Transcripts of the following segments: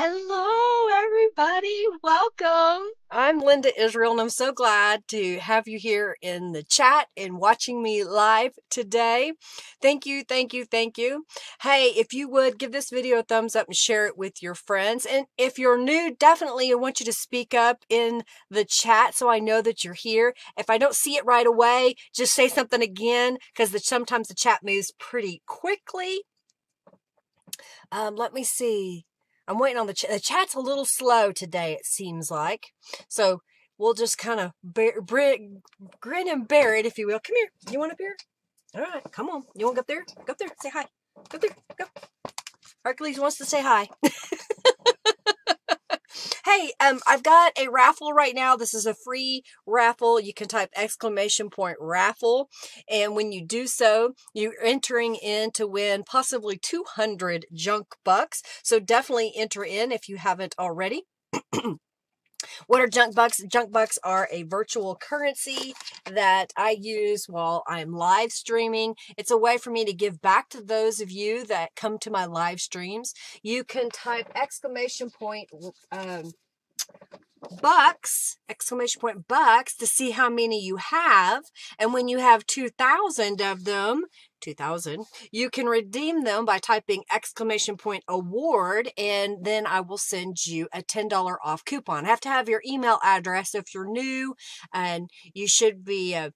Hello, everybody. Welcome. I'm Linda Israel, and I'm so glad to have you here in the chat and watching me live today. Thank you, thank you, thank you. Hey, if you would give this video a thumbs up and share it with your friends. And if you're new, definitely I want you to speak up in the chat so I know that you're here. If I don't see it right away, just say something again because sometimes the chat moves pretty quickly. Um, let me see. I'm waiting on the chat. The chat's a little slow today, it seems like. So we'll just kind of grin and bear it, if you will. Come here. You want up here? All right, come on. You want to go up there? Go up there. Say hi. Go there. Go. Hercules wants to say hi. Hey, um, I've got a raffle right now. This is a free raffle. You can type exclamation point raffle. And when you do so, you're entering in to win possibly 200 junk bucks. So definitely enter in if you haven't already. What are junk bucks? Junk bucks are a virtual currency that I use while I'm live streaming. It's a way for me to give back to those of you that come to my live streams. You can type exclamation point um, bucks, exclamation point bucks to see how many you have. And when you have 2,000 of them, 2000 you can redeem them by typing exclamation point award and then i will send you a $10 off coupon i have to have your email address if you're new and you should be uh,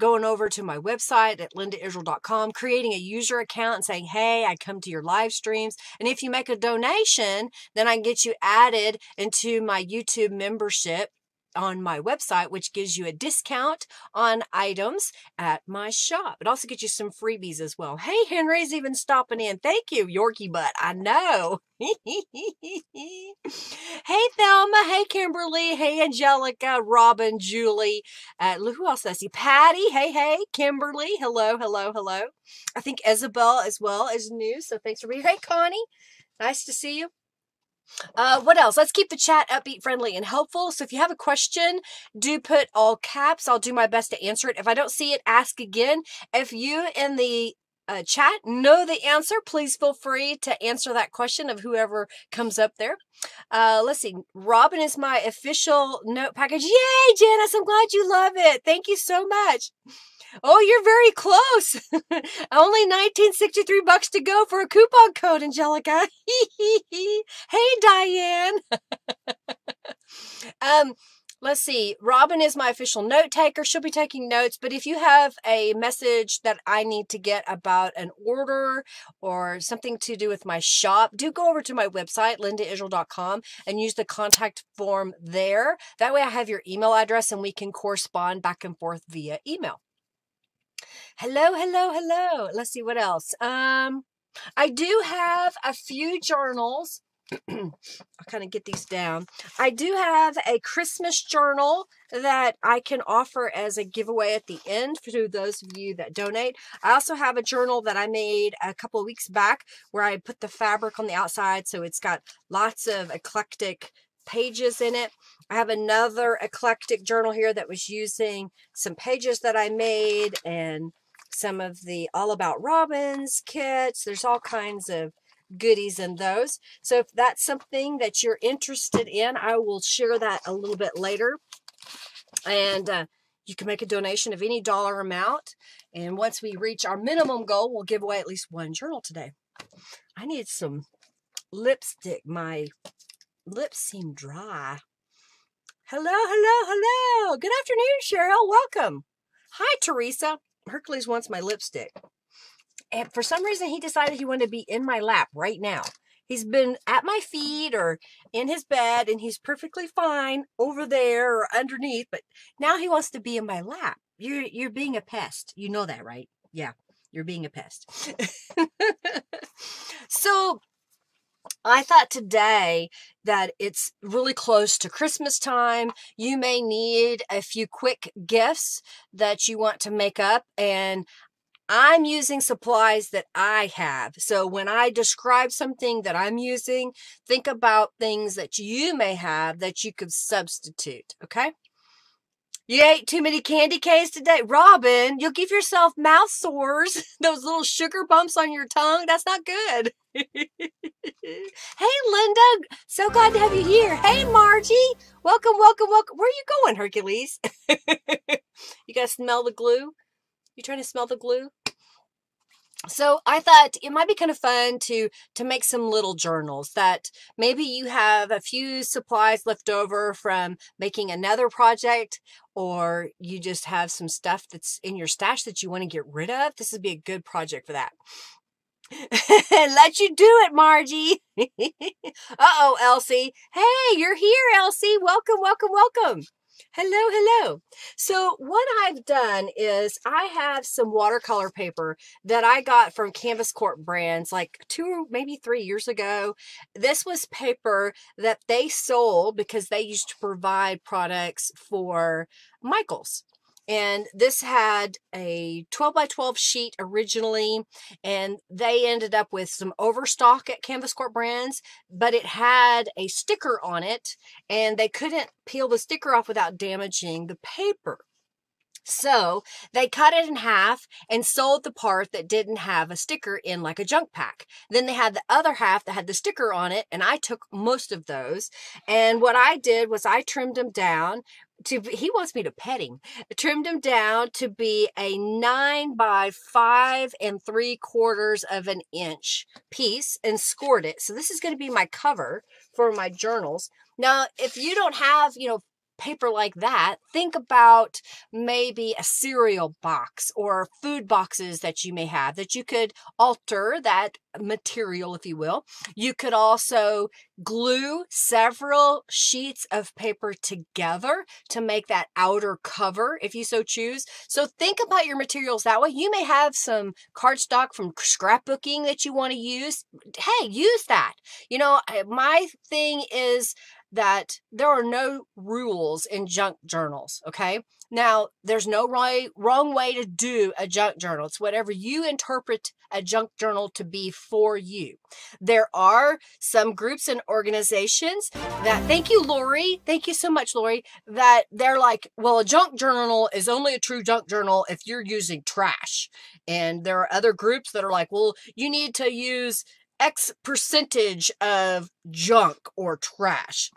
going over to my website at lindaisrael.com, creating a user account and saying, Hey, I come to your live streams. And if you make a donation, then I can get you added into my YouTube membership on my website, which gives you a discount on items at my shop. It also gets you some freebies as well. Hey, Henry's even stopping in. Thank you, Yorkie Butt. I know. hey, Thelma. Hey, Kimberly. Hey, Angelica, Robin, Julie. Uh, who else I see? Patty. Hey, hey, Kimberly. Hello, hello, hello. I think Isabel as well is new. So thanks for being here. Hey, Connie. Nice to see you. Uh, what else? Let's keep the chat upbeat, friendly, and helpful. So if you have a question, do put all caps. I'll do my best to answer it. If I don't see it, ask again. If you in the uh, chat know the answer, please feel free to answer that question of whoever comes up there. Uh, let's see. Robin is my official note package. Yay, Janice. I'm glad you love it. Thank you so much. Oh, you're very close. Only 1963 bucks to go for a coupon code, Angelica. hey, Diane. um, let's see. Robin is my official note taker. She'll be taking notes. But if you have a message that I need to get about an order or something to do with my shop, do go over to my website, lindaisrael.com, and use the contact form there. That way I have your email address and we can correspond back and forth via email. Hello, hello, hello. Let's see what else. Um, I do have a few journals. I'll kind of get these down. I do have a Christmas journal that I can offer as a giveaway at the end for those of you that donate. I also have a journal that I made a couple weeks back where I put the fabric on the outside so it's got lots of eclectic pages in it. I have another eclectic journal here that was using some pages that I made and some of the All About Robins kits. There's all kinds of goodies in those. So if that's something that you're interested in, I will share that a little bit later. And uh, you can make a donation of any dollar amount. And once we reach our minimum goal, we'll give away at least one journal today. I need some lipstick. My lips seem dry. Hello, hello, hello. Good afternoon, Cheryl. Welcome. Hi, Teresa. Hercules wants my lipstick. And for some reason, he decided he wanted to be in my lap right now. He's been at my feet or in his bed, and he's perfectly fine over there or underneath, but now he wants to be in my lap. You're, you're being a pest. You know that, right? Yeah, you're being a pest. so, I thought today that it's really close to Christmas time. You may need a few quick gifts that you want to make up. And I'm using supplies that I have. So when I describe something that I'm using, think about things that you may have that you could substitute. Okay. You ate too many candy canes today. Robin, you'll give yourself mouth sores. Those little sugar bumps on your tongue. That's not good. hey, Linda. So glad to have you here. Hey, Margie. Welcome, welcome, welcome. Where are you going, Hercules? you got to smell the glue? You trying to smell the glue? So i thought it might be kind of fun to to make some little journals that maybe you have a few supplies left over from making another project or you just have some stuff that's in your stash that you want to get rid of. This would be a good project for that. Let you do it margie. Uh-oh elsie. Hey you're here elsie. Welcome welcome welcome Hello, hello. So what I've done is I have some watercolor paper that I got from Canvas Corp brands like two, maybe three years ago. This was paper that they sold because they used to provide products for Michaels. And this had a 12 by 12 sheet originally, and they ended up with some overstock at Canvas Corp Brands, but it had a sticker on it, and they couldn't peel the sticker off without damaging the paper. So they cut it in half and sold the part that didn't have a sticker in like a junk pack. Then they had the other half that had the sticker on it, and I took most of those. And what I did was I trimmed them down, to he wants me to pet him. Trimmed him down to be a nine by five and three quarters of an inch piece and scored it. So this is going to be my cover for my journals. Now if you don't have you know paper like that, think about maybe a cereal box or food boxes that you may have that you could alter that material, if you will. You could also glue several sheets of paper together to make that outer cover if you so choose. So think about your materials that way. You may have some cardstock from scrapbooking that you want to use. Hey, use that. You know, my thing is that there are no rules in junk journals, okay? Now, there's no right wrong way to do a junk journal. It's whatever you interpret a junk journal to be for you. There are some groups and organizations that thank you, Lori. Thank you so much, Lori. That they're like, well, a junk journal is only a true junk journal if you're using trash. And there are other groups that are like, well, you need to use X percentage of junk or trash.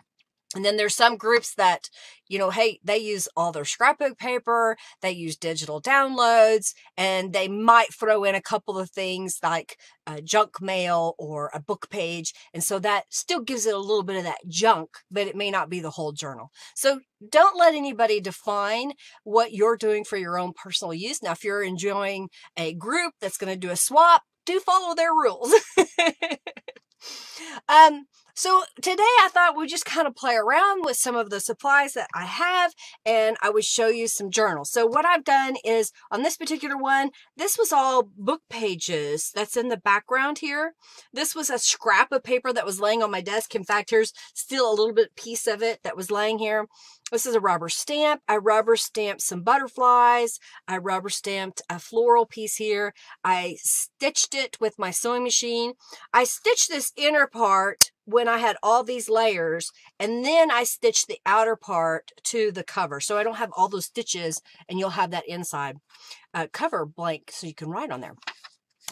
And then there's some groups that, you know, hey, they use all their scrapbook paper, they use digital downloads, and they might throw in a couple of things like a junk mail or a book page. And so that still gives it a little bit of that junk, but it may not be the whole journal. So don't let anybody define what you're doing for your own personal use. Now, if you're enjoying a group that's going to do a swap, do follow their rules. um, So today I thought we'd just kind of play around with some of the supplies that I have and I would show you some journals. So what I've done is on this particular one, this was all book pages that's in the background here. This was a scrap of paper that was laying on my desk. In fact, here's still a little bit piece of it that was laying here. This is a rubber stamp. I rubber stamped some butterflies. I rubber stamped a floral piece here. I stitched it with my sewing machine. I stitched this inner part when I had all these layers and then I stitched the outer part to the cover. So I don't have all those stitches and you'll have that inside uh, cover blank so you can write on there.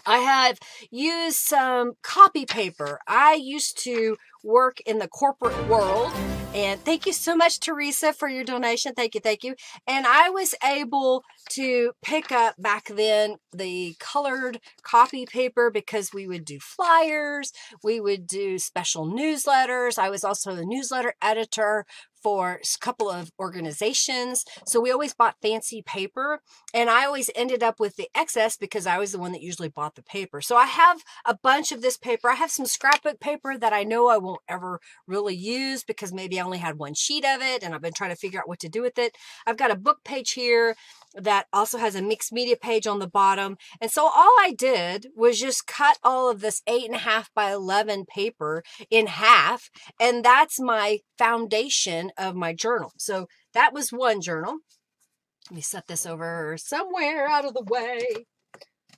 I have used some copy paper. I used to work in the corporate world. And thank you so much, Teresa, for your donation. Thank you, thank you. And I was able to pick up back then the colored copy paper because we would do flyers, we would do special newsletters. I was also the newsletter editor for a couple of organizations. So we always bought fancy paper and I always ended up with the excess because I was the one that usually bought the paper. So I have a bunch of this paper. I have some scrapbook paper that I know I won't ever really use because maybe I only had one sheet of it and I've been trying to figure out what to do with it. I've got a book page here that also has a mixed media page on the bottom. And so all I did was just cut all of this eight and a half by 11 paper in half. And that's my foundation of my journal. So that was one journal. Let me set this over somewhere out of the way.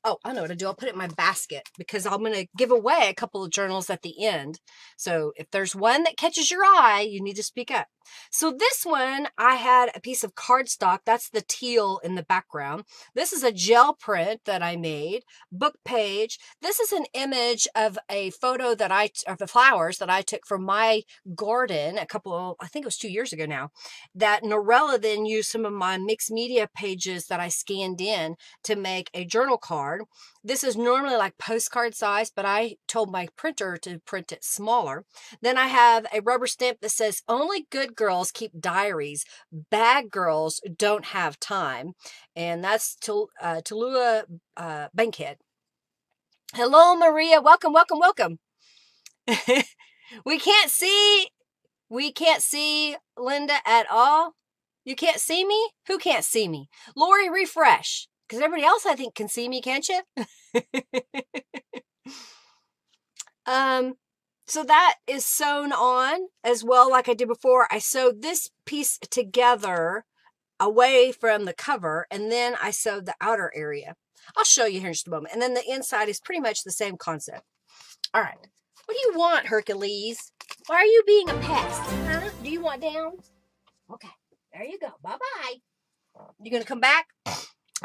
Oh, I know what to do. I'll put it in my basket because I'm going to give away a couple of journals at the end. So if there's one that catches your eye, you need to speak up. So this one, I had a piece of cardstock. That's the teal in the background. This is a gel print that I made. Book page. This is an image of a photo that I, of the flowers that I took from my garden a couple, I think it was two years ago now, that Norella then used some of my mixed media pages that I scanned in to make a journal card. This is normally like postcard size, but I told my printer to print it smaller. Then I have a rubber stamp that says only good girls keep diaries. Bad girls don't have time. And that's Tul uh, Tallulah uh, Bankhead. Hello, Maria. Welcome, welcome, welcome. we can't see, we can't see Linda at all. You can't see me? Who can't see me? Lori, refresh. Because everybody else, I think, can see me, can't you? um, so that is sewn on as well, like I did before. I sewed this piece together away from the cover, and then I sewed the outer area. I'll show you here in just a moment. And then the inside is pretty much the same concept. All right. What do you want, Hercules? Why are you being a pest? Huh? Do you want down? Okay. There you go. Bye-bye. You going to come back?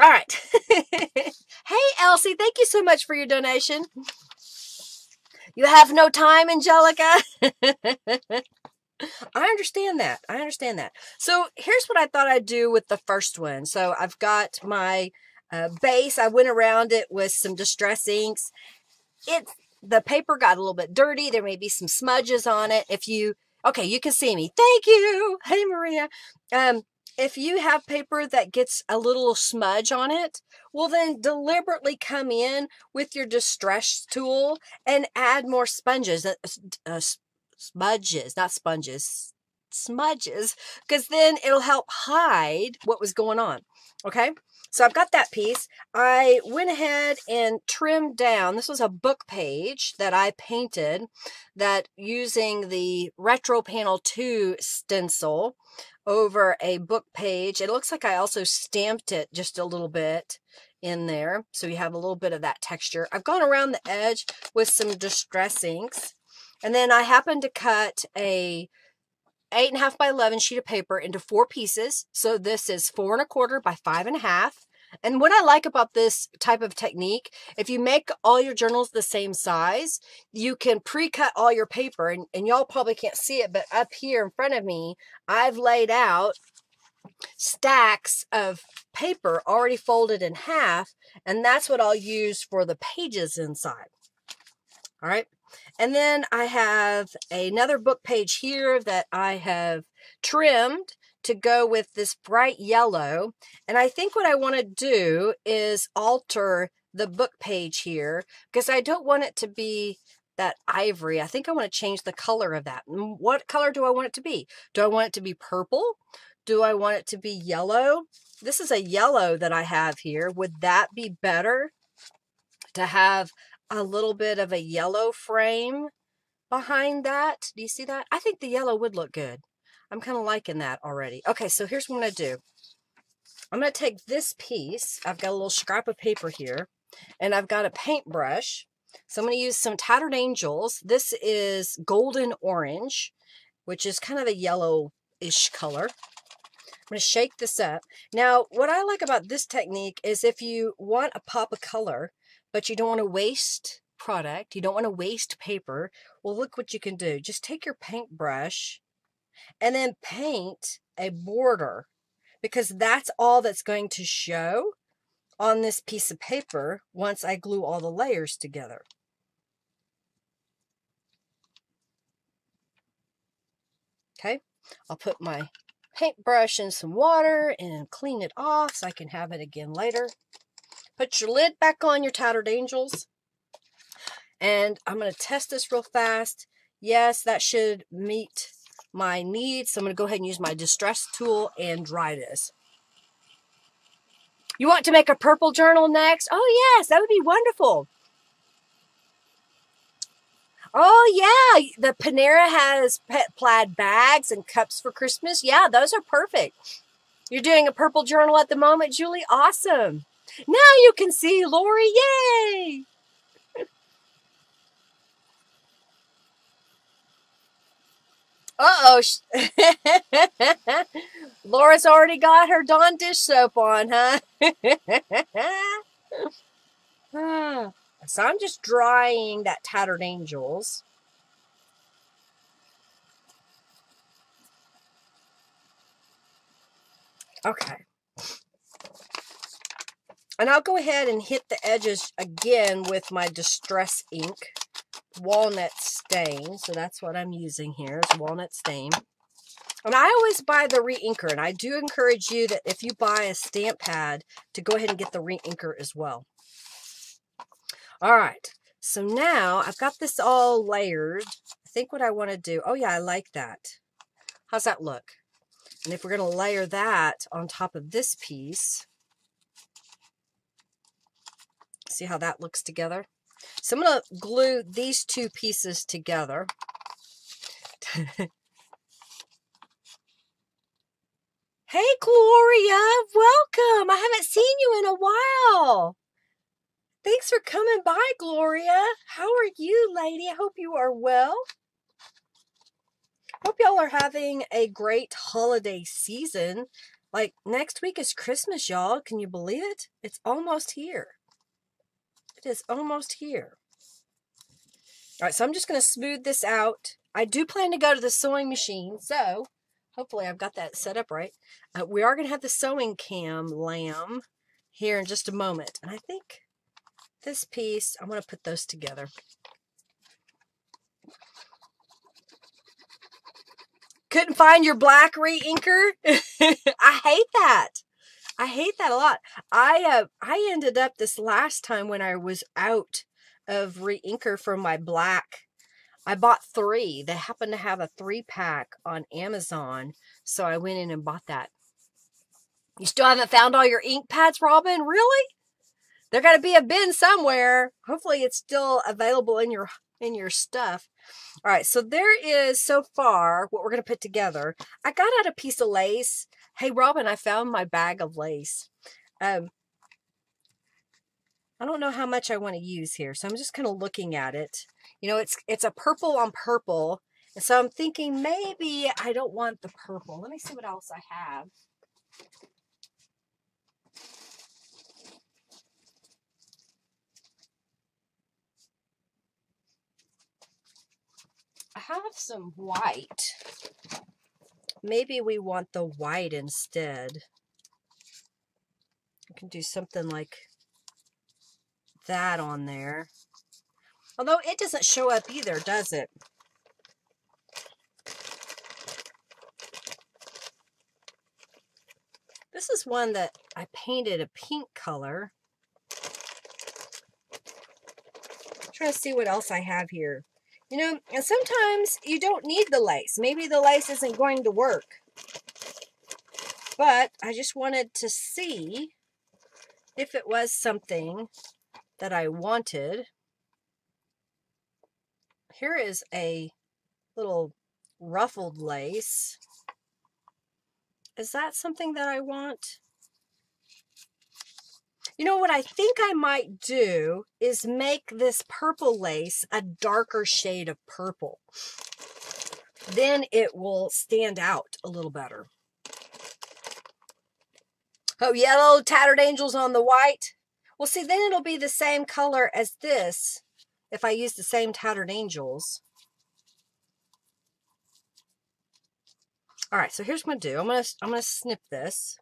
All right. hey, Elsie, thank you so much for your donation. You have no time, Angelica. I understand that. I understand that. So here's what I thought I'd do with the first one. So I've got my uh, base. I went around it with some distress inks. It the paper got a little bit dirty. There may be some smudges on it. If you okay, you can see me. Thank you. Hey Maria. Um, if you have paper that gets a little smudge on it, well then deliberately come in with your distress tool and add more sponges, uh, uh, smudges, not sponges, smudges, because then it'll help hide what was going on. Okay, so I've got that piece. I went ahead and trimmed down. This was a book page that I painted that using the Retro Panel 2 stencil over a book page. It looks like I also stamped it just a little bit in there. So you have a little bit of that texture. I've gone around the edge with some distress inks. And then I happened to cut a eight and a half by 11 sheet of paper into four pieces. So this is four and a quarter by five and a half. And what I like about this type of technique, if you make all your journals the same size, you can pre-cut all your paper and, and y'all probably can't see it, but up here in front of me, I've laid out stacks of paper already folded in half, and that's what I'll use for the pages inside. All right. And then I have another book page here that I have trimmed to go with this bright yellow. And I think what I want to do is alter the book page here because I don't want it to be that ivory. I think I want to change the color of that. Mm, what color do I want it to be? Do I want it to be purple? Do I want it to be yellow? This is a yellow that I have here. Would that be better to have a little bit of a yellow frame behind that? Do you see that? I think the yellow would look good. I'm kind of liking that already. Okay, so here's what I'm going to do. I'm going to take this piece. I've got a little scrap of paper here, and I've got a paintbrush. So I'm going to use some Tattered Angels. This is golden orange, which is kind of a yellow-ish color. I'm going to shake this up. Now, what I like about this technique is if you want a pop of color, but you don't want to waste product, you don't want to waste paper, well, look what you can do. Just take your paintbrush and then paint a border because that's all that's going to show on this piece of paper once I glue all the layers together. Okay, I'll put my paintbrush in some water and clean it off so I can have it again later. Put your lid back on your Tattered Angels. And I'm going to test this real fast. Yes, that should meet my needs. So I'm going to go ahead and use my distress tool and dry this. You want to make a purple journal next? Oh, yes, that would be wonderful. Oh, yeah, the Panera has pet plaid bags and cups for Christmas. Yeah, those are perfect. You're doing a purple journal at the moment, Julie? Awesome. Now you can see Lori. Yay! Uh-oh. Laura's already got her Dawn dish soap on, huh? so I'm just drying that Tattered Angels. Okay. And I'll go ahead and hit the edges again with my Distress ink walnut stain. So that's what I'm using here is walnut stain. And I always buy the re-inker, and I do encourage you that if you buy a stamp pad, to go ahead and get the re-inker as well. All right, so now I've got this all layered. I think what I want to do, oh yeah, I like that. How's that look? And if we're going to layer that on top of this piece, see how that looks together? So I'm going to glue these two pieces together. hey, Gloria, welcome. I haven't seen you in a while. Thanks for coming by, Gloria. How are you, lady? I hope you are well. Hope y'all are having a great holiday season. Like, next week is Christmas, y'all. Can you believe it? It's almost here. It is almost here. All right, so I'm just going to smooth this out. I do plan to go to the sewing machine, so hopefully I've got that set up right. Uh, we are going to have the sewing cam lamb here in just a moment. And I think this piece, I'm going to put those together. Couldn't find your black re-inker? I hate that. I hate that a lot. I uh, I ended up this last time when I was out of re-inker for my black. I bought three. They happened to have a three pack on Amazon, so I went in and bought that. You still haven't found all your ink pads, Robin? Really? They're gonna be a bin somewhere. Hopefully, it's still available in your in your stuff. All right, so there is so far what we're going to put together. I got out a piece of lace Hey, Robin, I found my bag of lace. Um, I don't know how much I want to use here, so I'm just kind of looking at it. You know, it's it's a purple on purple, and so I'm thinking maybe I don't want the purple. Let me see what else I have. I have some white maybe we want the white instead. I can do something like that on there. Although it doesn't show up either, does it? This is one that I painted a pink color. trying to see what else I have here. You know, and sometimes you don't need the lace. Maybe the lace isn't going to work. But I just wanted to see if it was something that I wanted. Here is a little ruffled lace. Is that something that I want? You know what I think I might do is make this purple lace a darker shade of purple. Then it will stand out a little better. Oh, yellow tattered angels on the white. Well, see, then it'll be the same color as this if I use the same tattered angels. All right, so here's what I'm gonna do. I'm gonna I'm gonna snip this.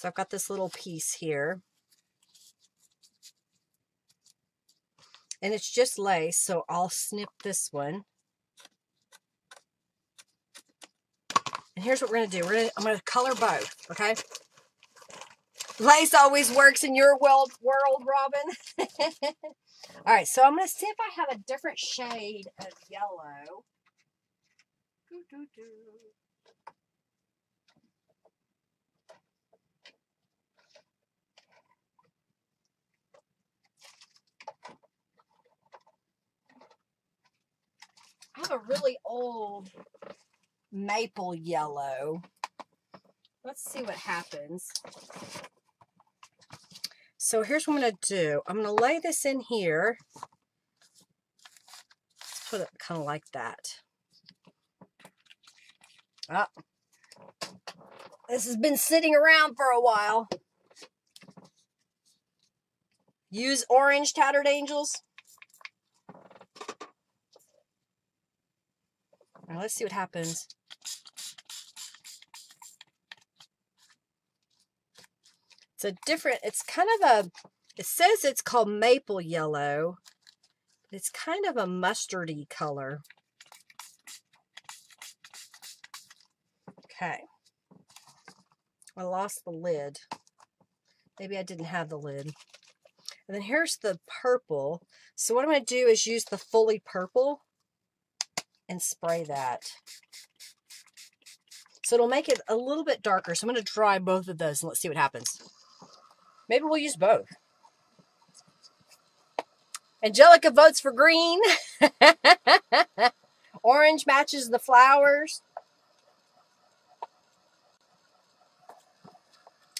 So I've got this little piece here. And it's just lace, so I'll snip this one. And here's what we're going to do. We're gonna, I'm going to color both, okay? Lace always works in your world, world Robin. All right, so I'm going to see if I have a different shade of yellow. Doo -doo -doo. I have a really old maple yellow. Let's see what happens. So here's what I'm going to do. I'm going to lay this in here. Put it kind of like that. Ah, this has been sitting around for a while. Use orange tattered angels. Now let's see what happens. It's a different, it's kind of a, it says it's called maple yellow. It's kind of a mustardy color. Okay. I lost the lid. Maybe I didn't have the lid. And then here's the purple. So what I'm going to do is use the fully purple and spray that. So it'll make it a little bit darker. So I'm going to dry both of those and let's see what happens. Maybe we'll use both. Angelica votes for green. Orange matches the flowers.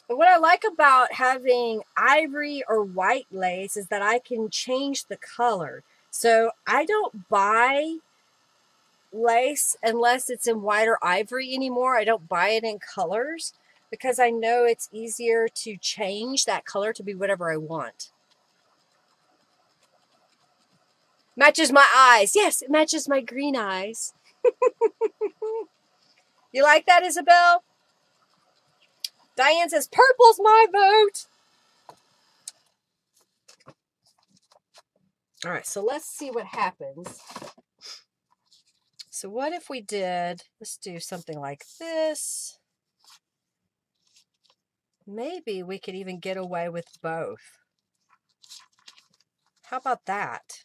What I like about having ivory or white lace is that I can change the color. So I don't buy lace unless it's in white or ivory anymore. I don't buy it in colors because I know it's easier to change that color to be whatever I want. Matches my eyes. Yes, it matches my green eyes. you like that, Isabel? Diane says, purple's my vote. All right, so let's see what happens. So what if we did, let's do something like this. Maybe we could even get away with both. How about that?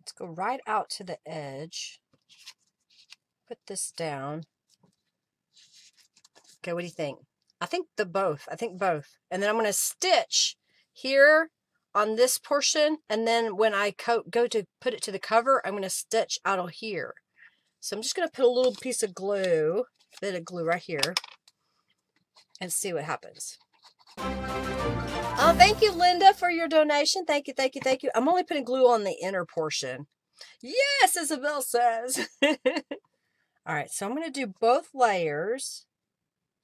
Let's go right out to the edge. Put this down. Okay, what do you think? I think the both. I think both. And then I'm going to stitch here on this portion and then when I go to put it to the cover I'm going to stitch out of here. So I'm just going to put a little piece of glue a bit of glue right here and see what happens. Oh thank you Linda for your donation. Thank you thank you thank you. I'm only putting glue on the inner portion. Yes Isabel says. All right so I'm going to do both layers.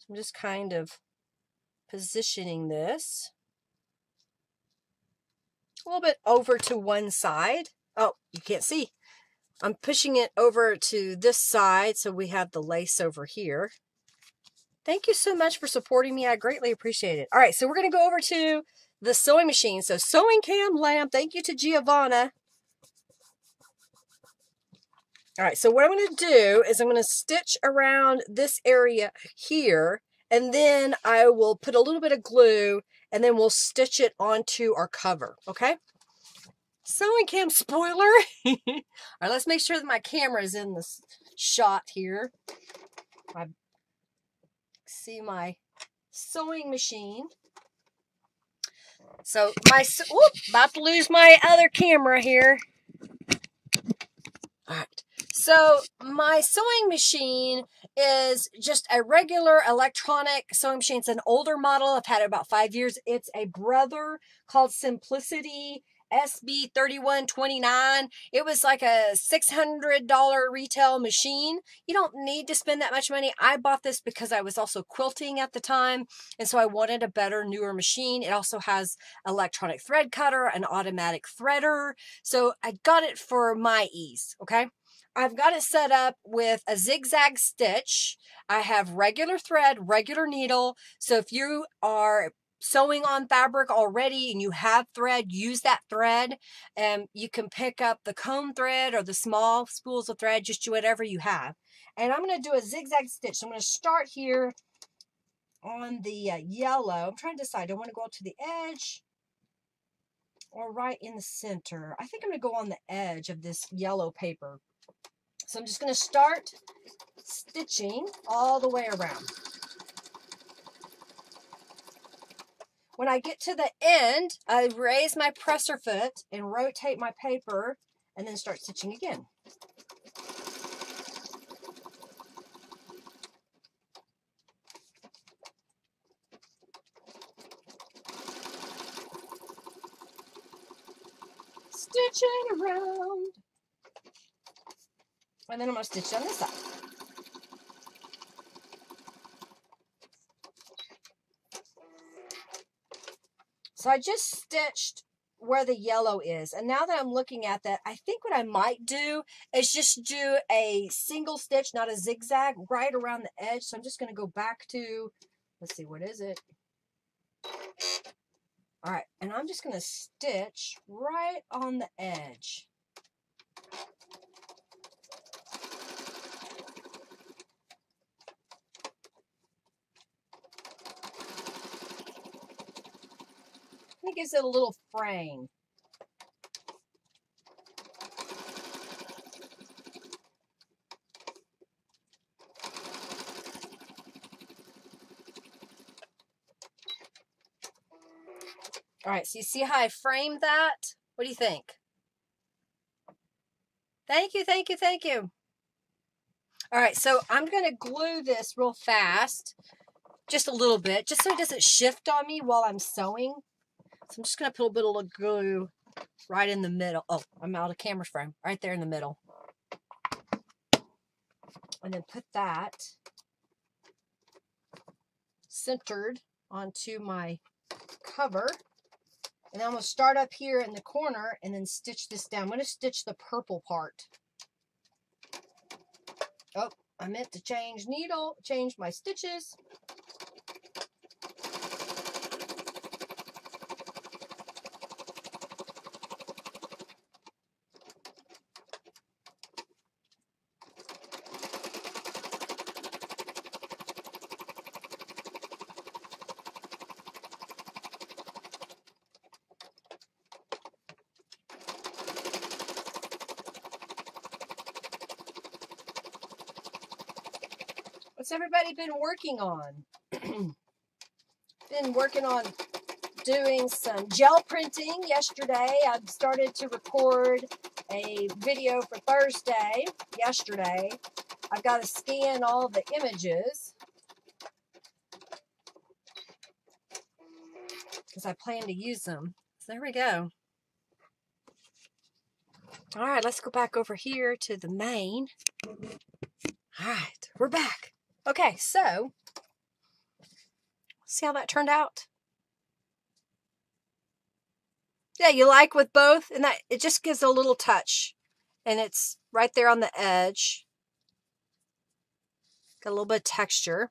I'm just kind of positioning this a little bit over to one side. Oh, you can't see. I'm pushing it over to this side so we have the lace over here. Thank you so much for supporting me. I greatly appreciate it. All right, so we're going to go over to the sewing machine. So sewing cam lamp, thank you to Giovanna. All right, so what I'm going to do is I'm going to stitch around this area here, and then I will put a little bit of glue, and then we'll stitch it onto our cover, okay? Sewing cam spoiler. All right, let's make sure that my camera is in the shot here. I see my sewing machine. So my, whoop, about to lose my other camera here. All right. So my sewing machine is just a regular electronic sewing machine. It's an older model. I've had it about five years. It's a brother called Simplicity SB3129. It was like a $600 retail machine. You don't need to spend that much money. I bought this because I was also quilting at the time. And so I wanted a better, newer machine. It also has electronic thread cutter, an automatic threader. So I got it for my ease. Okay. I've got it set up with a zigzag stitch. I have regular thread, regular needle. So if you are sewing on fabric already and you have thread, use that thread. And you can pick up the comb thread or the small spools of thread, just do whatever you have. And I'm going to do a zigzag stitch. So I'm going to start here on the uh, yellow. I'm trying to decide. I want to go to the edge or right in the center. I think I'm going to go on the edge of this yellow paper. So I'm just going to start stitching all the way around. When I get to the end, I raise my presser foot and rotate my paper and then start stitching again. Stitching around. And then I'm going to stitch on this side. So I just stitched where the yellow is. And now that I'm looking at that, I think what I might do is just do a single stitch, not a zigzag, right around the edge. So I'm just going to go back to, let's see, what is it? All right, and I'm just going to stitch right on the edge. It gives it a little frame. All right, so you see how I framed that? What do you think? Thank you, thank you, thank you. All right, so I'm going to glue this real fast, just a little bit, just so it doesn't shift on me while I'm sewing. So I'm just going to put a little bit of glue right in the middle. Oh, I'm out of camera frame. Right there in the middle. And then put that centered onto my cover. And I'm going to start up here in the corner and then stitch this down. I'm going to stitch the purple part. Oh, I meant to change needle, change my stitches. What's everybody been working on? been working on doing some gel printing yesterday. I started to record a video for Thursday yesterday. I've got to scan all the images because I plan to use them. So there we go. All right, let's go back over here to the main. All right, we're back. Okay, so see how that turned out? Yeah, you like with both, and that it just gives a little touch, and it's right there on the edge. Got a little bit of texture.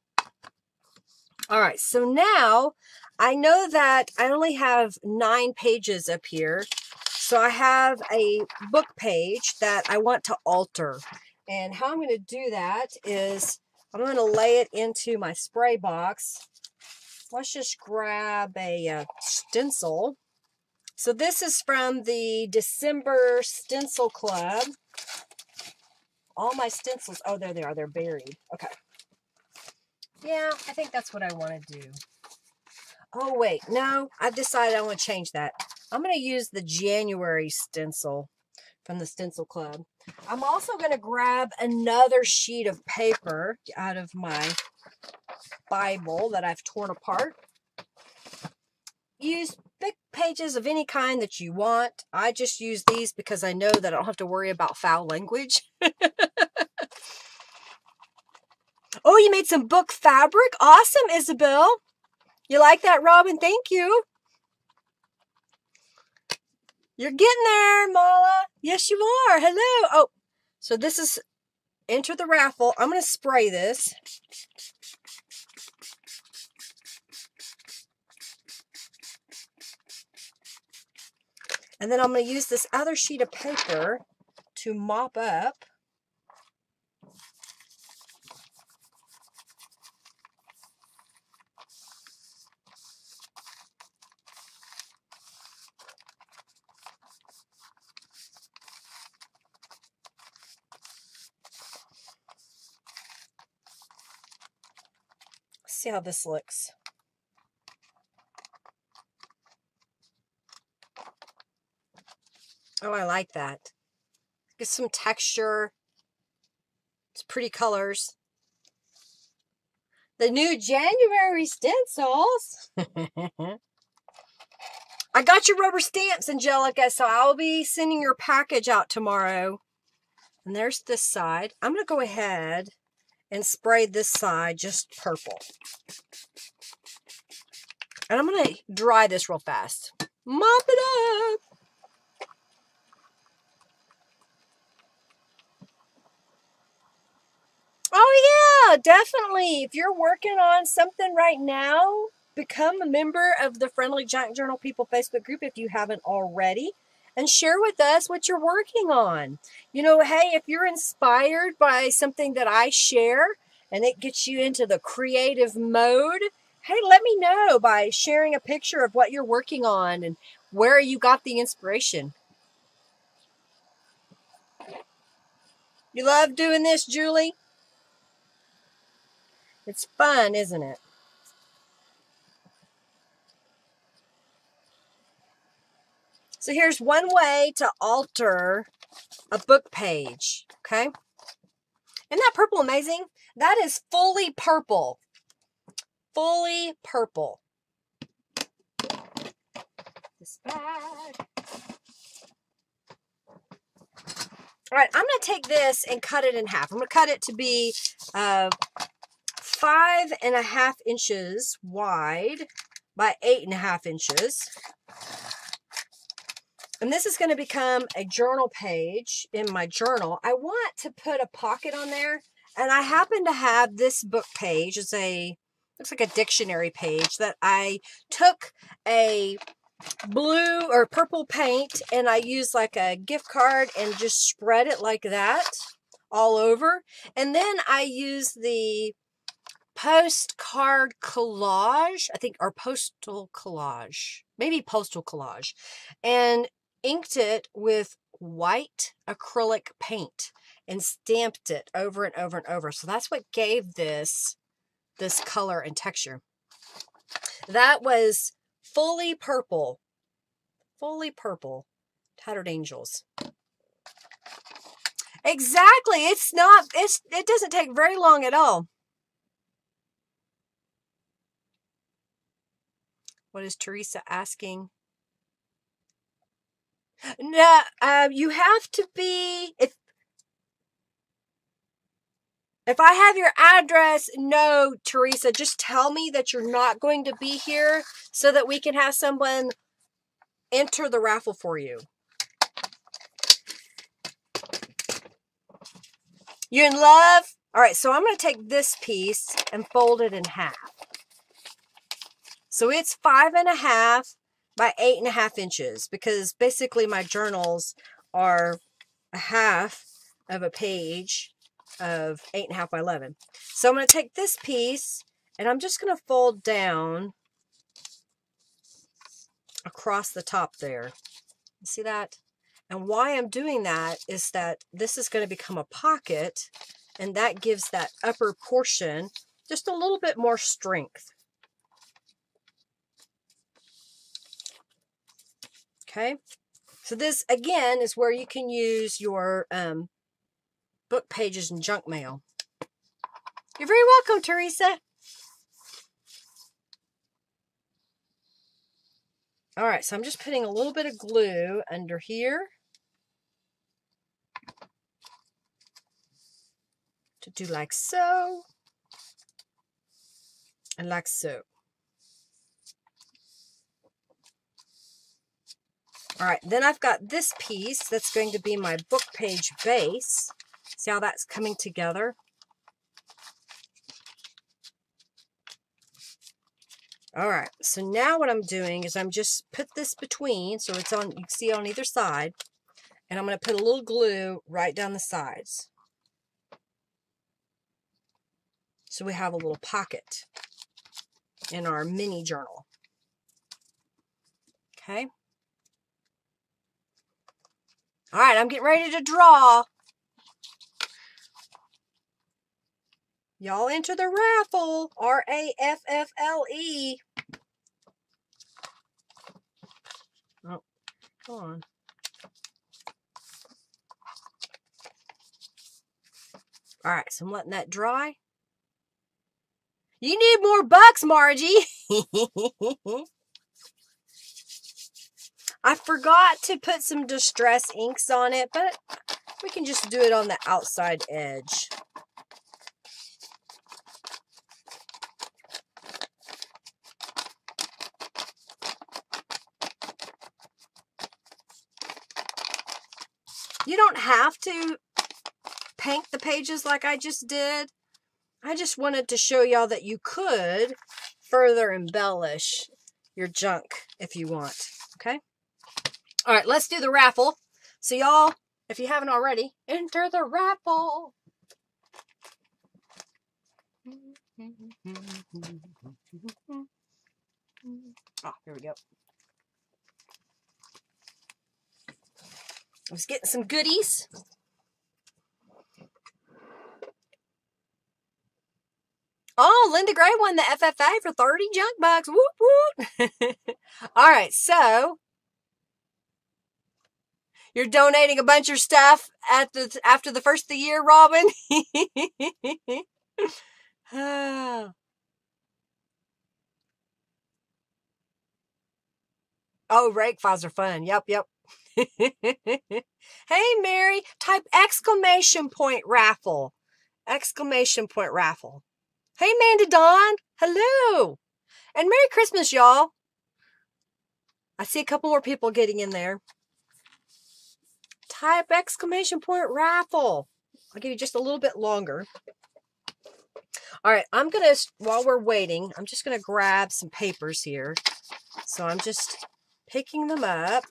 All right, so now I know that I only have nine pages up here. So I have a book page that I want to alter. And how I'm going to do that is I'm going to lay it into my spray box. Let's just grab a uh, stencil. So this is from the December Stencil Club. All my stencils, oh, there they are. They're buried. Okay. Yeah, I think that's what I want to do. Oh, wait. No, I've decided I want to change that. I'm going to use the January stencil from the Stencil Club. I'm also going to grab another sheet of paper out of my Bible that I've torn apart. Use big pages of any kind that you want. I just use these because I know that I don't have to worry about foul language. oh, you made some book fabric? Awesome, Isabel. You like that, Robin? Thank you. You're getting there, Mala. Yes, you are. Hello. Oh, so this is enter the raffle. I'm going to spray this. And then I'm going to use this other sheet of paper to mop up see how this looks. Oh, I like that. Get some texture. It's pretty colors. The new January stencils. I got your rubber stamps, Angelica, so I'll be sending your package out tomorrow. And there's this side. I'm going to go ahead and spray this side just purple. And I'm going to dry this real fast. Mop it up. Oh, yeah, definitely. If you're working on something right now, become a member of the Friendly Junk Journal People Facebook group if you haven't already and share with us what you're working on. You know, hey, if you're inspired by something that I share and it gets you into the creative mode, hey, let me know by sharing a picture of what you're working on and where you got the inspiration. You love doing this, Julie? It's fun, isn't it? So here's one way to alter a book page, okay? Isn't that purple amazing? That is fully purple. Fully purple. This bag. All right, I'm going to take this and cut it in half. I'm going to cut it to be uh, five and a half inches wide by eight and a half inches. And this is going to become a journal page in my journal. I want to put a pocket on there. And I happen to have this book page. It's a, looks like a dictionary page that I took a blue or purple paint and I used like a gift card and just spread it like that all over. And then I used the postcard collage, I think, or postal collage, maybe postal collage. And inked it with white acrylic paint and stamped it over and over and over. So that's what gave this this color and texture. That was fully purple, fully purple Tattered Angels. Exactly. It's not, it's, it doesn't take very long at all. What is Teresa asking? No, uh, you have to be if if I have your address, no, Teresa, just tell me that you're not going to be here so that we can have someone enter the raffle for you. You in love? All right, so I'm going to take this piece and fold it in half. So it's five and a half by eight and a half inches because basically my journals are a half of a page of eight and a half by 11. So I'm going to take this piece and I'm just going to fold down across the top there. See that? And why I'm doing that is that this is going to become a pocket and that gives that upper portion just a little bit more strength. Okay, so this again is where you can use your um, book pages and junk mail. You're very welcome, Teresa. All right, so I'm just putting a little bit of glue under here. To do like so. And like so. All right, then I've got this piece that's going to be my book page base. See how that's coming together? All right, so now what I'm doing is I'm just put this between, so it's on, you can see on either side, and I'm going to put a little glue right down the sides. So we have a little pocket in our mini journal. Okay. All right, I'm getting ready to draw. Y'all enter the raffle. R-A-F-F-L-E. Oh, come on. All right, so I'm letting that dry. You need more bucks, Margie. I forgot to put some distress inks on it, but we can just do it on the outside edge. You don't have to paint the pages like I just did. I just wanted to show y'all that you could further embellish your junk if you want. Okay? All right, let's do the raffle. So y'all, if you haven't already, enter the raffle. Oh, here we go. I was getting some goodies. Oh, Linda Gray won the FFA for 30 junk bucks. Whoop, whoop. All right, so you're donating a bunch of stuff at the after the first of the year, Robin. oh, rake files are fun. Yep, yep. hey, Mary, type exclamation point raffle. Exclamation point raffle. Hey, Amanda Dawn. Hello. And Merry Christmas, y'all. I see a couple more people getting in there. Type exclamation point raffle. I'll give you just a little bit longer. All right, I'm going to, while we're waiting, I'm just going to grab some papers here. So I'm just picking them up.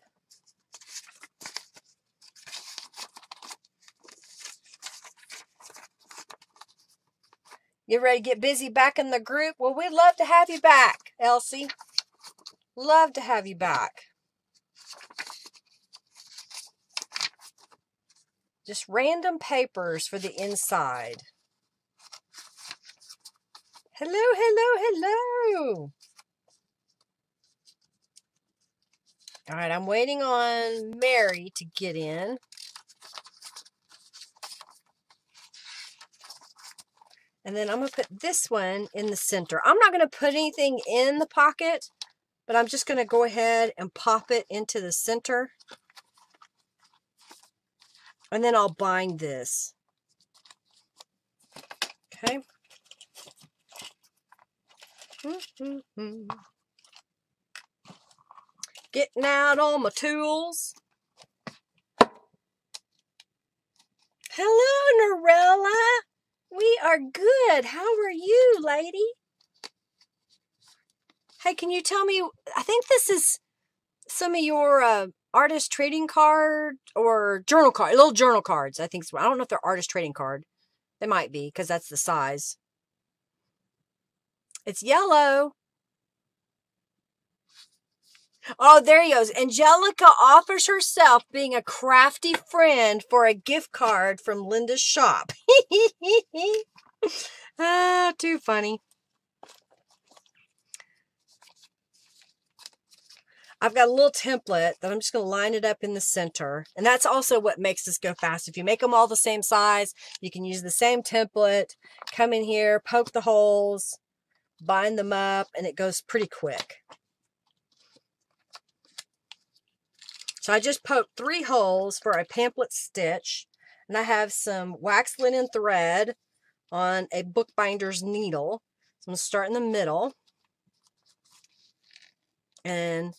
You ready to get busy back in the group? Well, we'd love to have you back, Elsie. Love to have you back. Just random papers for the inside. Hello, hello, hello. All right, I'm waiting on Mary to get in. And then I'm going to put this one in the center. I'm not going to put anything in the pocket, but I'm just going to go ahead and pop it into the center. And then I'll bind this. Okay. Getting out all my tools. Hello, Norella. We are good. How are you, lady? Hey, can you tell me? I think this is some of your uh, artist trading card or journal card, little journal cards. I think. I don't know if they're artist trading card. They might be because that's the size. It's yellow. Oh, there he goes. Angelica offers herself being a crafty friend for a gift card from Linda's shop. ah, too funny. I've got a little template that I'm just going to line it up in the center. And that's also what makes this go fast. If you make them all the same size, you can use the same template, come in here, poke the holes, bind them up, and it goes pretty quick. So I just poked three holes for a pamphlet stitch. And I have some wax linen thread on a bookbinder's needle. So I'm going to start in the middle and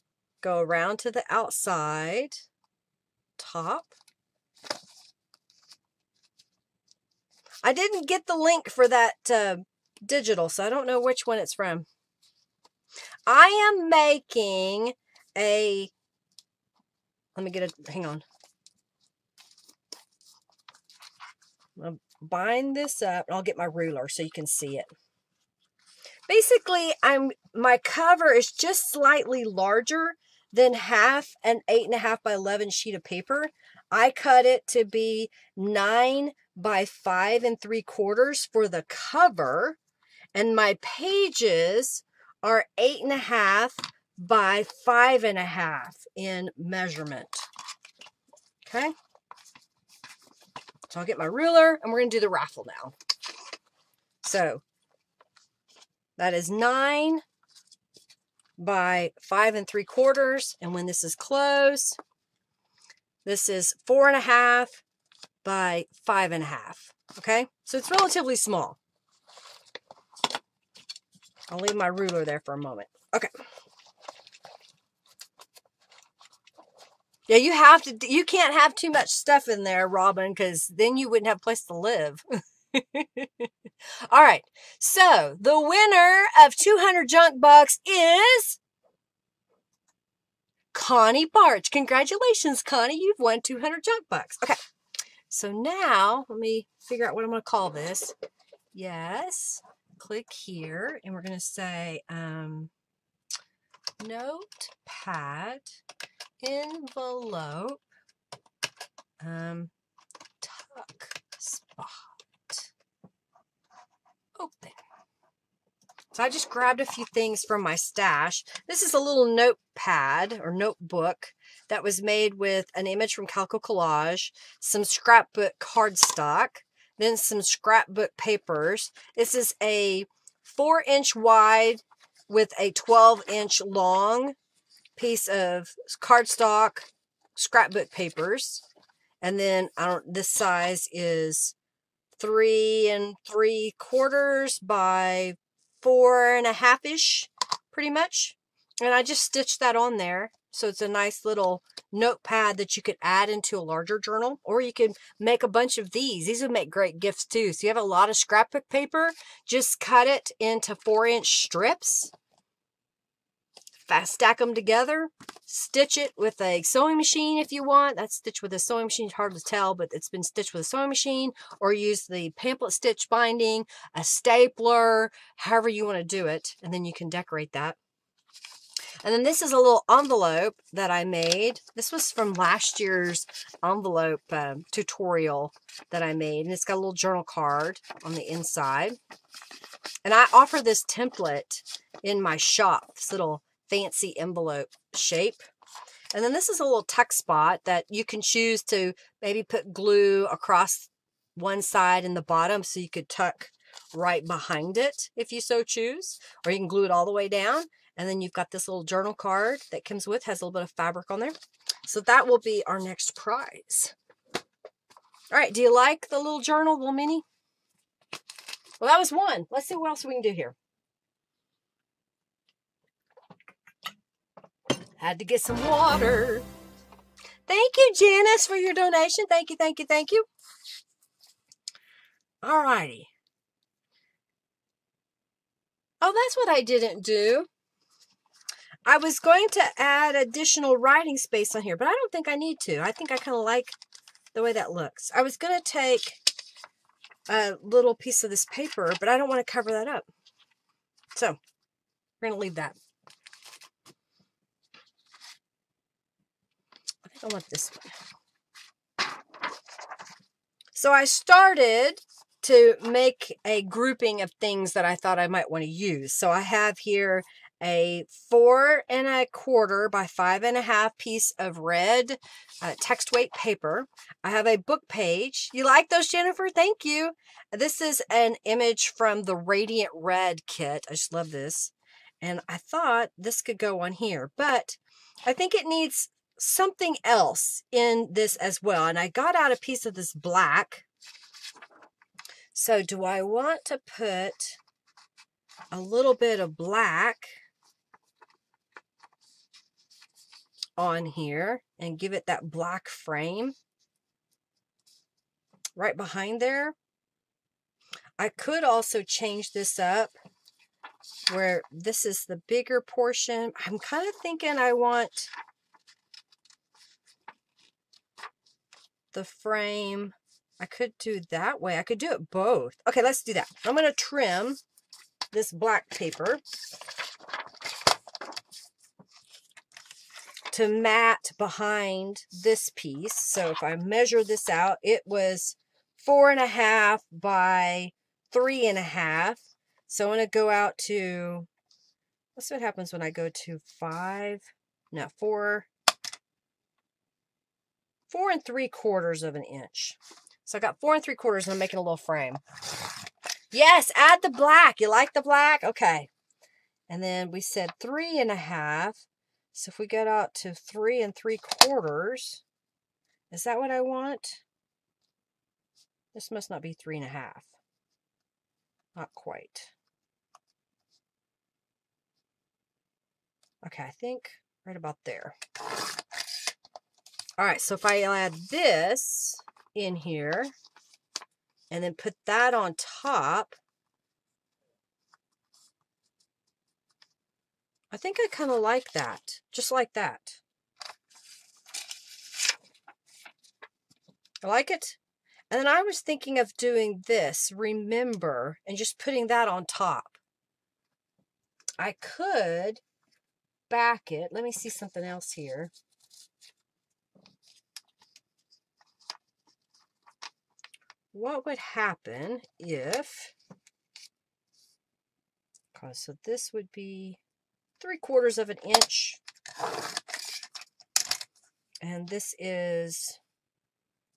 go around to the outside top. I didn't get the link for that uh, digital, so I don't know which one it's from. I am making a let me get it. Hang on. I'll bind this up and I'll get my ruler so you can see it. Basically, I'm my cover is just slightly larger than half an eight and a half by 11 sheet of paper. I cut it to be nine by five and three quarters for the cover. And my pages are eight and a half by five and a half in measurement. Okay. So I'll get my ruler and we're going to do the raffle now. So that is nine by five and three quarters. And when this is closed, this is four and a half by five and a half. Okay. So it's relatively small. I'll leave my ruler there for a moment. Okay. Yeah, you have to, you can't have too much stuff in there, Robin, because then you wouldn't have a place to live. All right. So the winner of 200 junk bucks is Connie Barch. Congratulations, Connie. You've won 200 junk bucks. Okay. So now let me figure out what I'm going to call this. Yes. Click here and we're going to say um, notepad envelope um, tuck spot Oh, open. So I just grabbed a few things from my stash. This is a little notepad or notebook that was made with an image from Calico Collage, some scrapbook cardstock, then some scrapbook papers. This is a four inch wide with a 12 inch long piece of cardstock scrapbook papers. And then I don't, this size is three and three quarters by four and a half-ish, pretty much. And I just stitched that on there. So it's a nice little notepad that you could add into a larger journal. Or you could make a bunch of these. These would make great gifts too. So you have a lot of scrapbook paper. Just cut it into four inch strips stack them together, stitch it with a sewing machine if you want. That's stitched with a sewing machine, hard to tell, but it's been stitched with a sewing machine, or use the pamphlet stitch binding, a stapler, however you want to do it, and then you can decorate that. And then this is a little envelope that I made. This was from last year's envelope uh, tutorial that I made. And it's got a little journal card on the inside. And I offer this template in my shop, this little fancy envelope shape. And then this is a little tuck spot that you can choose to maybe put glue across one side and the bottom so you could tuck right behind it if you so choose. Or you can glue it all the way down. And then you've got this little journal card that comes with, has a little bit of fabric on there. So that will be our next prize. All right, do you like the little journal, little mini? Well, that was one. Let's see what else we can do here. Had to get some water. Thank you, Janice, for your donation. Thank you, thank you, thank you. All righty. Oh, that's what I didn't do. I was going to add additional writing space on here, but I don't think I need to. I think I kind of like the way that looks. I was going to take a little piece of this paper, but I don't want to cover that up. So we're going to leave that. I want this one. So I started to make a grouping of things that I thought I might want to use. So I have here a four and a quarter by five and a half piece of red uh, text weight paper. I have a book page. You like those, Jennifer? Thank you. This is an image from the Radiant Red kit. I just love this. And I thought this could go on here, but I think it needs something else in this as well. And I got out a piece of this black. So do I want to put a little bit of black on here and give it that black frame right behind there. I could also change this up where this is the bigger portion. I'm kind of thinking I want the frame. I could do that way. I could do it both. Okay, let's do that. I'm going to trim this black paper to mat behind this piece. So if I measure this out, it was four and a half by three and a half. So I'm going to go out to, let's see what happens when I go to five, no, four, four and three quarters of an inch. So I got four and three quarters and I'm making a little frame. Yes, add the black. You like the black? Okay. And then we said three and a half. So if we get out to three and three quarters, is that what I want? This must not be three and a half. Not quite. Okay, I think right about there. All right, so if I add this in here and then put that on top, I think I kind of like that, just like that. I like it. And then I was thinking of doing this, remember, and just putting that on top. I could back it. Let me see something else here. What would happen if, okay, so this would be three quarters of an inch. And this is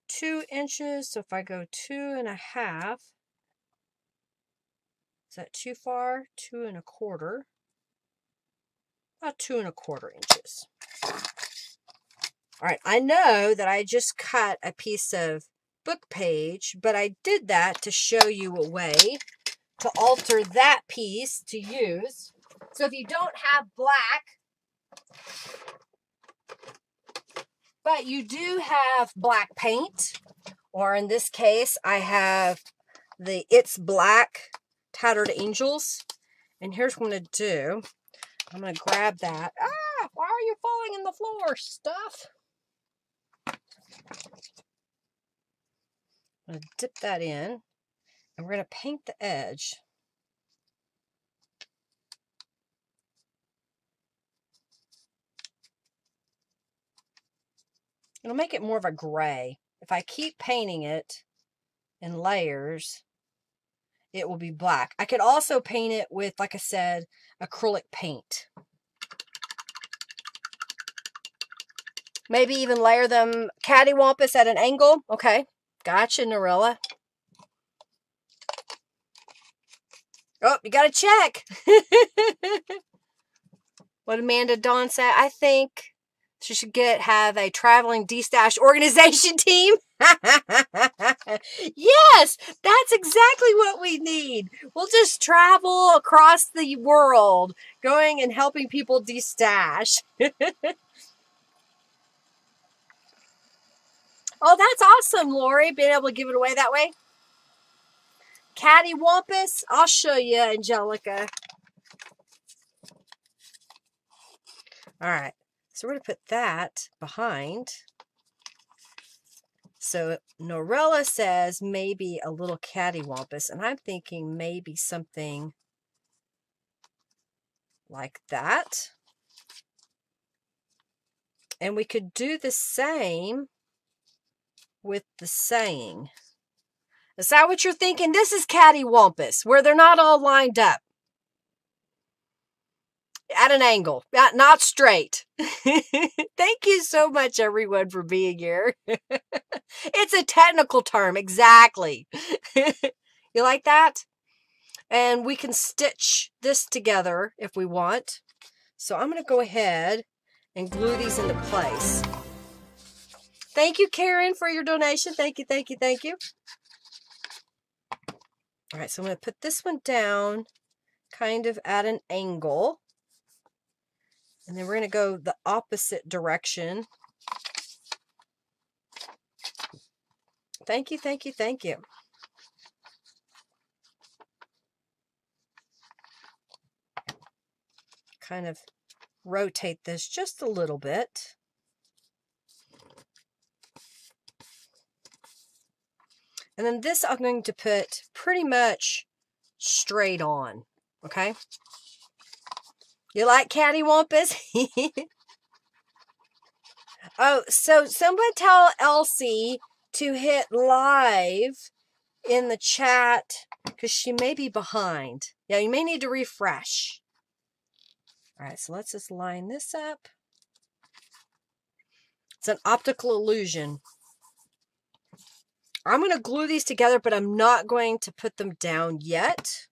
two inches. So if I go two and a half, is that too far? Two and a quarter. About two and a quarter inches. All right, I know that I just cut a piece of book page, but I did that to show you a way to alter that piece to use so if you don't have black, but you do have black paint, or in this case, I have the It's Black Tattered Angels. And here's what I'm going to do. I'm going to grab that. Ah, why are you falling in the floor, stuff? I'm going to dip that in. And we're going to paint the edge. It'll make it more of a gray. If I keep painting it in layers, it will be black. I could also paint it with, like I said, acrylic paint. Maybe even layer them cattywampus at an angle. Okay, gotcha, Norella. Oh, you got to check. what Amanda Dawn said. I think she should get have a traveling D-stash organization team. yes, that's exactly what we need. We'll just travel across the world, going and helping people destash. Oh, that's awesome, Lori, being able to give it away that way. Cattywampus, I'll show you, Angelica. All right. So we're going to put that behind. so Norella says maybe a little cattywampus, and I'm thinking maybe something like that. And we could do the same with the saying. Is that what you're thinking? This is cattywampus, where they're not all lined up at an angle, not, not straight. Thank you so much, everyone, for being here. it's a technical term, exactly. you like that? And we can stitch this together if we want. So I'm going to go ahead and glue these into place. Thank you, Karen, for your donation. Thank you, thank you, thank you. All right, so I'm going to put this one down kind of at an angle. And then we're going to go the opposite direction. Thank you, thank you, thank you. Kind of rotate this just a little bit. And then this I'm going to put pretty much straight on, okay? You like cattywampus? oh, so somebody tell Elsie to hit live in the chat because she may be behind. Yeah, you may need to refresh. All right, so let's just line this up. It's an optical illusion. I'm going to glue these together, but I'm not going to put them down yet.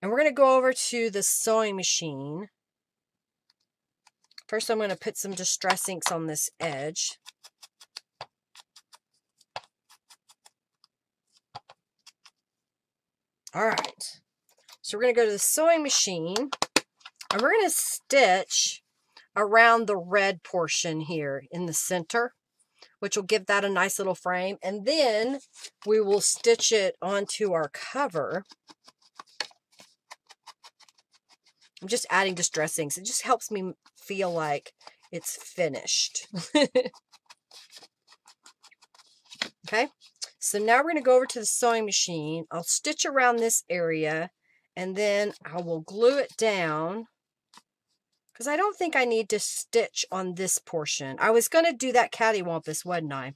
And we're going to go over to the sewing machine. First, I'm going to put some distress inks on this edge. All right. So we're going to go to the sewing machine and we're going to stitch around the red portion here in the center, which will give that a nice little frame. And then we will stitch it onto our cover. I'm just adding distressings. It just helps me feel like it's finished. okay, so now we're going to go over to the sewing machine. I'll stitch around this area and then I will glue it down because I don't think I need to stitch on this portion. I was going to do that cattywampus, wasn't I?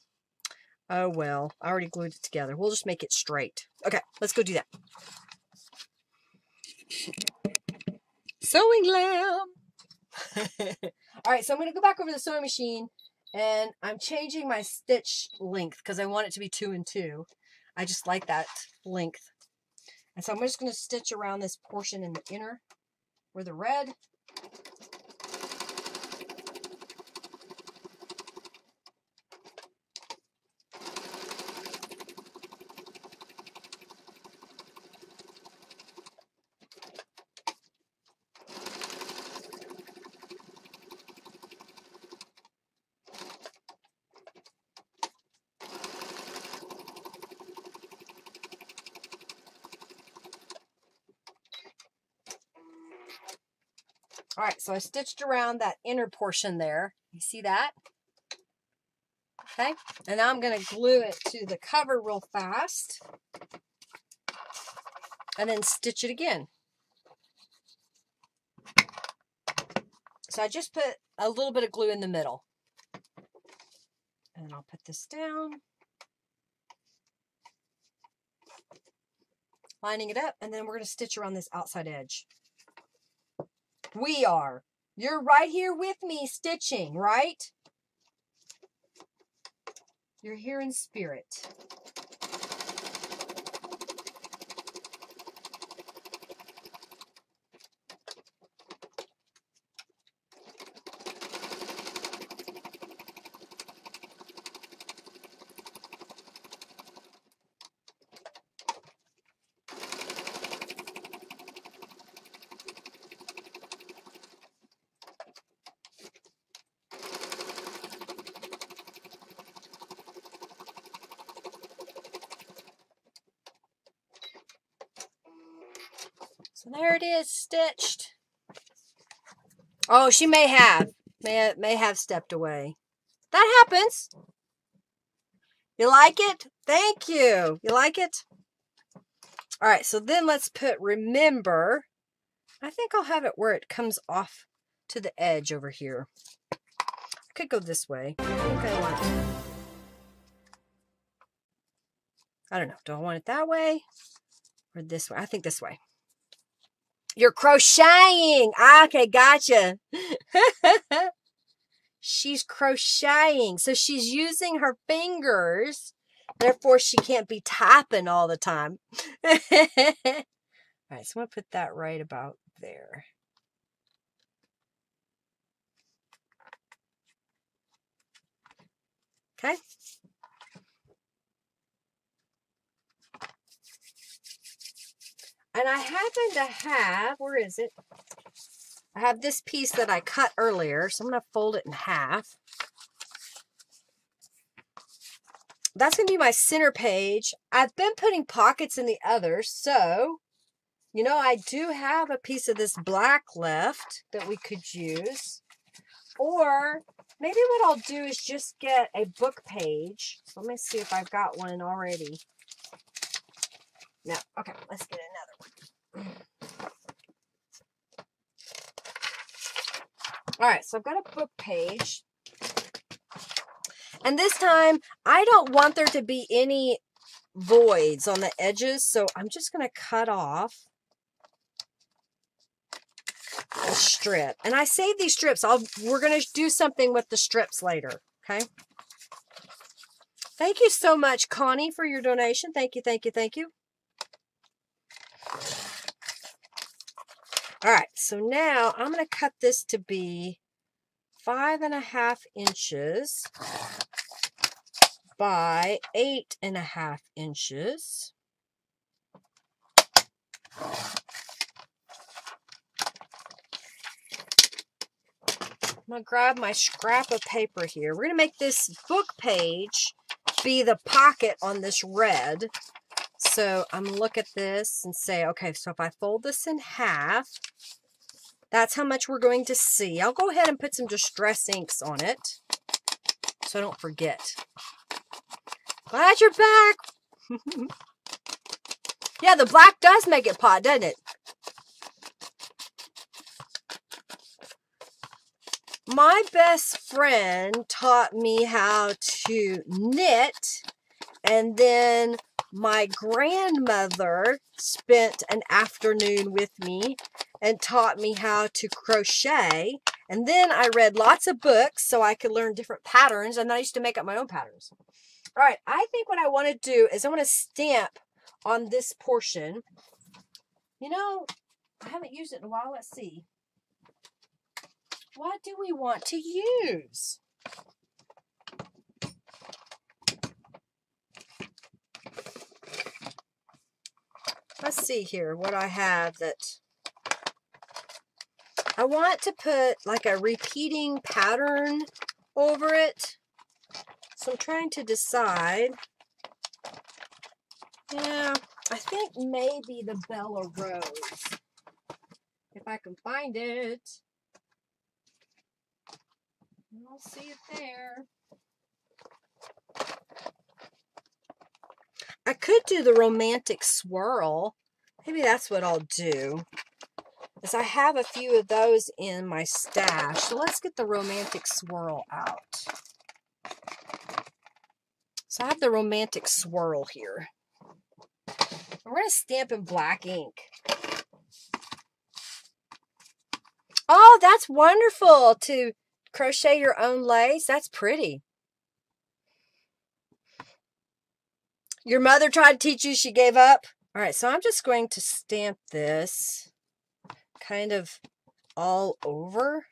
Oh, well, I already glued it together. We'll just make it straight. Okay, let's go do that. Sewing lamb. All right, so I'm going to go back over the sewing machine and I'm changing my stitch length because I want it to be two and two. I just like that length. And so I'm just going to stitch around this portion in the inner where the red so I stitched around that inner portion there. You see that? Okay, and now I'm going to glue it to the cover real fast. And then stitch it again. So I just put a little bit of glue in the middle. And I'll put this down. Lining it up, and then we're going to stitch around this outside edge. We are. You're right here with me stitching, right? You're here in spirit. There it is, stitched. Oh, she may have. May, may have stepped away. That happens. You like it? Thank you. You like it? All right, so then let's put remember. I think I'll have it where it comes off to the edge over here. I could go this way. I think I want I don't know. Do I want it that way or this way? I think this way. You're crocheting. Okay, gotcha. she's crocheting. So she's using her fingers. Therefore, she can't be tapping all the time. all right, so I'm going to put that right about there. Okay. And I happen to have, where is it? I have this piece that I cut earlier, so I'm going to fold it in half. That's going to be my center page. I've been putting pockets in the others, so, you know, I do have a piece of this black left that we could use. Or maybe what I'll do is just get a book page. So let me see if I've got one already. No. Okay, let's get another one. All right, so I've got a book page. And this time, I don't want there to be any voids on the edges, so I'm just going to cut off a strip. And I save these strips. I'll we're going to do something with the strips later, okay? Thank you so much, Connie, for your donation. Thank you, thank you, thank you. All right, so now I'm going to cut this to be five and a half inches by eight and a half inches. I'm going to grab my scrap of paper here. We're going to make this book page be the pocket on this red. So I'm going to look at this and say, okay, so if I fold this in half, that's how much we're going to see. I'll go ahead and put some distress inks on it so I don't forget. Glad you're back. yeah, the black does make it pot, doesn't it? My best friend taught me how to knit and then my grandmother spent an afternoon with me and taught me how to crochet. And then I read lots of books so I could learn different patterns. And then I used to make up my own patterns. All right, I think what I want to do is I want to stamp on this portion. You know, I haven't used it in a while. Let's see. What do we want to use? Let's see here what I have that I want to put like a repeating pattern over it. So I'm trying to decide. Yeah, I think maybe the Bella Rose. If I can find it. I'll see it there. I could do the romantic swirl. Maybe that's what I'll do. Is I have a few of those in my stash. So let's get the romantic swirl out. So I have the romantic swirl here. We're going to stamp in black ink. Oh, that's wonderful to crochet your own lace. That's pretty. Your mother tried to teach you, she gave up. All right, so I'm just going to stamp this kind of all over.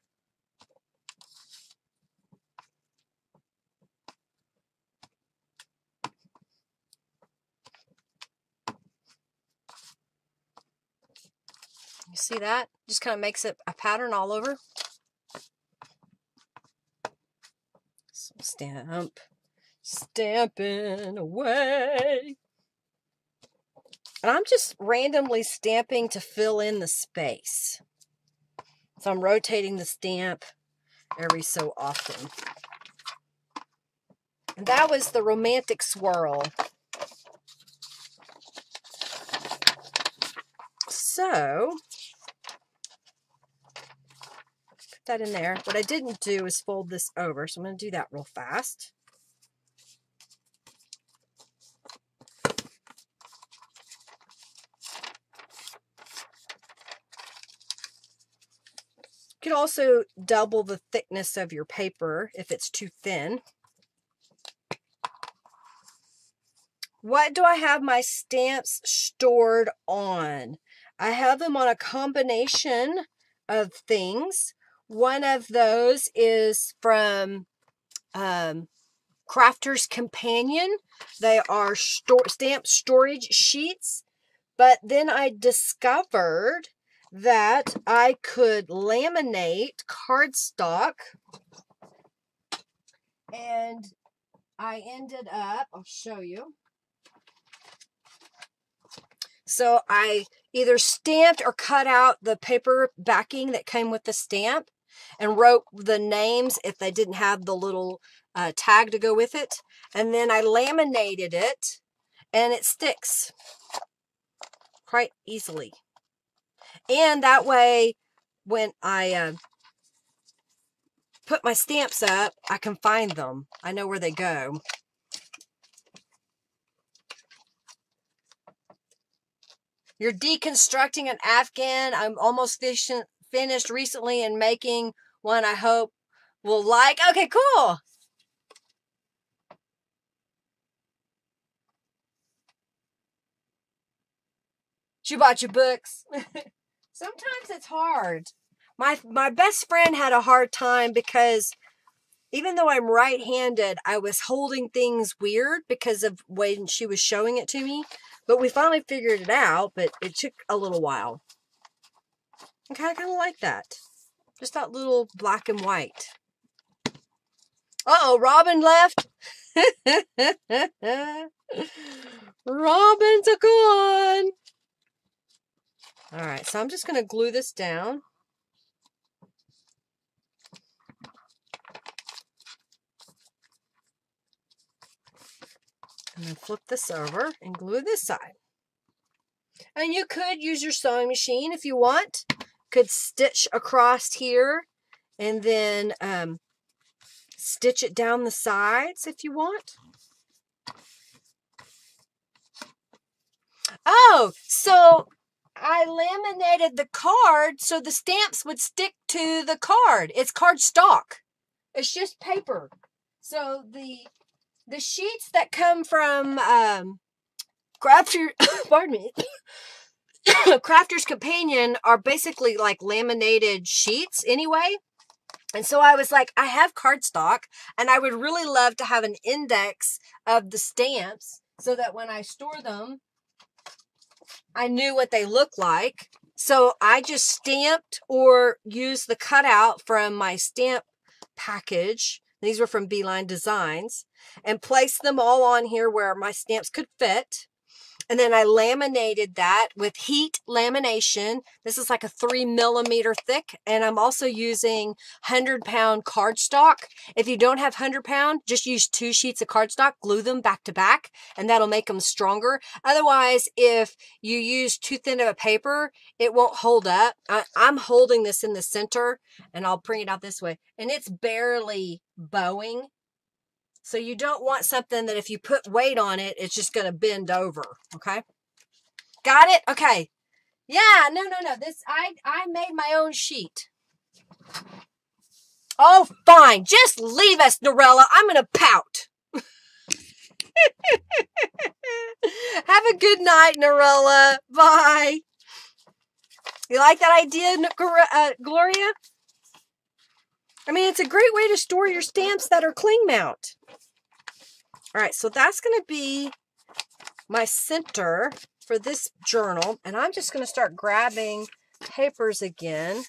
You see that? Just kind of makes it a pattern all over. So stamp stamping away. And I'm just randomly stamping to fill in the space. So I'm rotating the stamp every so often. And that was the romantic swirl. So, put that in there. What I didn't do is fold this over, so I'm going to do that real fast. You could also double the thickness of your paper if it's too thin. What do I have my stamps stored on? I have them on a combination of things. One of those is from um, Crafter's Companion. They are stamp storage sheets. But then I discovered that I could laminate cardstock and I ended up, I'll show you. So I either stamped or cut out the paper backing that came with the stamp and wrote the names if they didn't have the little uh, tag to go with it. And then I laminated it and it sticks quite easily. And that way, when I uh, put my stamps up, I can find them. I know where they go. You're deconstructing an Afghan. I'm almost finished recently and making one I hope will like. Okay, cool. You bought your books. Sometimes it's hard. My my best friend had a hard time because even though I'm right-handed, I was holding things weird because of when she was showing it to me. But we finally figured it out, but it took a little while. I kind of kind of like that. Just that little black and white. Uh-oh, Robin left. Robin's a gone. All right, so I'm just going to glue this down. And then flip this over and glue this side. And you could use your sewing machine if you want. Could stitch across here and then um, stitch it down the sides if you want. Oh, so I laminated the card so the stamps would stick to the card. It's card stock. It's just paper. So the the sheets that come from um, Crafter, pardon me, Crafter's Companion are basically like laminated sheets anyway. And so I was like, I have cardstock and I would really love to have an index of the stamps so that when I store them, I knew what they looked like. So I just stamped or used the cutout from my stamp package these were from B Line Designs. And placed them all on here where my stamps could fit. And then I laminated that with heat lamination. This is like a three millimeter thick. And I'm also using 100 pound cardstock. If you don't have 100 pound, just use two sheets of cardstock, glue them back to back, and that'll make them stronger. Otherwise, if you use too thin of a paper, it won't hold up. I, I'm holding this in the center and I'll bring it out this way. And it's barely bowing so you don't want something that if you put weight on it, it's just going to bend over. Okay. Got it? Okay. Yeah, no, no, no. This, I, I made my own sheet. Oh, fine. Just leave us, Norella. I'm going to pout. Have a good night, Norella. Bye. You like that idea, uh, Gloria? I mean, it's a great way to store your stamps that are cling mount. All right, so that's going to be my center for this journal. And I'm just going to start grabbing papers again.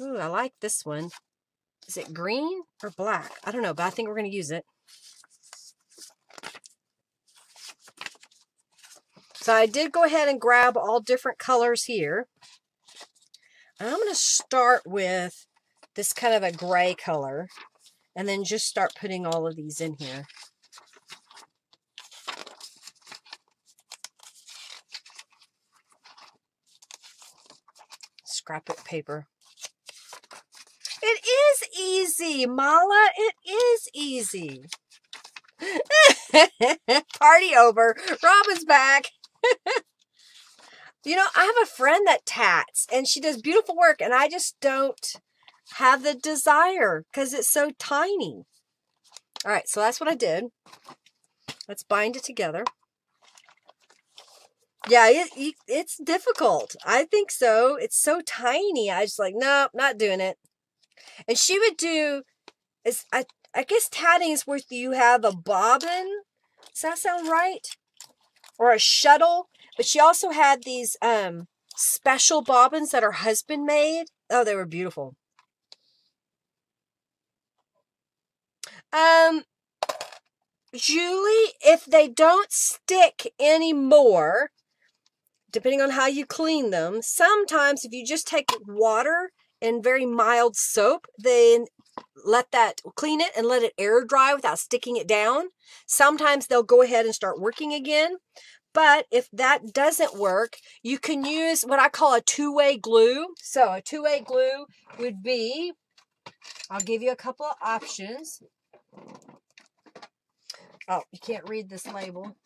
Ooh, I like this one. Is it green or black? I don't know, but I think we're going to use it. So I did go ahead and grab all different colors here. I'm going to start with this kind of a gray color and then just start putting all of these in here. Scrapbook paper. It is easy, Mala. It is easy. Party over. Robin's back. you know, I have a friend that tats and she does beautiful work and I just don't have the desire because it's so tiny. All right, so that's what I did. Let's bind it together. Yeah, it, it's difficult. I think so. It's so tiny. I just like, nope, not doing it. And she would do, is I, I guess tatting is where you have a bobbin. Does that sound right? Or a shuttle. But she also had these um, special bobbins that her husband made. Oh, they were beautiful. Um, Julie, if they don't stick anymore, depending on how you clean them, sometimes if you just take water and very mild soap, then let that clean it and let it air dry without sticking it down. Sometimes they'll go ahead and start working again. But if that doesn't work, you can use what I call a two-way glue. So a two-way glue would be, I'll give you a couple of options. Oh, you can't read this label.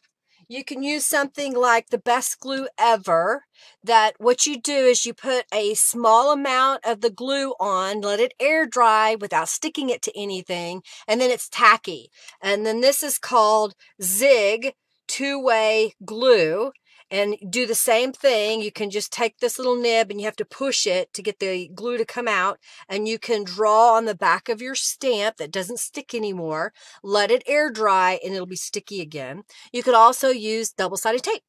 You can use something like the best glue ever that what you do is you put a small amount of the glue on, let it air dry without sticking it to anything, and then it's tacky. And then this is called Zig two-way glue and do the same thing. You can just take this little nib and you have to push it to get the glue to come out and you can draw on the back of your stamp that doesn't stick anymore. Let it air dry and it'll be sticky again. You could also use double-sided tape.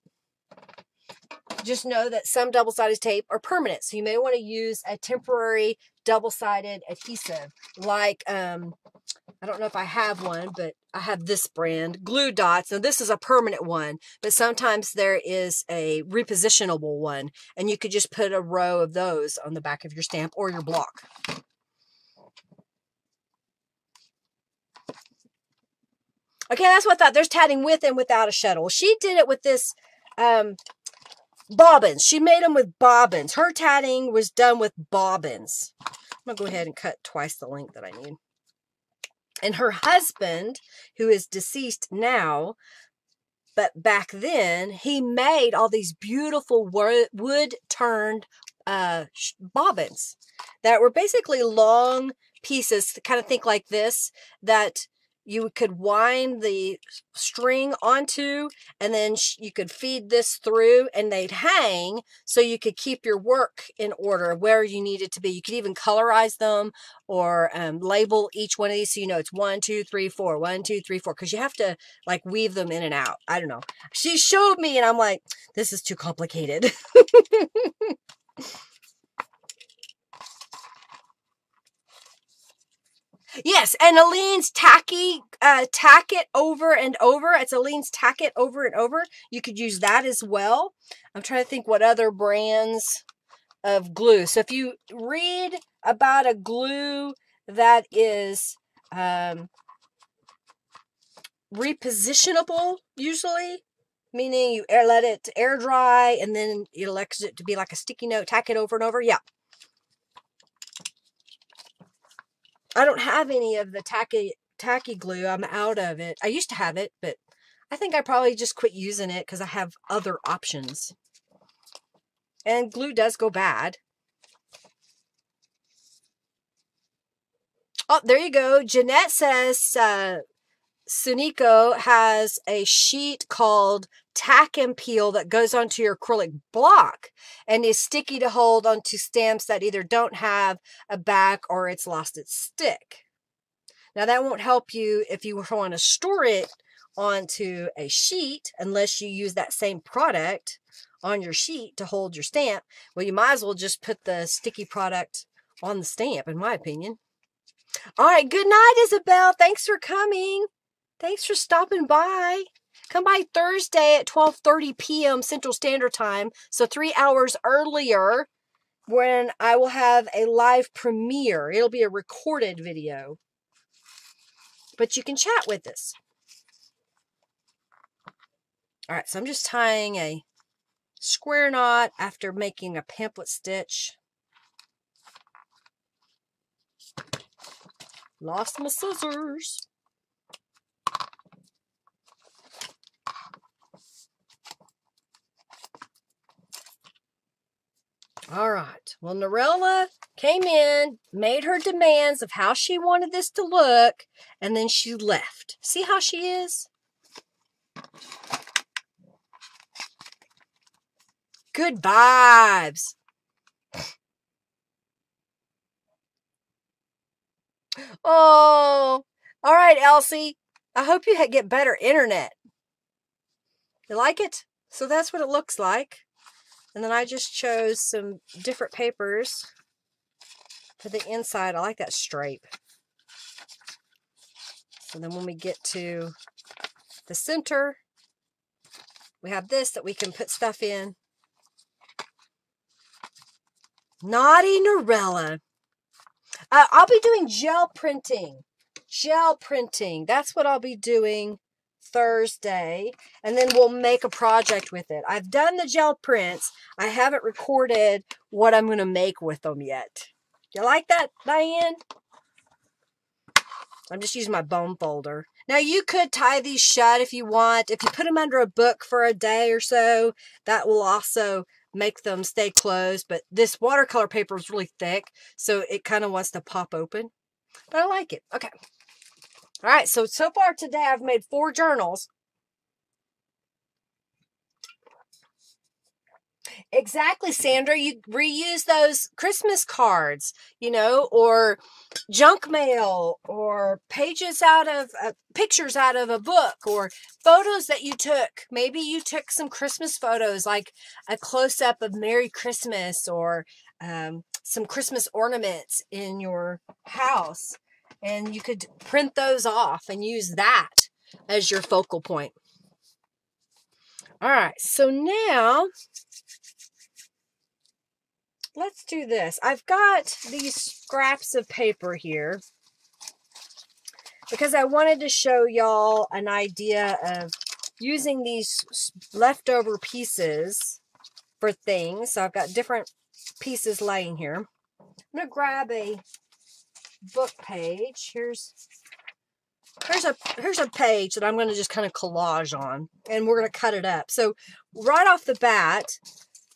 Just know that some double-sided tape are permanent. So you may want to use a temporary double-sided adhesive like um, I don't know if I have one, but I have this brand, Glue Dots. Now, this is a permanent one, but sometimes there is a repositionable one, and you could just put a row of those on the back of your stamp or your block. Okay, that's what I thought. There's tatting with and without a shuttle. She did it with this um, bobbins. She made them with bobbins. Her tatting was done with bobbins. I'm going to go ahead and cut twice the length that I need. And her husband, who is deceased now, but back then, he made all these beautiful wood turned uh, bobbins that were basically long pieces, kind of think like this, that you could wind the string onto and then you could feed this through and they'd hang so you could keep your work in order where you needed to be. You could even colorize them or um, label each one of these so you know it's one, two, three, four, one, two, three, four, because you have to like weave them in and out. I don't know. She showed me and I'm like, this is too complicated. Yes, and Aleene's tacky, uh, tack it over and over. It's Aleene's tack it over and over. You could use that as well. I'm trying to think what other brands of glue. So if you read about a glue that is um, repositionable, usually, meaning you air, let it air dry and then you elect it to be like a sticky note, tack it over and over. Yeah, I don't have any of the tacky tacky glue. I'm out of it. I used to have it, but I think I probably just quit using it because I have other options. And glue does go bad. Oh, there you go. Jeanette says uh, Sunico has a sheet called tack and peel that goes onto your acrylic block and is sticky to hold onto stamps that either don't have a back or it's lost its stick. Now that won't help you if you want to store it onto a sheet unless you use that same product on your sheet to hold your stamp. Well, you might as well just put the sticky product on the stamp, in my opinion. All right, good night, Isabel. Thanks for coming. Thanks for stopping by. Come by Thursday at 12.30 p.m. Central Standard Time, so three hours earlier when I will have a live premiere. It'll be a recorded video. But you can chat with us. All right, so I'm just tying a square knot after making a pamphlet stitch. Lost my scissors. All right. Well, Norella came in, made her demands of how she wanted this to look, and then she left. See how she is? Good vibes. Oh, all right, Elsie. I hope you get better internet. You like it? So that's what it looks like. And then I just chose some different papers for the inside. I like that stripe. So then when we get to the center, we have this that we can put stuff in. Naughty Norella. Uh, I'll be doing gel printing. Gel printing. That's what I'll be doing Thursday. And then we'll make a project with it. I've done the gel prints. I haven't recorded what I'm going to make with them yet. You like that, Diane? I'm just using my bone folder. Now, you could tie these shut if you want. If you put them under a book for a day or so, that will also make them stay closed. But this watercolor paper is really thick, so it kind of wants to pop open. But I like it. Okay. All right, so, so far today I've made four journals. Exactly, Sandra. You reuse those Christmas cards, you know, or junk mail, or pages out of uh, pictures out of a book, or photos that you took. Maybe you took some Christmas photos, like a close up of Merry Christmas, or um, some Christmas ornaments in your house. And you could print those off and use that as your focal point. All right, so now let's do this. I've got these scraps of paper here because I wanted to show y'all an idea of using these leftover pieces for things. So I've got different pieces laying here. I'm going to grab a book page. Here's here's a here's a page that I'm going to just kind of collage on and we're going to cut it up. So right off the bat,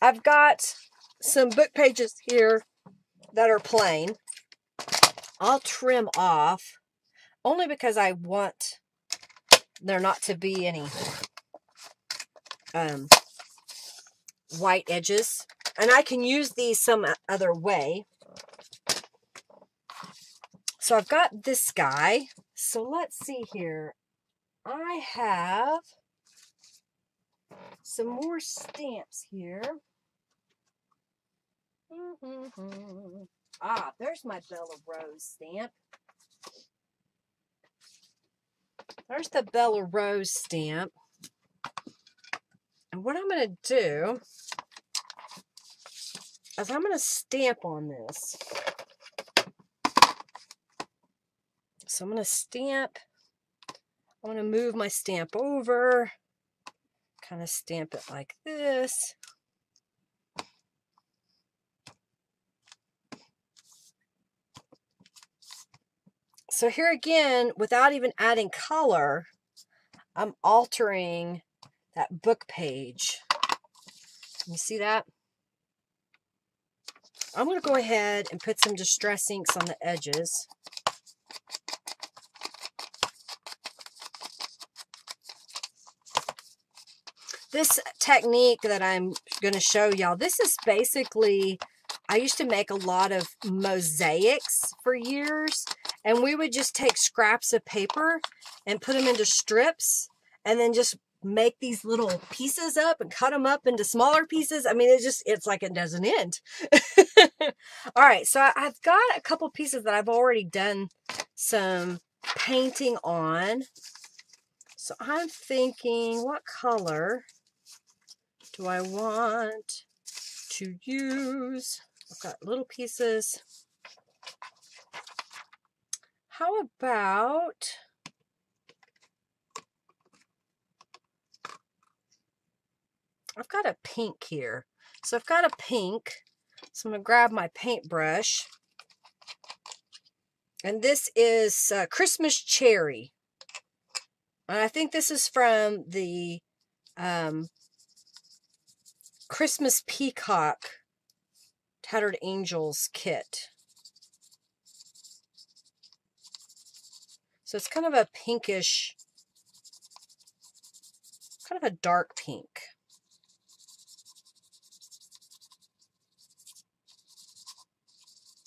I've got some book pages here that are plain. I'll trim off only because I want there not to be any um, white edges. And I can use these some other way. So I've got this guy. So let's see here. I have some more stamps here. Mm-hmm. Ah, there's my Bella Rose stamp. There's the Bella Rose stamp. And what I'm going to do is I'm going to stamp on this. So I'm going to stamp. I'm going to move my stamp over. Kind of stamp it like this. So here again, without even adding color, I'm altering that book page. You see that? I'm going to go ahead and put some distress inks on the edges. This technique that I'm going to show y'all, this is basically, I used to make a lot of mosaics for years and we would just take scraps of paper and put them into strips and then just make these little pieces up and cut them up into smaller pieces. I mean, it just, it's like it doesn't end. All right, so I've got a couple pieces that I've already done some painting on. So I'm thinking, what color do I want to use? I've got little pieces. How about I've got a pink here. So I've got a pink. So I'm going to grab my paintbrush. And this is uh, Christmas Cherry. And I think this is from the um, Christmas Peacock Tattered Angels kit. So it's kind of a pinkish, kind of a dark pink.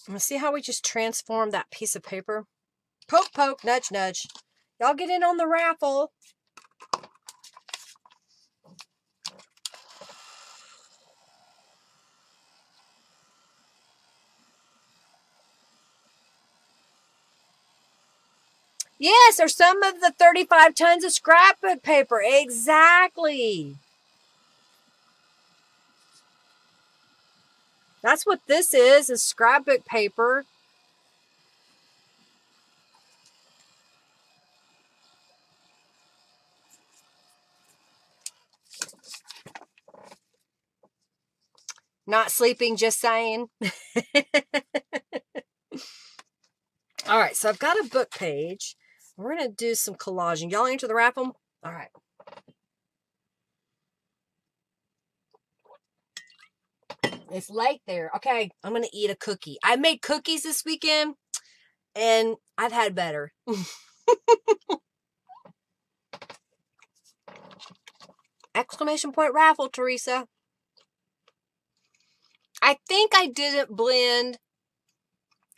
To see how we just transform that piece of paper. Poke, poke, nudge, nudge. Y'all get in on the raffle. Yes, or some of the 35 tons of scrapbook paper. Exactly. That's what this is, is scrapbook paper. Not sleeping, just saying. All right, so I've got a book page. We're going to do some collaging. Y'all into the raffle? All right. It's late there. Okay, I'm going to eat a cookie. I made cookies this weekend, and I've had better. Exclamation point raffle, Teresa. I think I didn't blend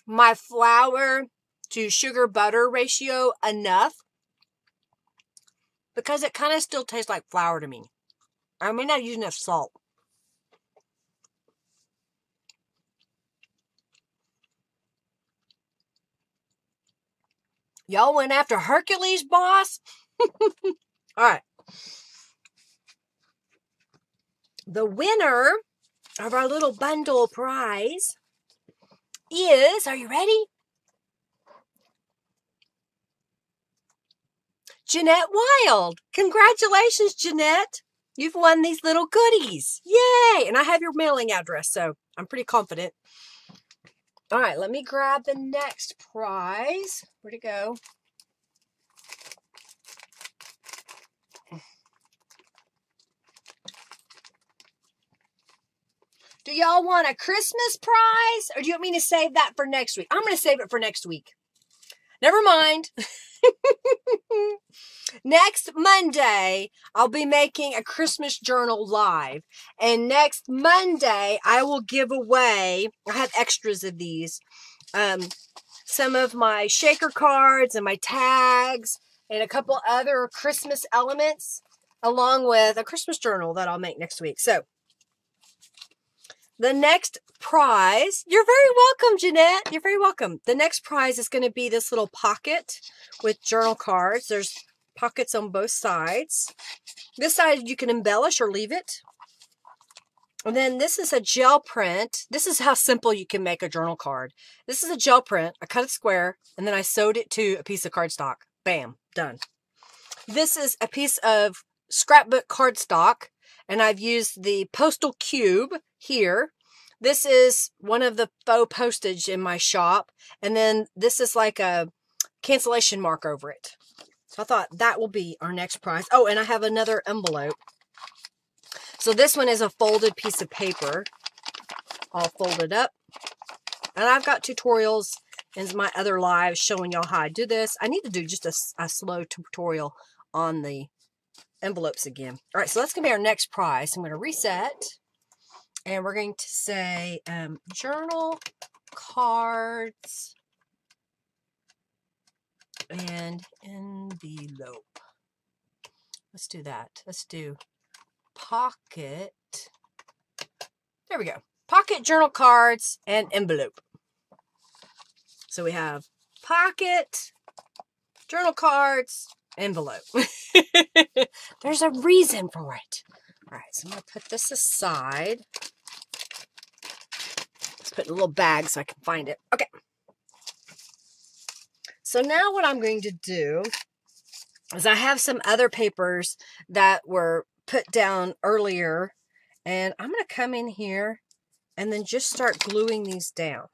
my flour to sugar butter ratio enough because it kind of still tastes like flour to me. I may not use enough salt. Y'all went after Hercules, boss? All right. The winner of our little bundle prize is, are you ready? Jeanette Wild. Congratulations, Jeanette. You've won these little goodies. Yay! And I have your mailing address, so I'm pretty confident. All right, let me grab the next prize. Where'd it go? Do y'all want a Christmas prize or do you want me to save that for next week? I'm going to save it for next week. Never mind. next Monday, I'll be making a Christmas journal live. And next Monday, I will give away, I have extras of these, um, some of my shaker cards and my tags and a couple other Christmas elements along with a Christmas journal that I'll make next week. So the next prize, you're very welcome, Jeanette. You're very welcome. The next prize is going to be this little pocket with journal cards. There's pockets on both sides. This side you can embellish or leave it. And then this is a gel print. This is how simple you can make a journal card. This is a gel print. I cut it square and then I sewed it to a piece of cardstock. Bam, done. This is a piece of scrapbook cardstock and I've used the postal cube here. This is one of the faux postage in my shop. And then this is like a cancellation mark over it. So I thought that will be our next prize. Oh, and I have another envelope. So this one is a folded piece of paper, all folded up. And I've got tutorials in my other lives showing y'all how I do this. I need to do just a, a slow tutorial on the envelopes again. All right, so that's going to be our next prize. I'm going to reset. And we're going to say um, journal cards and envelope. Let's do that. Let's do pocket. There we go. Pocket journal cards and envelope. So we have pocket, journal cards, envelope. There's a reason for it. All right, so I'm going to put this aside. Put in a little bag so I can find it. Okay. So now what I'm going to do is I have some other papers that were put down earlier and I'm going to come in here and then just start gluing these down.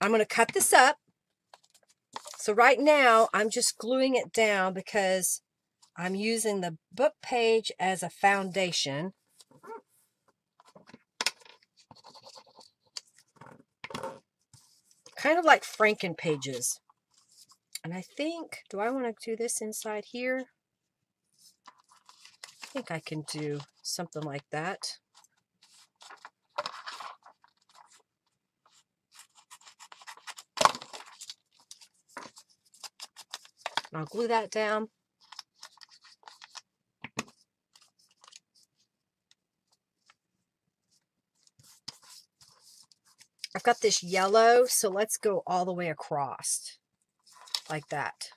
I'm going to cut this up. So right now I'm just gluing it down because I'm using the book page as a foundation. Kind of like Franken pages. And I think, do I want to do this inside here? I think I can do something like that. I'll glue that down. I've got this yellow, so let's go all the way across like that.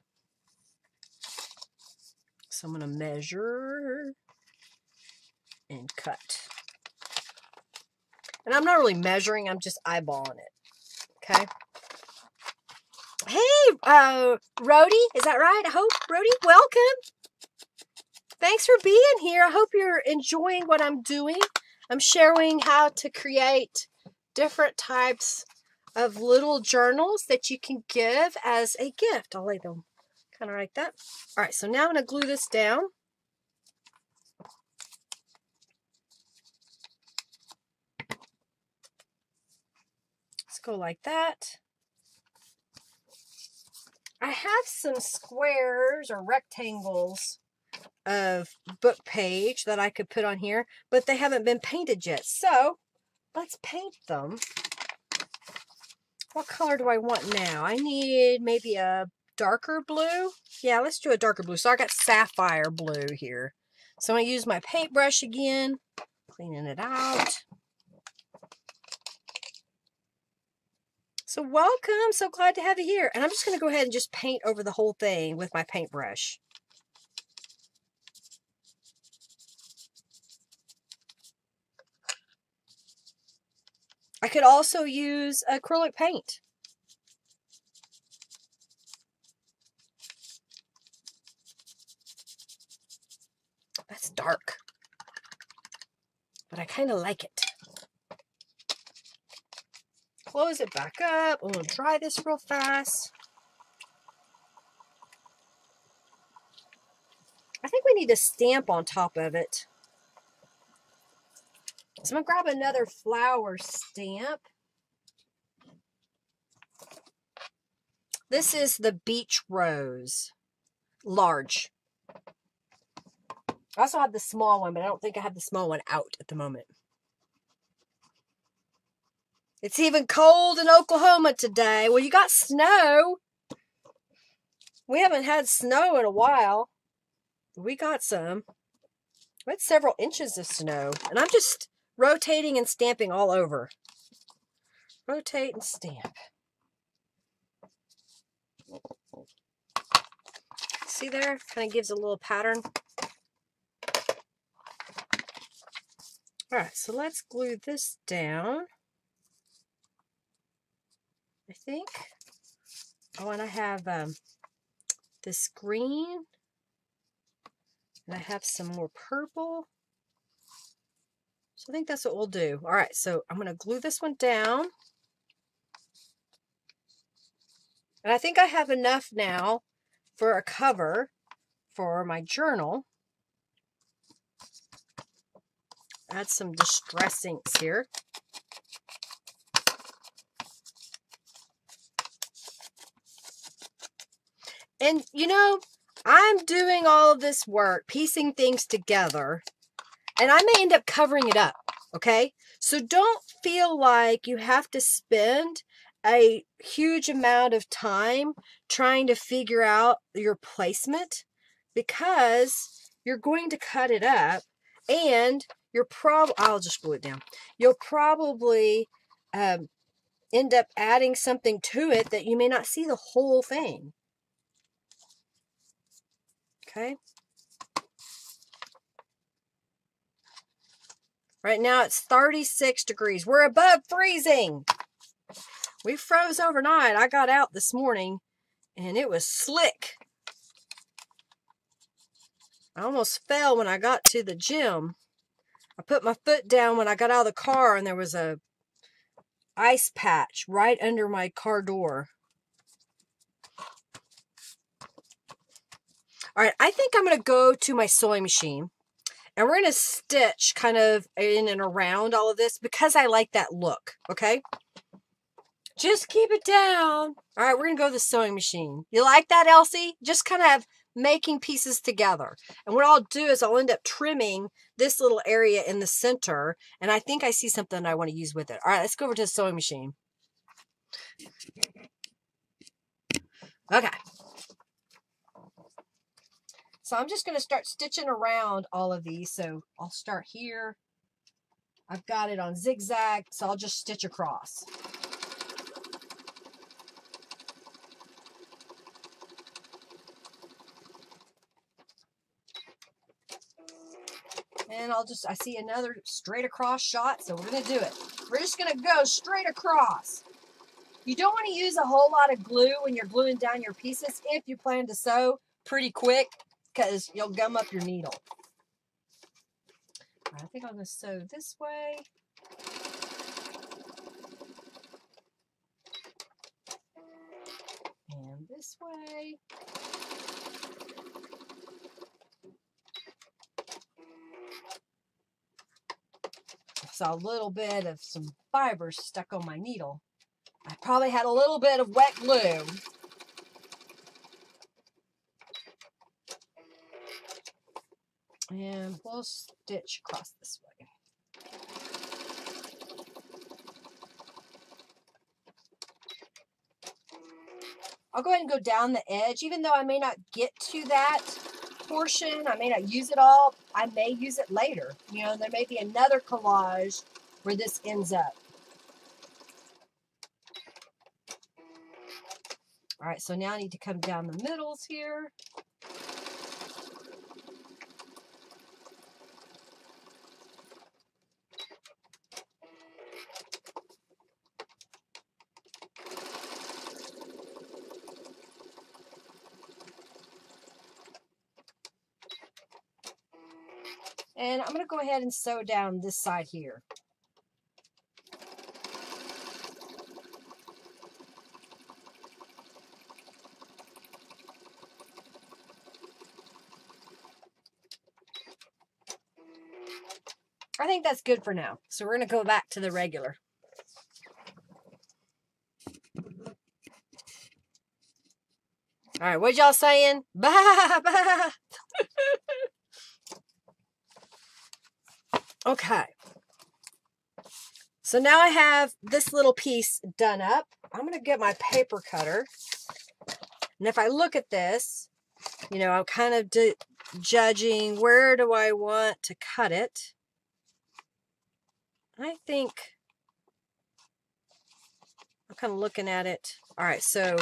So I'm going to measure and cut. And I'm not really measuring, I'm just eyeballing it. Okay. Hey, uh, Rody, is that right? I hope, Rody, welcome. Thanks for being here. I hope you're enjoying what I'm doing. I'm sharing how to create different types of little journals that you can give as a gift. I'll lay them kind of like that. All right, so now I'm going to glue this down. Let's go like that. I have some squares or rectangles of book page that I could put on here, but they haven't been painted yet. So let's paint them. What color do I want now? I need maybe a darker blue. Yeah, let's do a darker blue. So I got sapphire blue here. So I'm going to use my paintbrush again, cleaning it out. So welcome. So glad to have you here. And I'm just going to go ahead and just paint over the whole thing with my paintbrush. I could also use uh, acrylic paint. That's dark. But I kind of like it close it back up. To dry this real fast. I think we need a stamp on top of it. So I'm going to grab another flower stamp. This is the Beach Rose. Large. I also have the small one, but I don't think I have the small one out at the moment. It's even cold in Oklahoma today. Well, you got snow. We haven't had snow in a while. We got some. We had several inches of snow. And I'm just rotating and stamping all over. Rotate and stamp. See there? Kind of gives a little pattern. All right, so let's glue this down. I think. Oh, and I have um, this green. And I have some more purple. So I think that's what we'll do. All right, so I'm going to glue this one down. And I think I have enough now for a cover for my journal. Add some distress inks here. And, you know, I'm doing all of this work, piecing things together, and I may end up covering it up, okay? So don't feel like you have to spend a huge amount of time trying to figure out your placement because you're going to cut it up and you're probably, I'll just glue it down. You'll probably um, end up adding something to it that you may not see the whole thing. Okay. Right now it's 36 degrees. We're above freezing. We froze overnight. I got out this morning and it was slick. I almost fell when I got to the gym. I put my foot down when I got out of the car and there was a ice patch right under my car door. All right, I think I'm going to go to my sewing machine and we're going to stitch kind of in and around all of this because I like that look, okay? Just keep it down. All right, we're going to go to the sewing machine. You like that, Elsie? Just kind of making pieces together. And what I'll do is I'll end up trimming this little area in the center. And I think I see something I want to use with it. All right, let's go over to the sewing machine. Okay. So I'm just going to start stitching around all of these. So I'll start here. I've got it on zigzag, so I'll just stitch across. And I'll just, I see another straight across shot, so we're going to do it. We're just going to go straight across. You don't want to use a whole lot of glue when you're gluing down your pieces if you plan to sew pretty quick because you'll gum up your needle. I think I'm going to sew this way. And this way. I saw a little bit of some fibers stuck on my needle. I probably had a little bit of wet glue. And we'll stitch across this way. I'll go ahead and go down the edge, even though I may not get to that portion. I may not use it all. I may use it later. You know, there may be another collage where this ends up. All right, so now I need to come down the middles here. Go ahead and sew down this side here. I think that's good for now. So we're going to go back to the regular. All right, what y'all saying? Bye, bye. Okay. So now I have this little piece done up. I'm going to get my paper cutter. And if I look at this, you know, I'm kind of judging where do I want to cut it. I think I'm kind of looking at it. All right, so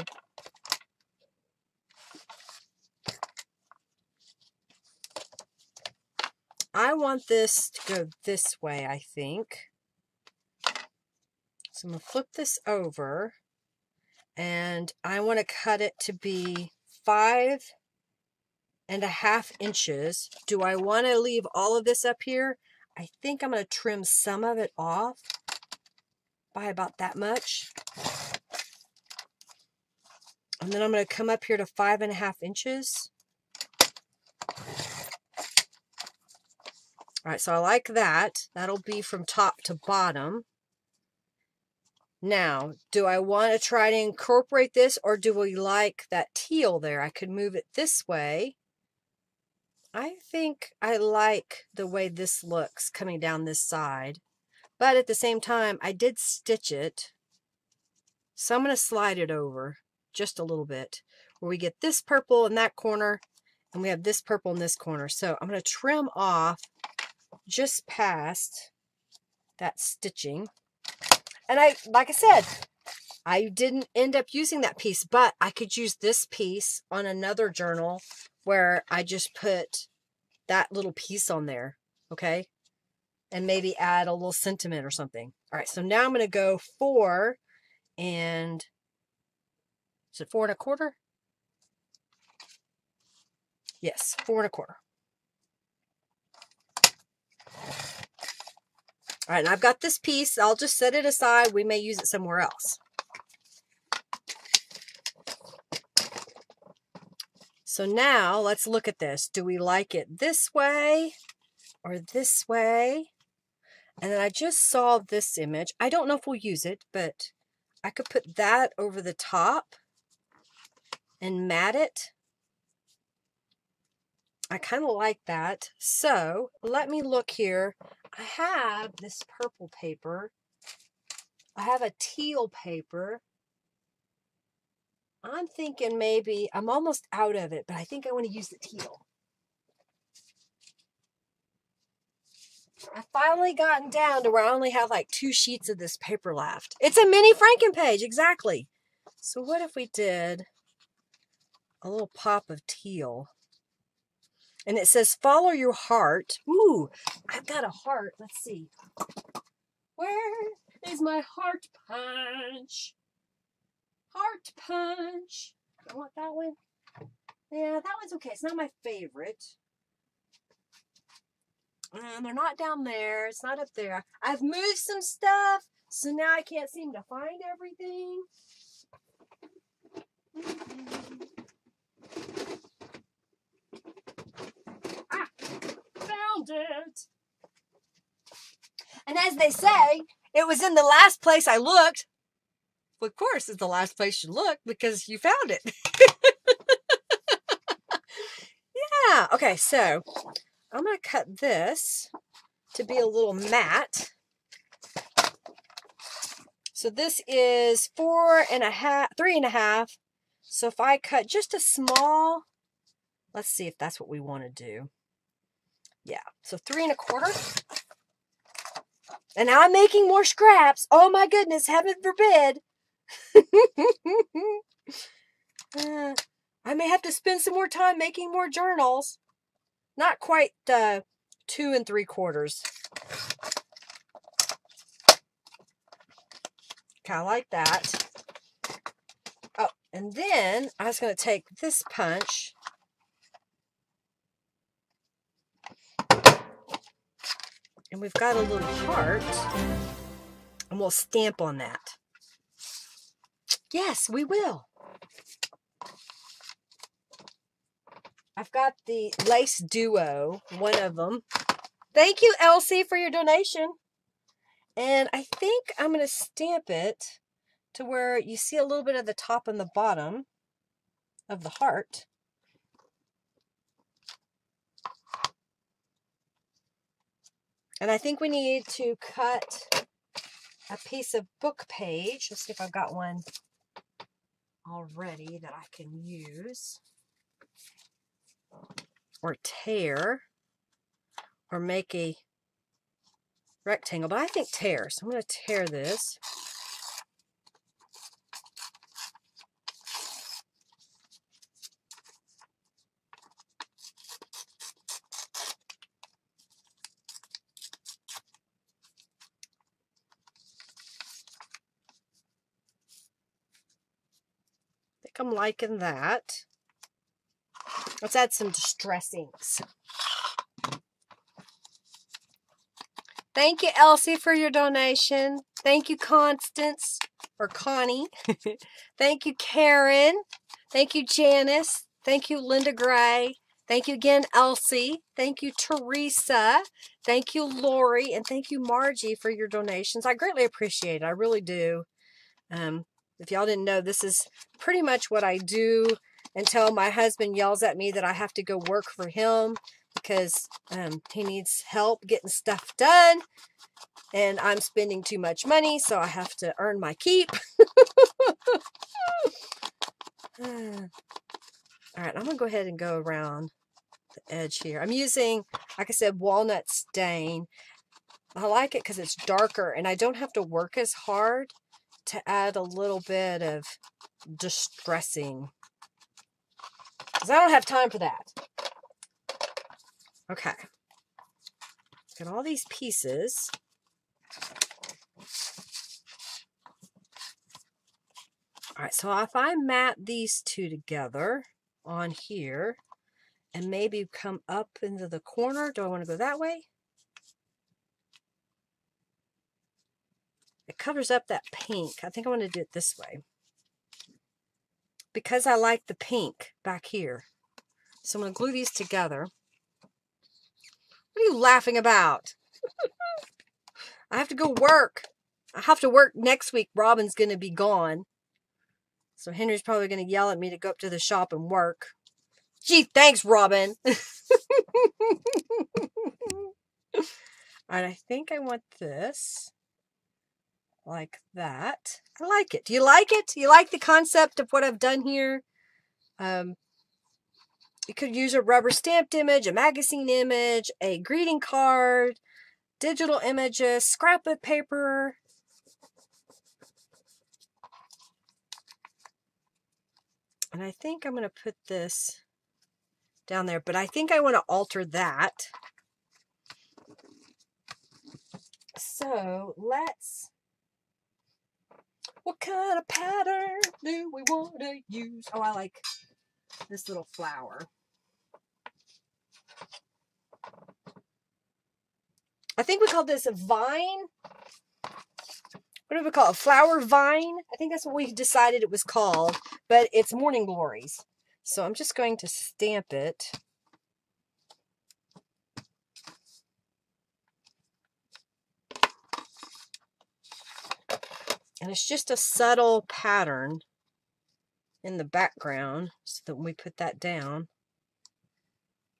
I want this to go this way, I think. So I'm going to flip this over and I want to cut it to be five and a half inches. Do I want to leave all of this up here? I think I'm going to trim some of it off by about that much. And then I'm going to come up here to five and a half inches. All right, so I like that. That'll be from top to bottom. Now, do I want to try to incorporate this or do we like that teal there? I could move it this way. I think I like the way this looks coming down this side. But at the same time, I did stitch it. So I'm going to slide it over just a little bit where we get this purple in that corner and we have this purple in this corner. So I'm going to trim off just past that stitching. And I, like I said, I didn't end up using that piece, but I could use this piece on another journal where I just put that little piece on there, okay? and maybe add a little sentiment or something. All right, so now I'm going to go four and is it four and a quarter? Yes, four and a quarter. All right, and I've got this piece. I'll just set it aside. We may use it somewhere else. So now let's look at this. Do we like it this way or this way? And then I just saw this image. I don't know if we'll use it, but I could put that over the top and mat it. I kind of like that. So let me look here. I have this purple paper. I have a teal paper. I'm thinking maybe, I'm almost out of it, but I think I want to use the teal. I've finally gotten down to where I only have like two sheets of this paper left. It's a mini Franken page, exactly. So what if we did a little pop of teal? And it says, follow your heart. Ooh, I've got a heart. Let's see. Where is my heart punch? Heart punch. I want that one? Yeah, that one's okay. It's not my favorite. And they're not down there. It's not up there. I've moved some stuff, so now I can't seem to find everything. Ah, it. And as they say, it was in the last place I looked. Well, of course, it's the last place you look because you found it. yeah. Okay, so I'm going to cut this to be a little matte. So this is four and a half, three and a half. So if I cut just a small, let's see if that's what we want to do. Yeah, so three and a quarter. And now I'm making more scraps. Oh my goodness, heaven forbid. uh, I may have to spend some more time making more journals. Not quite uh, two and three quarters. Kind of like that. Oh, and then I was going to take this punch. And we've got a little heart. And we'll stamp on that. Yes, we will. I've got the Lace Duo, one of them. Thank you, Elsie, for your donation. And I think I'm going to stamp it to where you see a little bit of the top and the bottom of the heart. And I think we need to cut a piece of book page. Let's see if I've got one already that I can use or tear or make a rectangle, but I think tear. So I'm going to tear this. I'm liking that. Let's add some distress inks. Thank you, Elsie, for your donation. Thank you, Constance, or Connie. Thank you, Karen. Thank you, Janice. Thank you, Linda Gray. Thank you again, Elsie. Thank you, Teresa. Thank you, Lori. And thank you, Margie, for your donations. I greatly appreciate it. I really do. Um, if y'all didn't know, this is pretty much what I do until my husband yells at me that I have to go work for him because um, he needs help getting stuff done and I'm spending too much money so I have to earn my keep. All right, I'm going to go ahead and go around the edge here. I'm using, like I said, walnut stain. I like it because it's darker and I don't have to work as hard to add a little bit of distressing because I don't have time for that. Okay. Got all these pieces. All right, so if I mat these two together on here and maybe come up into the corner, do I want to go that way? It covers up that pink. I think I want to do it this way. Because I like the pink back here. So I'm going to glue these together. What are you laughing about? I have to go work. I have to work next week. Robin's going to be gone. So Henry's probably going to yell at me to go up to the shop and work. Gee, thanks, Robin. All right, I think I want this like that. I like it. Do you like it? You like the concept of what I've done here? Um, you could use a rubber stamped image, a magazine image, a greeting card, digital images, scrapbook paper. And I think I'm going to put this down there, but I think I want to alter that. So let's, what kind of pattern do we want to use? Oh, I like this little flower. I think we call this a vine. What do we call it? A flower vine? I think that's what we decided it was called, but it's Morning Glories. So I'm just going to stamp it. And it's just a subtle pattern in the background so that when we put that down,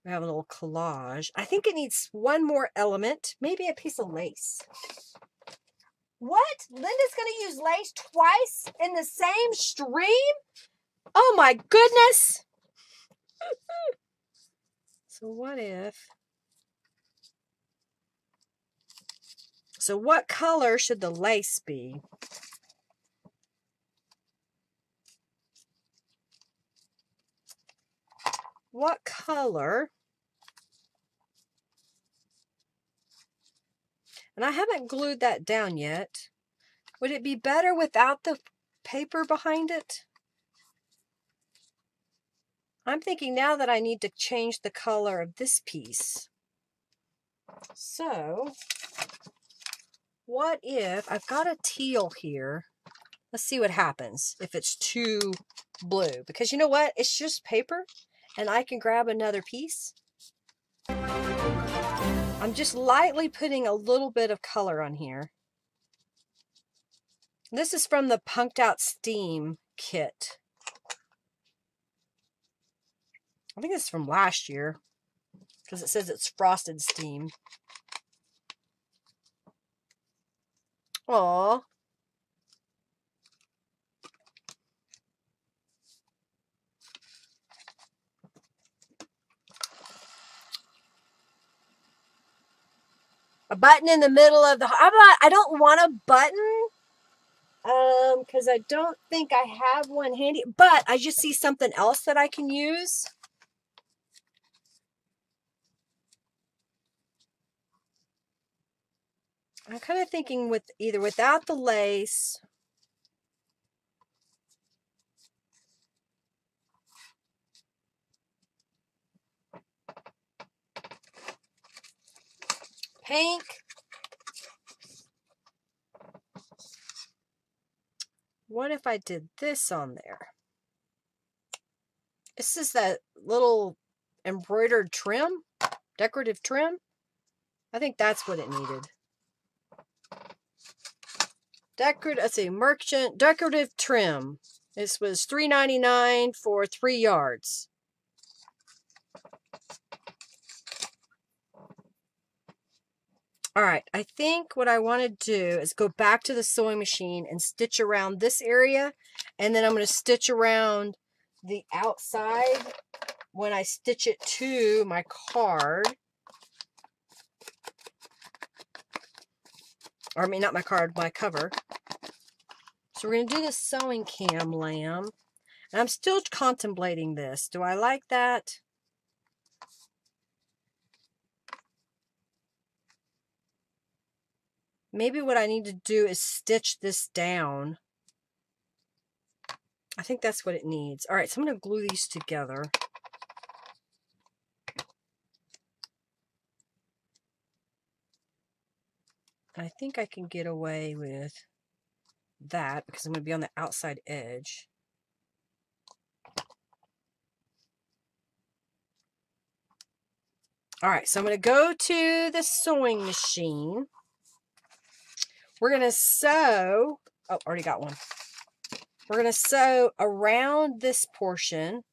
we have a little collage. I think it needs one more element, maybe a piece of lace. What? Linda's going to use lace twice in the same stream? Oh my goodness. so what if... So what color should the lace be? What color? And I haven't glued that down yet. Would it be better without the paper behind it? I'm thinking now that I need to change the color of this piece. So, what if, I've got a teal here. Let's see what happens if it's too blue. Because you know what? It's just paper and I can grab another piece. I'm just lightly putting a little bit of color on here. This is from the Punked Out Steam kit. I think it's from last year because it says it's frosted steam. Aw. A button in the middle of the... I'm not, I don't want a button um because I don't think I have one handy but I just see something else that I can use. I'm kind of thinking with either without the lace pink what if I did this on there this is that little embroidered trim decorative trim I think that's what it needed Decorative, let's see, merchant decorative trim. This was $3.99 for three yards. All right, I think what I want to do is go back to the sewing machine and stitch around this area. And then I'm going to stitch around the outside when I stitch it to my card. Or I mean, not my card, my cover. So we're going to do the sewing cam lamb. And I'm still contemplating this. Do I like that? Maybe what I need to do is stitch this down. I think that's what it needs. All right, so I'm going to glue these together. I think I can get away with that because I'm going to be on the outside edge. All right, so I'm going to go to the sewing machine. We're going to sew, oh, already got one. We're going to sew around this portion.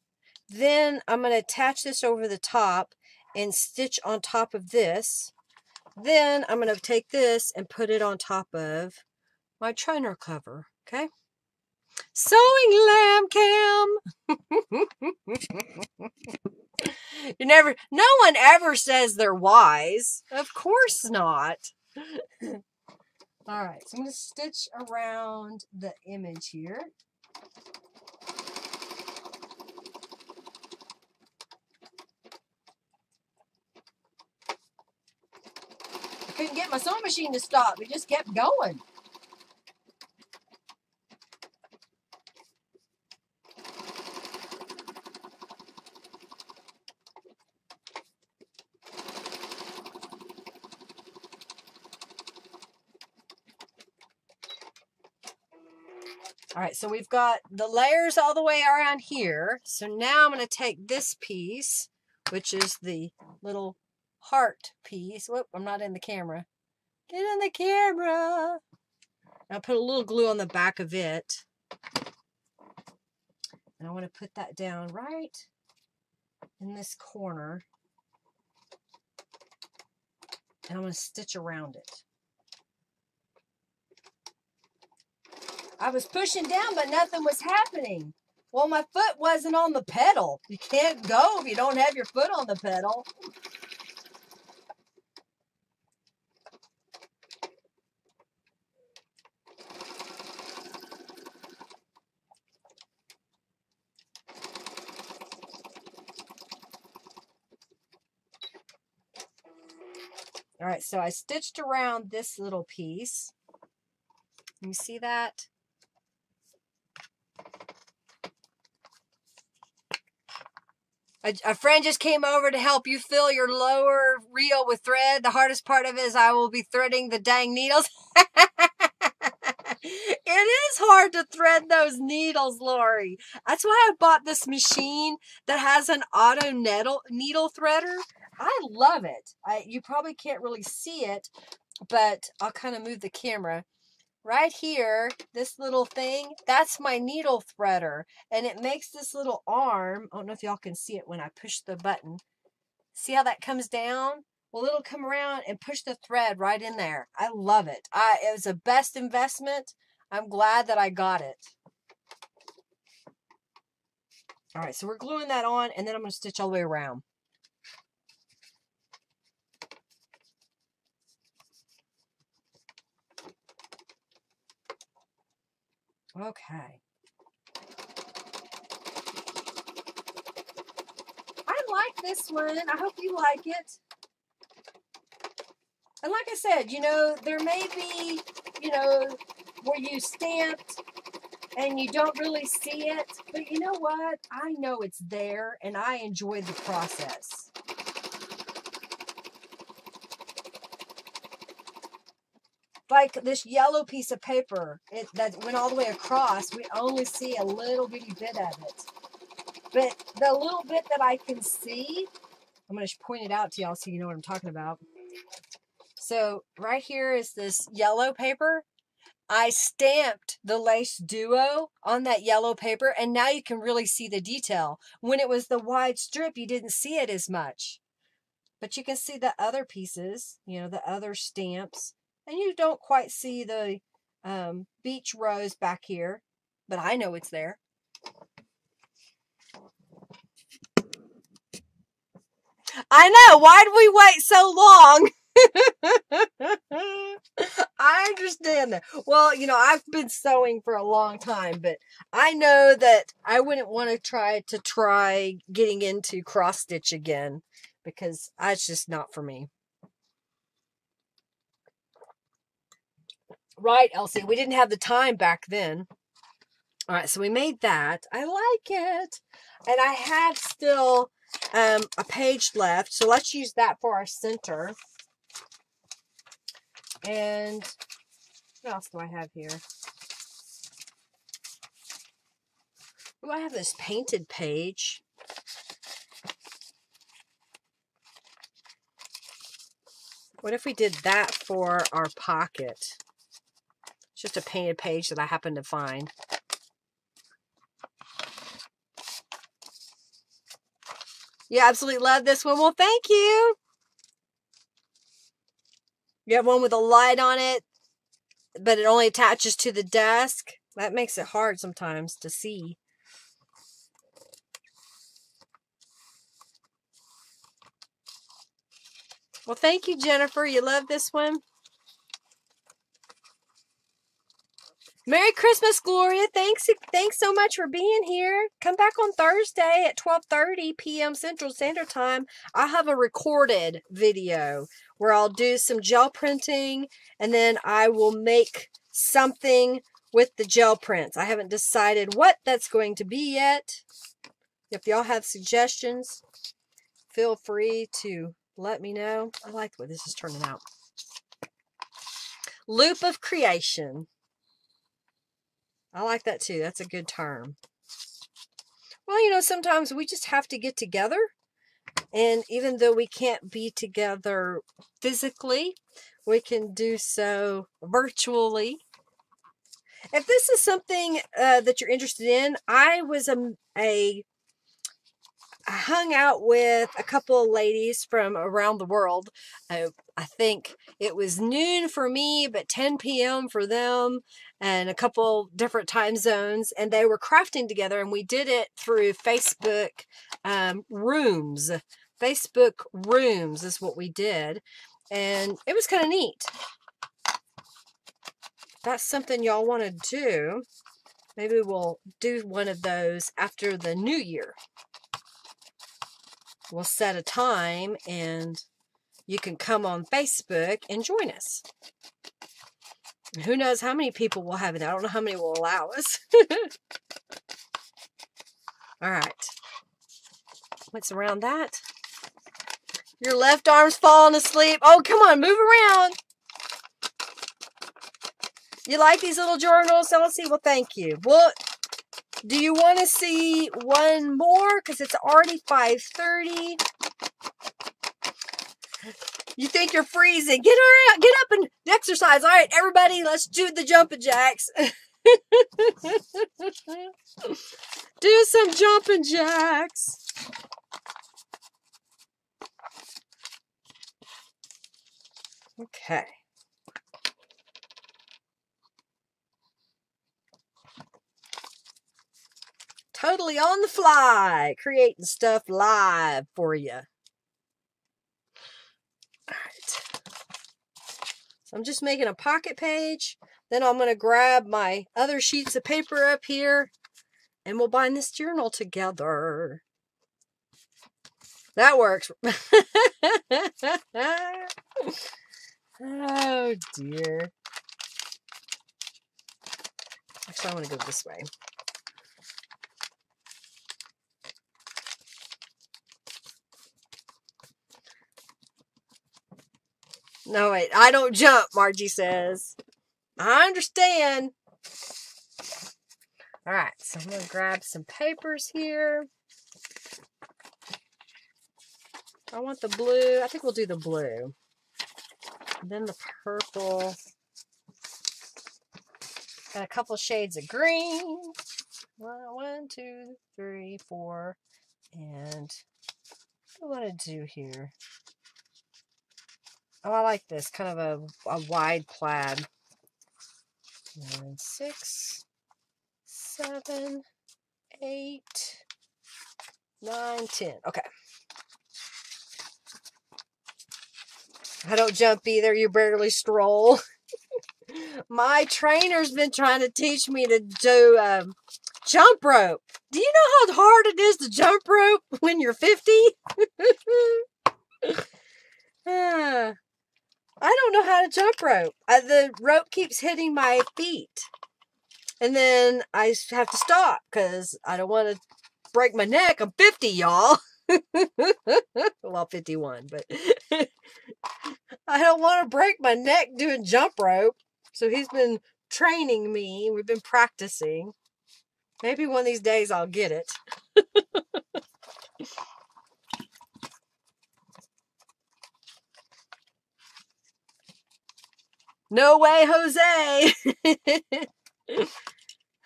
Then I'm going to attach this over the top and stitch on top of this. Then I'm going to take this and put it on top of my trainer cover, okay? Sewing lamb cam. you never, no one ever says they're wise. Of course not. All right, so I'm going to stitch around the image here. I couldn't get my sewing machine to stop. It just kept going. So we've got the layers all the way around here. So now I'm going to take this piece, which is the little heart piece. Whoop, I'm not in the camera. Get in the camera. I'll put a little glue on the back of it. And I want to put that down right in this corner. And I'm going to stitch around it. I was pushing down, but nothing was happening. Well, my foot wasn't on the pedal. You can't go if you don't have your foot on the pedal. All right, so I stitched around this little piece. You see that? A, a, friend just came over to help you fill your lower reel with thread. The hardest part of it is I will be threading the dang needles. it is hard to thread those needles, Lori. That's why I bought this machine that has an auto needle, needle threader. I love it. I, you probably can't really see it, but I'll kind of move the camera right here, this little thing, that's my needle threader. And it makes this little arm. I don't know if y'all can see it when I push the button. See how that comes down? Well, it'll come around and push the thread right in there. I love it. I, it was the best investment. I'm glad that I got it. All right, so we're gluing that on, and then I'm going to stitch all the way around. Okay. I like this one. I hope you like it. And like I said, you know, there may be, you know, where you stamped and you don't really see it. But you know what? I know it's there and I enjoy the process. Like this yellow piece of paper it, that went all the way across, we only see a little bitty bit of it. But the little bit that I can see, I'm going to point it out to y'all so you know what I'm talking about. So right here is this yellow paper. I stamped the lace duo on that yellow paper and now you can really see the detail. When it was the wide strip, you didn't see it as much. But you can see the other pieces, you know, the other stamps and you don't quite see the um, beach rose back here, but I know it's there. I know. Why did we wait so long? I understand that. Well, you know, I've been sewing for a long time, but I know that I wouldn't want to try to try getting into cross stitch again because that's just not for me. Right, Elsie. We didn't have the time back then. All right, so we made that. I like it. And I have still um, a page left. So let's use that for our center. And what else do I have here? Oh, I have this painted page. What if we did that for our pocket? Just a painted page that I happened to find. You absolutely love this one. Well, thank you. You have one with a light on it, but it only attaches to the desk. That makes it hard sometimes to see. Well, thank you, Jennifer. You love this one? Merry Christmas, Gloria. Thanks thanks so much for being here. Come back on Thursday at 12:30 p.m. Central Standard Time. I have a recorded video where I'll do some gel printing and then I will make something with the gel prints. I haven't decided what that's going to be yet. If y'all have suggestions, feel free to let me know. I like the way this is turning out. Loop of creation. I like that too. That's a good term. Well, you know, sometimes we just have to get together. And even though we can't be together physically, we can do so virtually. If this is something uh, that you're interested in, I was a, a I hung out with a couple of ladies from around the world. I, I think it was noon for me, but 10 p.m. for them, and a couple different time zones. And they were crafting together, and we did it through Facebook um, rooms. Facebook rooms is what we did, and it was kind of neat. That's something y'all want to do. Maybe we'll do one of those after the new year we'll set a time and you can come on Facebook and join us. Who knows how many people will have it. I don't know how many will allow us. All right. What's around that? Your left arm's falling asleep. Oh, come on, move around. You like these little journals? Let's see. Well, thank you. Well, do you want to see one more? Because it's already 5.30. You think you're freezing. Get around. Get up and exercise. All right, everybody, let's do the jumping jacks. do some jumping jacks. Okay. Totally on the fly, creating stuff live for you. All right. So I'm just making a pocket page. Then I'm going to grab my other sheets of paper up here and we'll bind this journal together. That works. oh dear. Actually, I want to go this way. No, wait. I don't jump, Margie says. I understand. All right, so I'm going to grab some papers here. I want the blue. I think we'll do the blue. And then the purple. And a couple shades of green. One, two, three, four. And what do I want to do here? Oh, I like this. Kind of a, a wide plaid. And six, seven, eight, nine, ten. Okay. I don't jump either. You barely stroll. My trainer's been trying to teach me to do um, jump rope. Do you know how hard it is to jump rope when you're 50? uh, I don't know how to jump rope. I, the rope keeps hitting my feet. And then I have to stop because I don't want to break my neck. I'm 50, y'all. well, 51, but I don't want to break my neck doing jump rope. So he's been training me. We've been practicing. Maybe one of these days I'll get it. no way, Jose.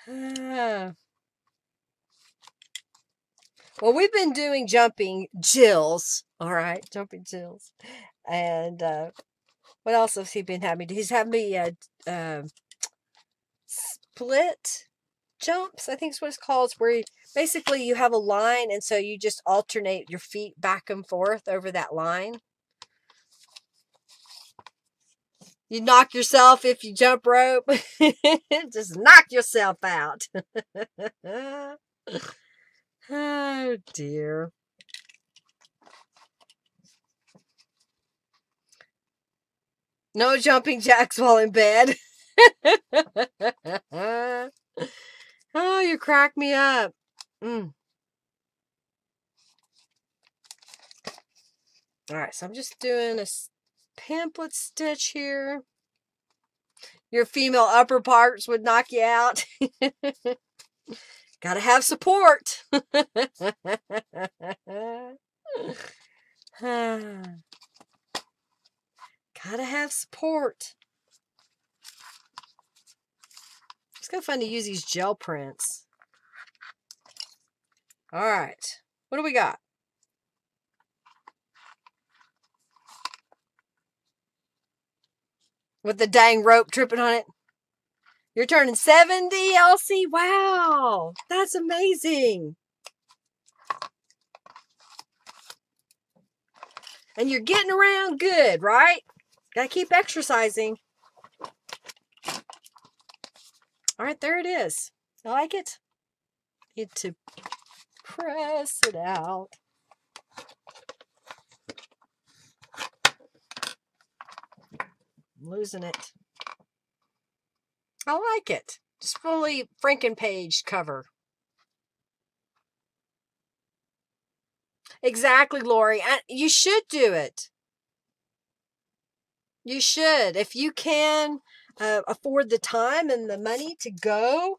well, we've been doing jumping Jills. All right, jumping Jills. And uh, what else has he been having? He's having me uh, uh, split jumps, I think is what it's called. It's where basically you have a line and so you just alternate your feet back and forth over that line. You knock yourself if you jump rope. just knock yourself out. oh dear. No jumping jacks while in bed. Oh, you crack me up. Mm. All right, so I'm just doing a pamphlet stitch here. Your female upper parts would knock you out. Gotta have support. Gotta have support. It's kind of fun to use these gel prints. All right. What do we got? With the dang rope tripping on it. You're turning 70, Elsie? Wow. That's amazing. And you're getting around good, right? Gotta keep exercising. All right, there it is. I like it. Need to press it out. Losing it. I like it. Just fully Frankenpage cover. Exactly, Lori. You should do it. You should. If you can, uh, afford the time and the money to go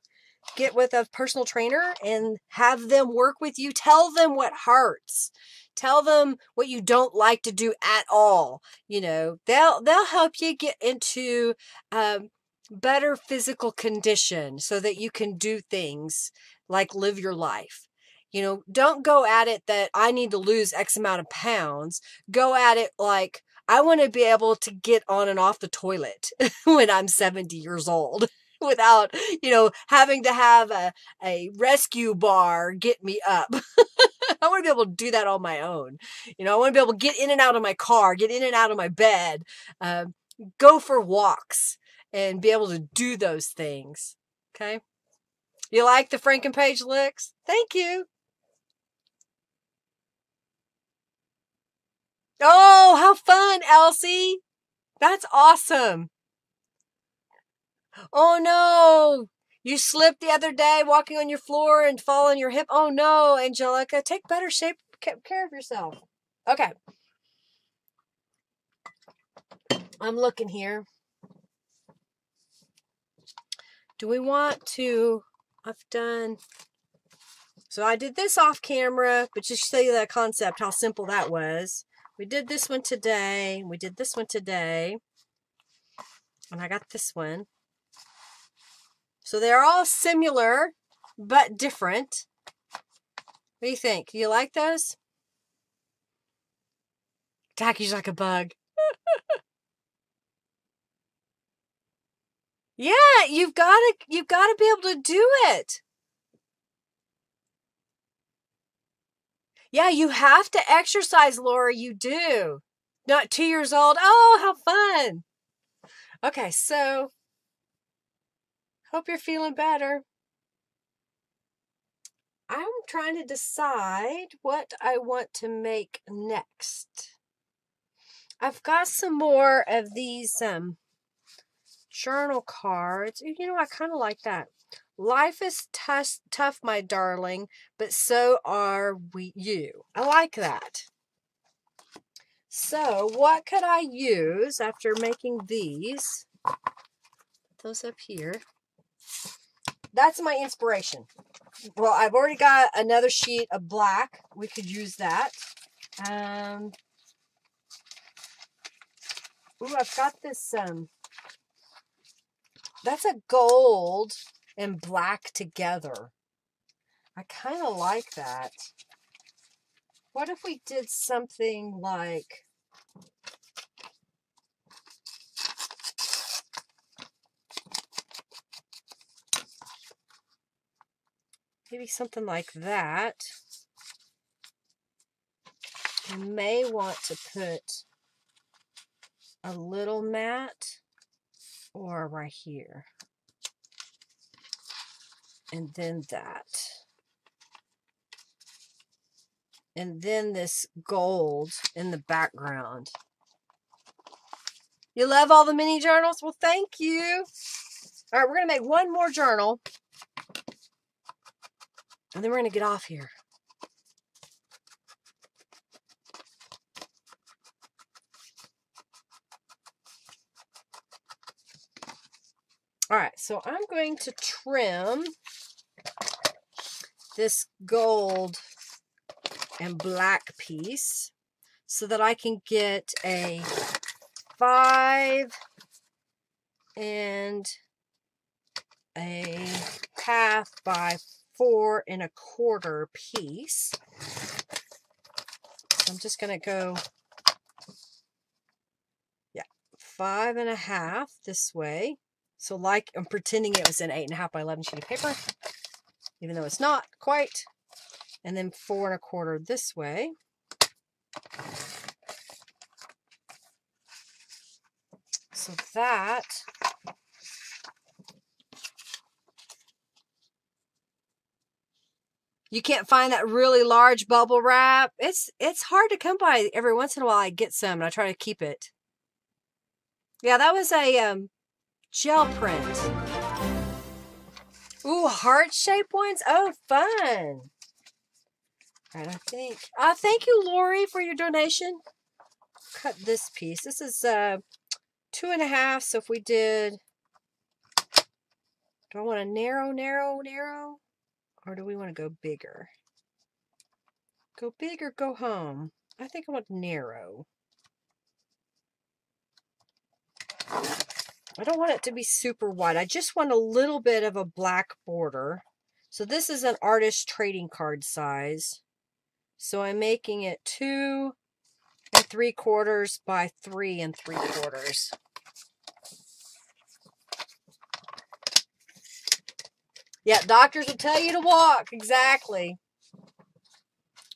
get with a personal trainer and have them work with you tell them what hurts tell them what you don't like to do at all you know they'll they'll help you get into um, better physical condition so that you can do things like live your life you know don't go at it that i need to lose x amount of pounds go at it like I want to be able to get on and off the toilet when I'm 70 years old without, you know, having to have a, a rescue bar get me up. I want to be able to do that on my own. You know, I want to be able to get in and out of my car, get in and out of my bed, uh, go for walks, and be able to do those things. Okay. You like the Frank and Frankenpage licks? Thank you. Oh, how fun, Elsie. That's awesome. Oh no. You slipped the other day walking on your floor and fall on your hip. Oh no, Angelica. Take better shape care of yourself. Okay. I'm looking here. Do we want to I've done so I did this off camera, but just show you that concept, how simple that was. We did this one today. We did this one today. And I got this one. So they're all similar, but different. What do you think? Do you like those? Tacky's like a bug. yeah, you've got to you've got to be able to do it. Yeah, you have to exercise, Laura. You do. Not two years old. Oh, how fun. Okay, so hope you're feeling better. I'm trying to decide what I want to make next. I've got some more of these um, journal cards. You know, I kind of like that. Life is tough, tough, my darling, but so are we you. I like that. So, what could I use after making these? Put those up here. That's my inspiration. Well, I've already got another sheet of black. We could use that. Um, ooh, I've got this, um, that's a gold and black together. I kind of like that. What if we did something like maybe something like that. You may want to put a little mat or right here. And then that. And then this gold in the background. You love all the mini journals? Well, thank you. All right, we're going to make one more journal. And then we're going to get off here. All right, so I'm going to trim this gold and black piece so that I can get a five and a half by four and a quarter piece. I'm just going to go, yeah, five and a half this way. So like I'm pretending it was an eight and a half by 11 sheet of paper, even though it's not quite. And then four and a quarter this way. So that you can't find that really large bubble wrap. It's it's hard to come by. Every once in a while I get some and I try to keep it. Yeah, that was a um, gel print. Ooh, heart-shaped ones. Oh, fun. All right, I think. Uh, thank you, Lori, for your donation. Cut this piece. This is uh, two and a half. So if we did, do I want to narrow, narrow, narrow? Or do we want to go bigger? Go big or go home? I think I want narrow. I don't want it to be super wide. I just want a little bit of a black border. So this is an artist trading card size. So I'm making it two and three quarters by three and three quarters. Yeah, doctors will tell you to walk. Exactly.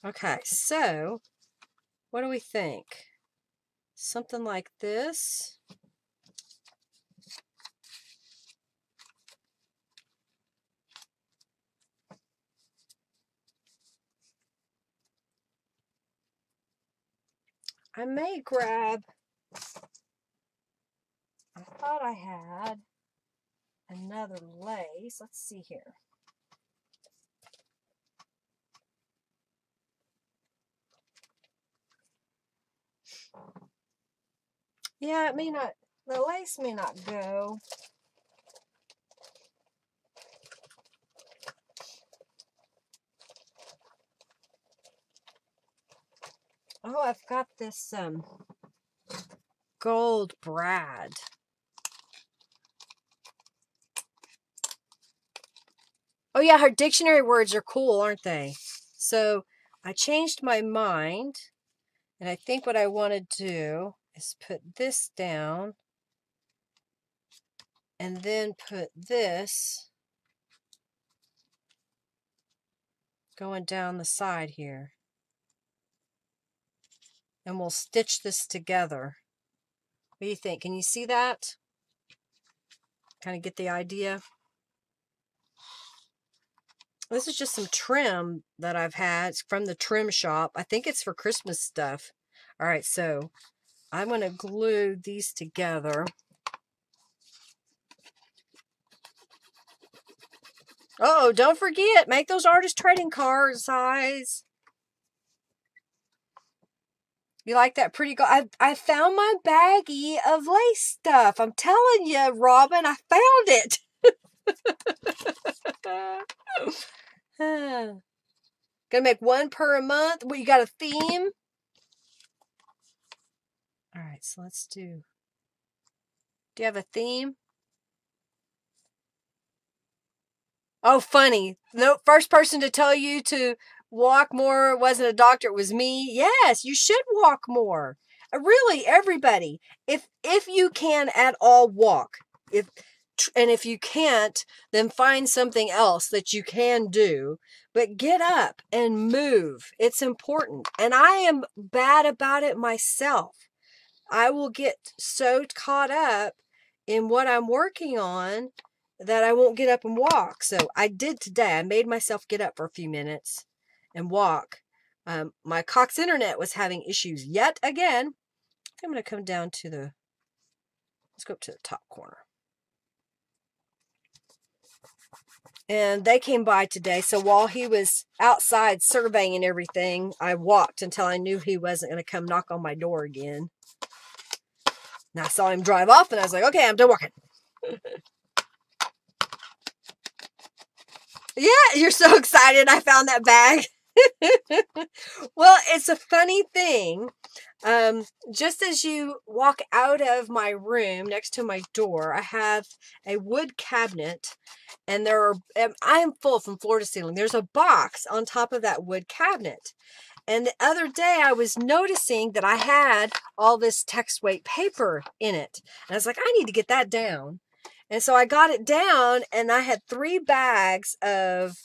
Okay, so what do we think? Something like this. I may grab, I thought I had another lace. Let's see here. Yeah, it may not, the lace may not go. Oh, I've got this um gold brad. Oh yeah, her dictionary words are cool, aren't they? So I changed my mind. And I think what I want to do is put this down. And then put this going down the side here. And we'll stitch this together. What do you think? Can you see that? Kind of get the idea? This is just some trim that I've had. It's from the trim shop. I think it's for Christmas stuff. All right, so I'm going to glue these together. Oh, don't forget, make those artist trading card size. You like that pretty go? I I found my baggie of lace stuff. I'm telling you, Robin, I found it. Gonna make one per a month. Well, you got a theme? All right, so let's do. Do you have a theme? Oh, funny. No, first person to tell you to walk more wasn't a doctor, it was me. Yes, you should walk more. Uh, really, everybody. If if you can at all walk. If and if you can't, then find something else that you can do. But get up and move. It's important. And I am bad about it myself. I will get so caught up in what I'm working on that I won't get up and walk. So I did today. I made myself get up for a few minutes and walk. Um, my Cox internet was having issues yet again. I'm going to come down to the, let's go up to the top corner. And they came by today. So while he was outside surveying everything, I walked until I knew he wasn't going to come knock on my door again. And I saw him drive off and I was like, okay, I'm done walking. Yeah, you're so excited I found that bag. well, it's a funny thing. Um, just as you walk out of my room next to my door, I have a wood cabinet and there are, um, I am full from floor to ceiling. There's a box on top of that wood cabinet. And the other day I was noticing that I had all this text weight paper in it. And I was like, I need to get that down. And so I got it down and I had three bags of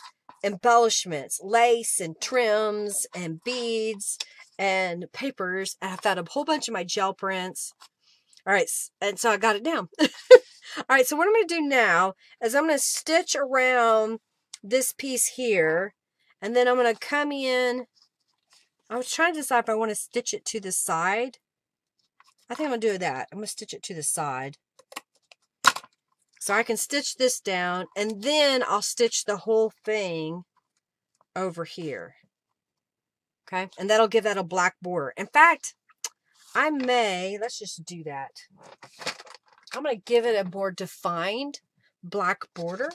embellishments, lace and trims and beads and papers. And I found a whole bunch of my gel prints. All right. And so I got it down. All right. So what I'm going to do now is I'm going to stitch around this piece here. And then I'm going to come in. I was trying to decide if I want to stitch it to the side. I think I'm going to do that. I'm going to stitch it to the side. So I can stitch this down and then I'll stitch the whole thing over here. Okay, and that'll give that a black border. In fact, I may, let's just do that. I'm going to give it a more defined black border.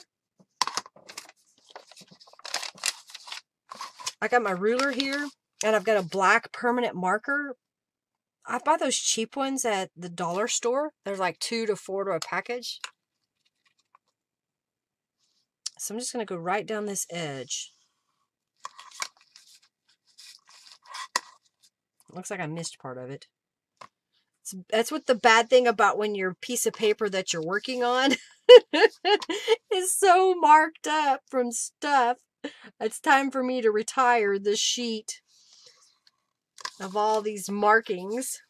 I got my ruler here and I've got a black permanent marker. I buy those cheap ones at the dollar store. There's like two to four to a package. So I'm just going to go right down this edge. Looks like I missed part of it. that's what the bad thing about when your piece of paper that you're working on is so marked up from stuff. It's time for me to retire the sheet of all these markings.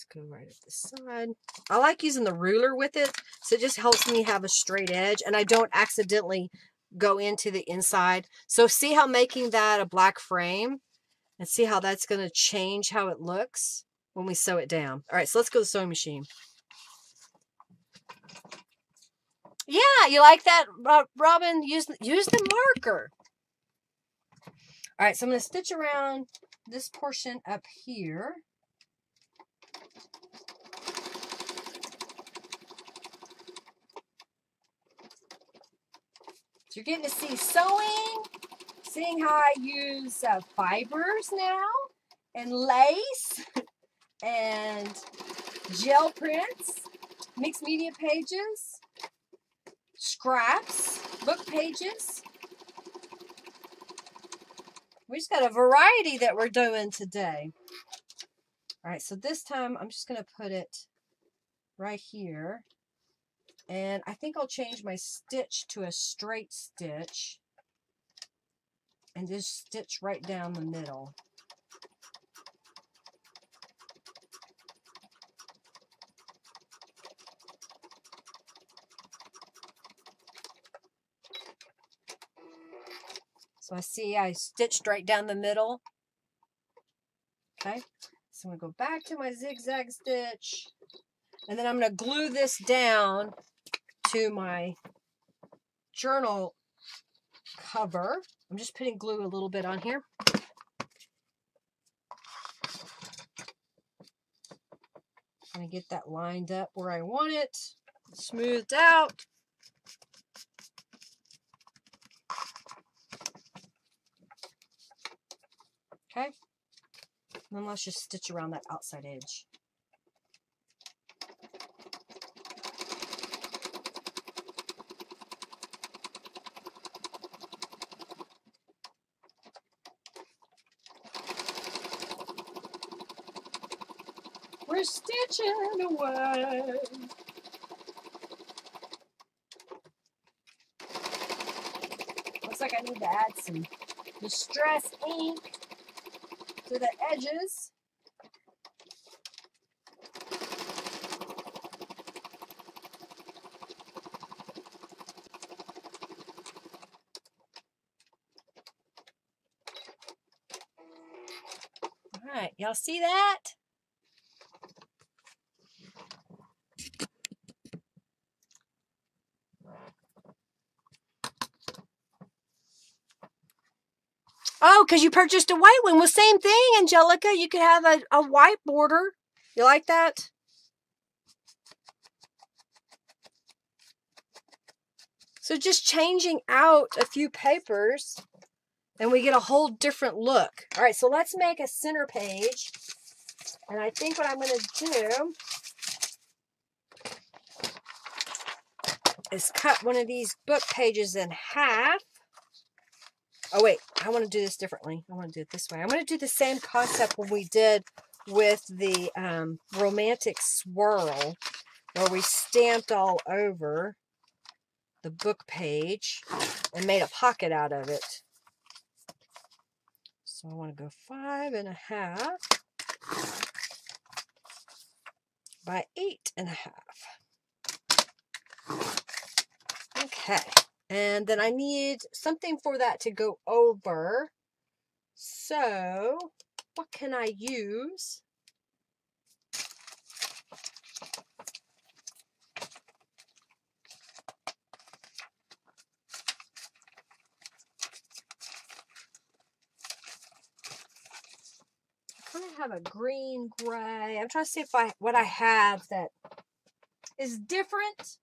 Let's go right at the side. I like using the ruler with it, so it just helps me have a straight edge, and I don't accidentally go into the inside. So see how making that a black frame, and see how that's going to change how it looks when we sew it down. All right, so let's go to the sewing machine. Yeah, you like that, Robin? Use, use the marker. All right, so I'm going to stitch around this portion up here. So you're getting to see sewing, seeing how I use uh, fibers now, and lace, and gel prints, mixed media pages, scraps, book pages. We just got a variety that we're doing today. All right, so this time I'm just going to put it right here. And I think I'll change my stitch to a straight stitch and just stitch right down the middle. So I see I stitched right down the middle. Okay, so I'm going to go back to my zigzag stitch. And then I'm going to glue this down to my journal cover. I'm just putting glue a little bit on here. To get that lined up where I want it, smoothed out. Okay. And then let's just stitch around that outside edge. We're away. Looks like I need to add some distress ink to the edges. All right, y'all see that? Oh, because you purchased a white one. Well, same thing, Angelica. You could have a, a white border. You like that? So just changing out a few papers and we get a whole different look. All right, so let's make a center page. And I think what I'm going to do is cut one of these book pages in half. Oh, wait, I want to do this differently. I want to do it this way. I'm going to do the same concept when we did with the um, romantic swirl, where we stamped all over the book page and made a pocket out of it. So I want to go five and a half by eight and a half. Okay. And then I need something for that to go over. So, what can I use? I kind of have a green gray. I'm trying to see if I what I have that is different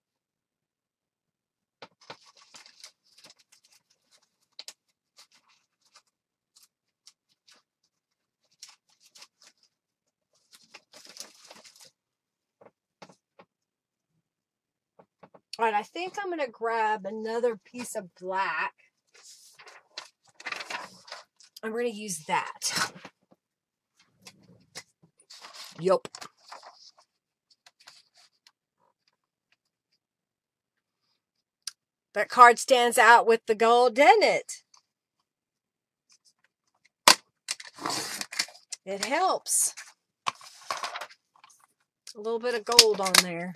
All right, I think I'm going to grab another piece of black. I'm going to use that. Yup. That card stands out with the gold, doesn't it? It helps. A little bit of gold on there.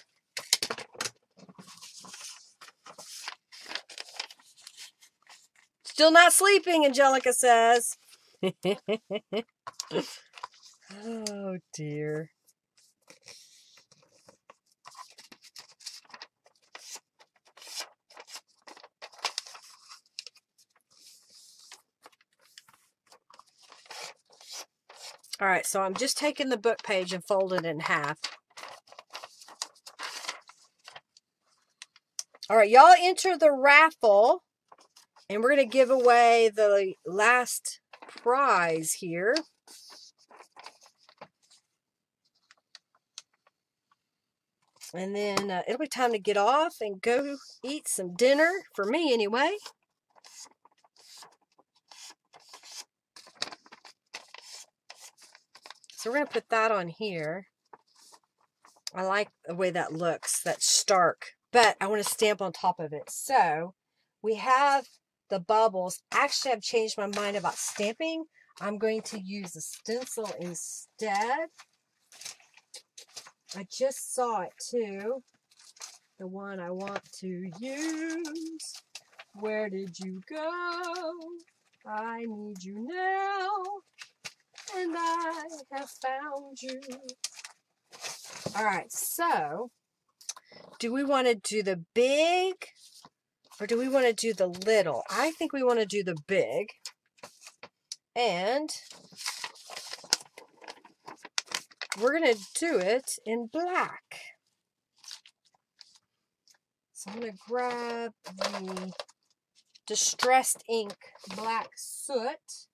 Still not sleeping, Angelica says. oh, dear. All right, so I'm just taking the book page and folding it in half. All right, y'all enter the raffle. And we're going to give away the last prize here. And then uh, it'll be time to get off and go eat some dinner, for me anyway. So we're going to put that on here. I like the way that looks, that stark. But I want to stamp on top of it. So we have the bubbles. Actually, I've changed my mind about stamping. I'm going to use a stencil instead. I just saw it too. The one I want to use. Where did you go? I need you now, and I have found you. All right, so do we want to do the big or do we want to do the little? I think we want to do the big. And we're going to do it in black. So I'm going to grab the Distressed Ink Black Soot.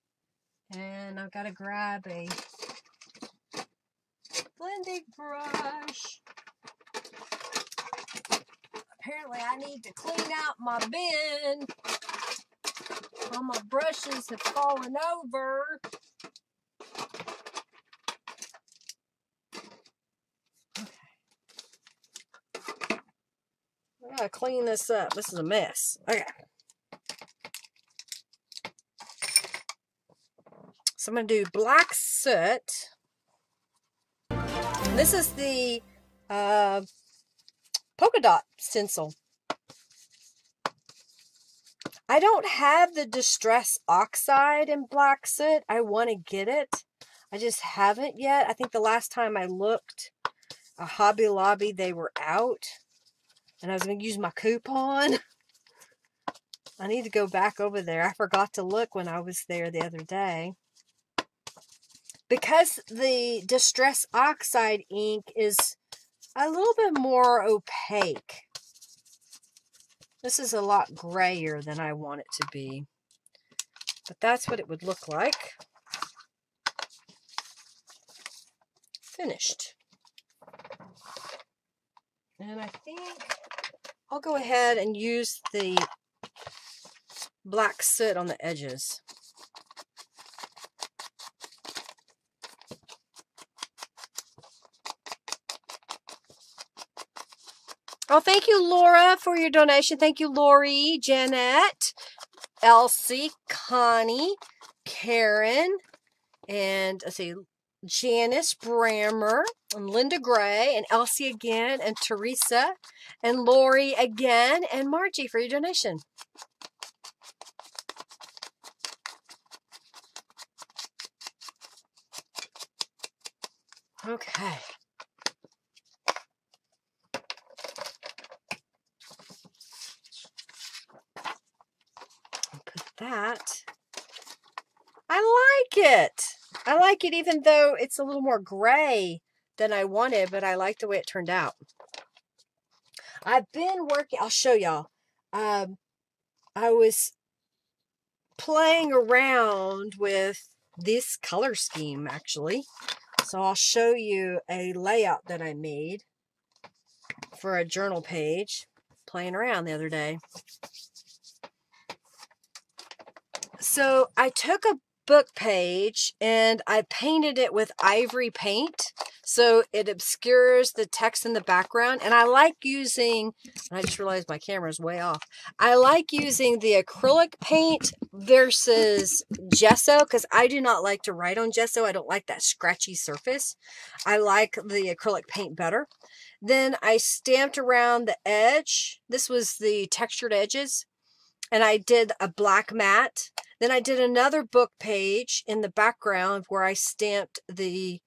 And I've got to grab a blending brush. Apparently I need to clean out my bin. All my brushes have fallen over. Okay. I gotta clean this up. This is a mess. Okay. So I'm gonna do black soot. And this is the uh, polka dot stencil. I don't have the Distress Oxide in black soot. I want to get it. I just haven't yet. I think the last time I looked, a Hobby Lobby, they were out and I was going to use my coupon. I need to go back over there. I forgot to look when I was there the other day. Because the Distress Oxide ink is a little bit more opaque. This is a lot grayer than I want it to be. But that's what it would look like. Finished. And I think I'll go ahead and use the black soot on the edges. Oh, thank you, Laura, for your donation. Thank you, Lori, Janet, Elsie, Connie, Karen, and let's see, Janice Brammer, and Linda Gray, and Elsie again, and Teresa, and Lori again, and Margie for your donation. Okay. Put that. I like it. I like it even though it's a little more gray than I wanted, but I like the way it turned out. I've been working, I'll show y'all. Um, I was playing around with this color scheme actually. So I'll show you a layout that I made for a journal page playing around the other day. So I took a book page and I painted it with ivory paint so it obscures the text in the background and I like using I just realized my camera is way off I like using the acrylic paint versus gesso because I do not like to write on gesso I don't like that scratchy surface I like the acrylic paint better. Then I stamped around the edge this was the textured edges and I did a black mat then I did another book page in the background where I stamped the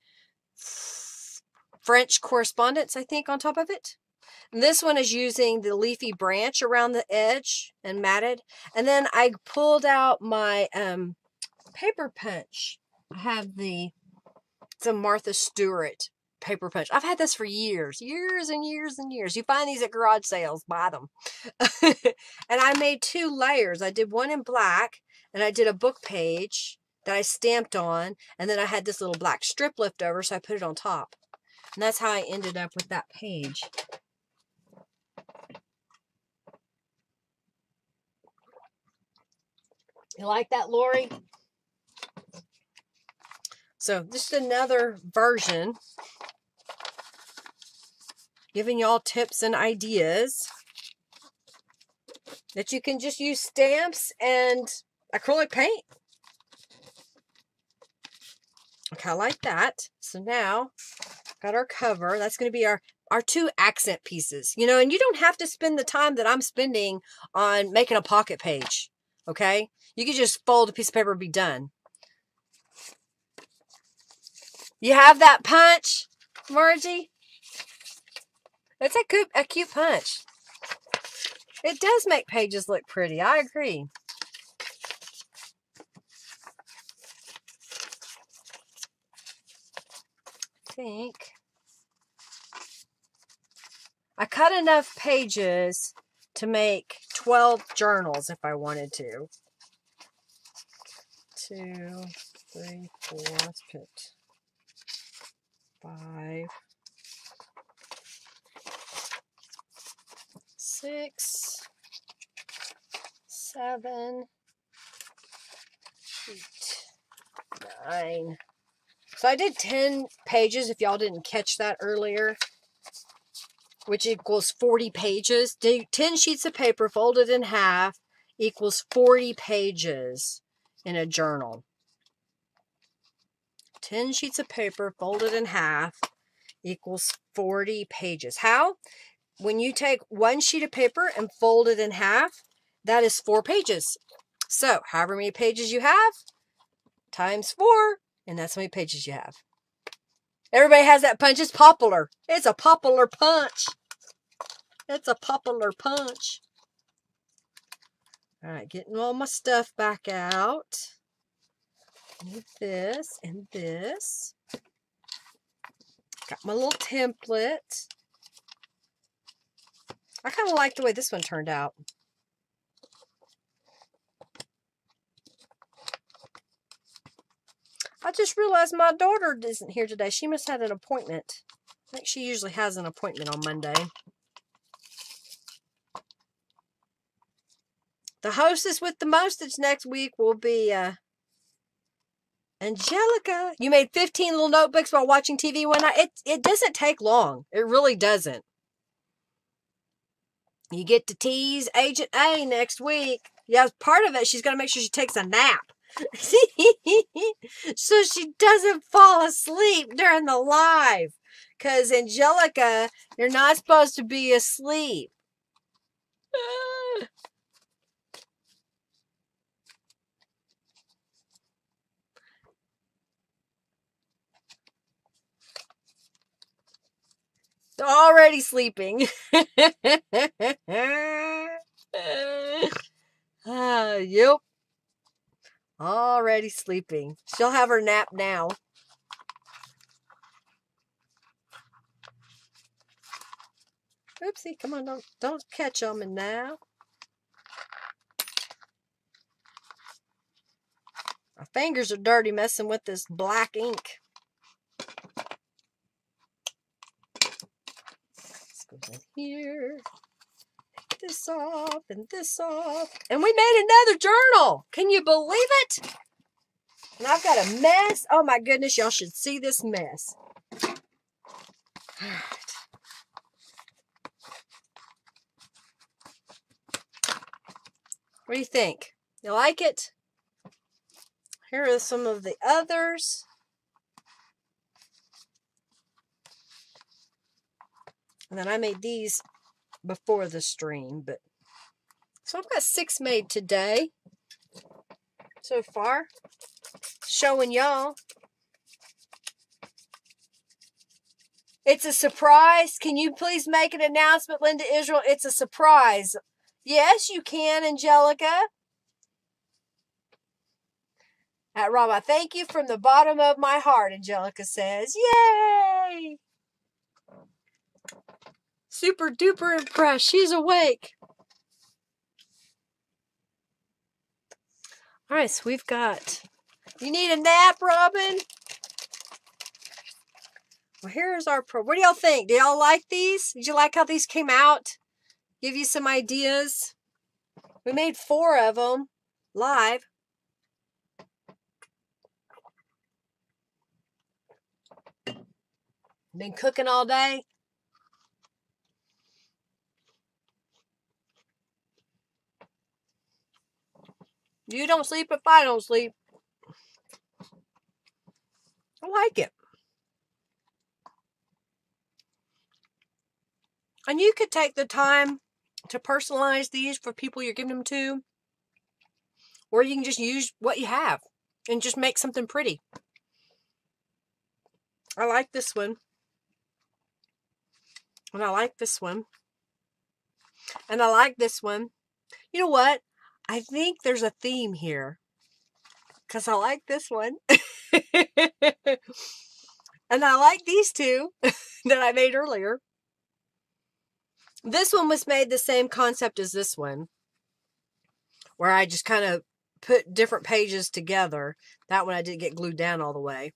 French correspondence, I think, on top of it. And this one is using the leafy branch around the edge and matted. And then I pulled out my um, paper punch. I have the, a Martha Stewart paper punch. I've had this for years, years and years and years. You find these at garage sales, buy them. and I made two layers. I did one in black and I did a book page that I stamped on, and then I had this little black strip left over, so I put it on top. And that's how I ended up with that page. You like that, Lori? So, just another version giving y'all tips and ideas that you can just use stamps and acrylic paint. Okay, I like that. So now, got our cover. That's going to be our, our two accent pieces. You know, and you don't have to spend the time that I'm spending on making a pocket page. Okay? You could just fold a piece of paper and be done. You have that punch, Margie? That's a cute, a cute punch. It does make pages look pretty. I agree. Think I cut enough pages to make 12 journals if I wanted to. Two, three, four, let's put five, six, seven, eight, nine. So I did 10 pages if y'all didn't catch that earlier which equals 40 pages. 10 sheets of paper folded in half equals 40 pages in a journal. 10 sheets of paper folded in half equals 40 pages. How? When you take one sheet of paper and fold it in half, that is four pages. So, however many pages you have, times four, and that's how many pages you have. Everybody has that punch. It's popular. It's a popular punch. It's a popular punch. All right, getting all my stuff back out. Need this and this. Got my little template. I kind of like the way this one turned out. I just realized my daughter isn't here today. She must have had an appointment. I think she usually has an appointment on Monday. The hostess with the mostest next week will be uh, Angelica. You made 15 little notebooks while watching TV one night. It, it doesn't take long. It really doesn't. You get to tease Agent A next week. Yeah, part of it, she's going to make sure she takes a nap. so she doesn't fall asleep during the live. Because, Angelica, you're not supposed to be asleep. already sleeping. ah, yep. Already sleeping. She'll have her nap now. Oopsie, come on, don't don't catch them and now. My fingers are dirty messing with this black ink. This goes in here this off and this off. And we made another journal. Can you believe it? And I've got a mess. Oh my goodness, y'all should see this mess. What do you think? You like it? Here are some of the others. And then I made these before the stream, but so I've got six made today so far, showing y'all. It's a surprise. Can you please make an announcement, Linda Israel? It's a surprise. Yes, you can, Angelica. At I thank you from the bottom of my heart, Angelica says. Yay! Super duper impressed. She's awake. All right, so we've got. You need a nap, Robin? Well, here's our pro. What do y'all think? Do y'all like these? Did you like how these came out? Give you some ideas. We made four of them live. Been cooking all day. You don't sleep if I don't sleep. I like it. And you could take the time to personalize these for people you're giving them to. or you can just use what you have and just make something pretty. I like this one. And I like this one. And I like this one. You know what? I think there's a theme here. Because I like this one. and I like these two that I made earlier. This one was made the same concept as this one. Where I just kind of put different pages together. That one I didn't get glued down all the way.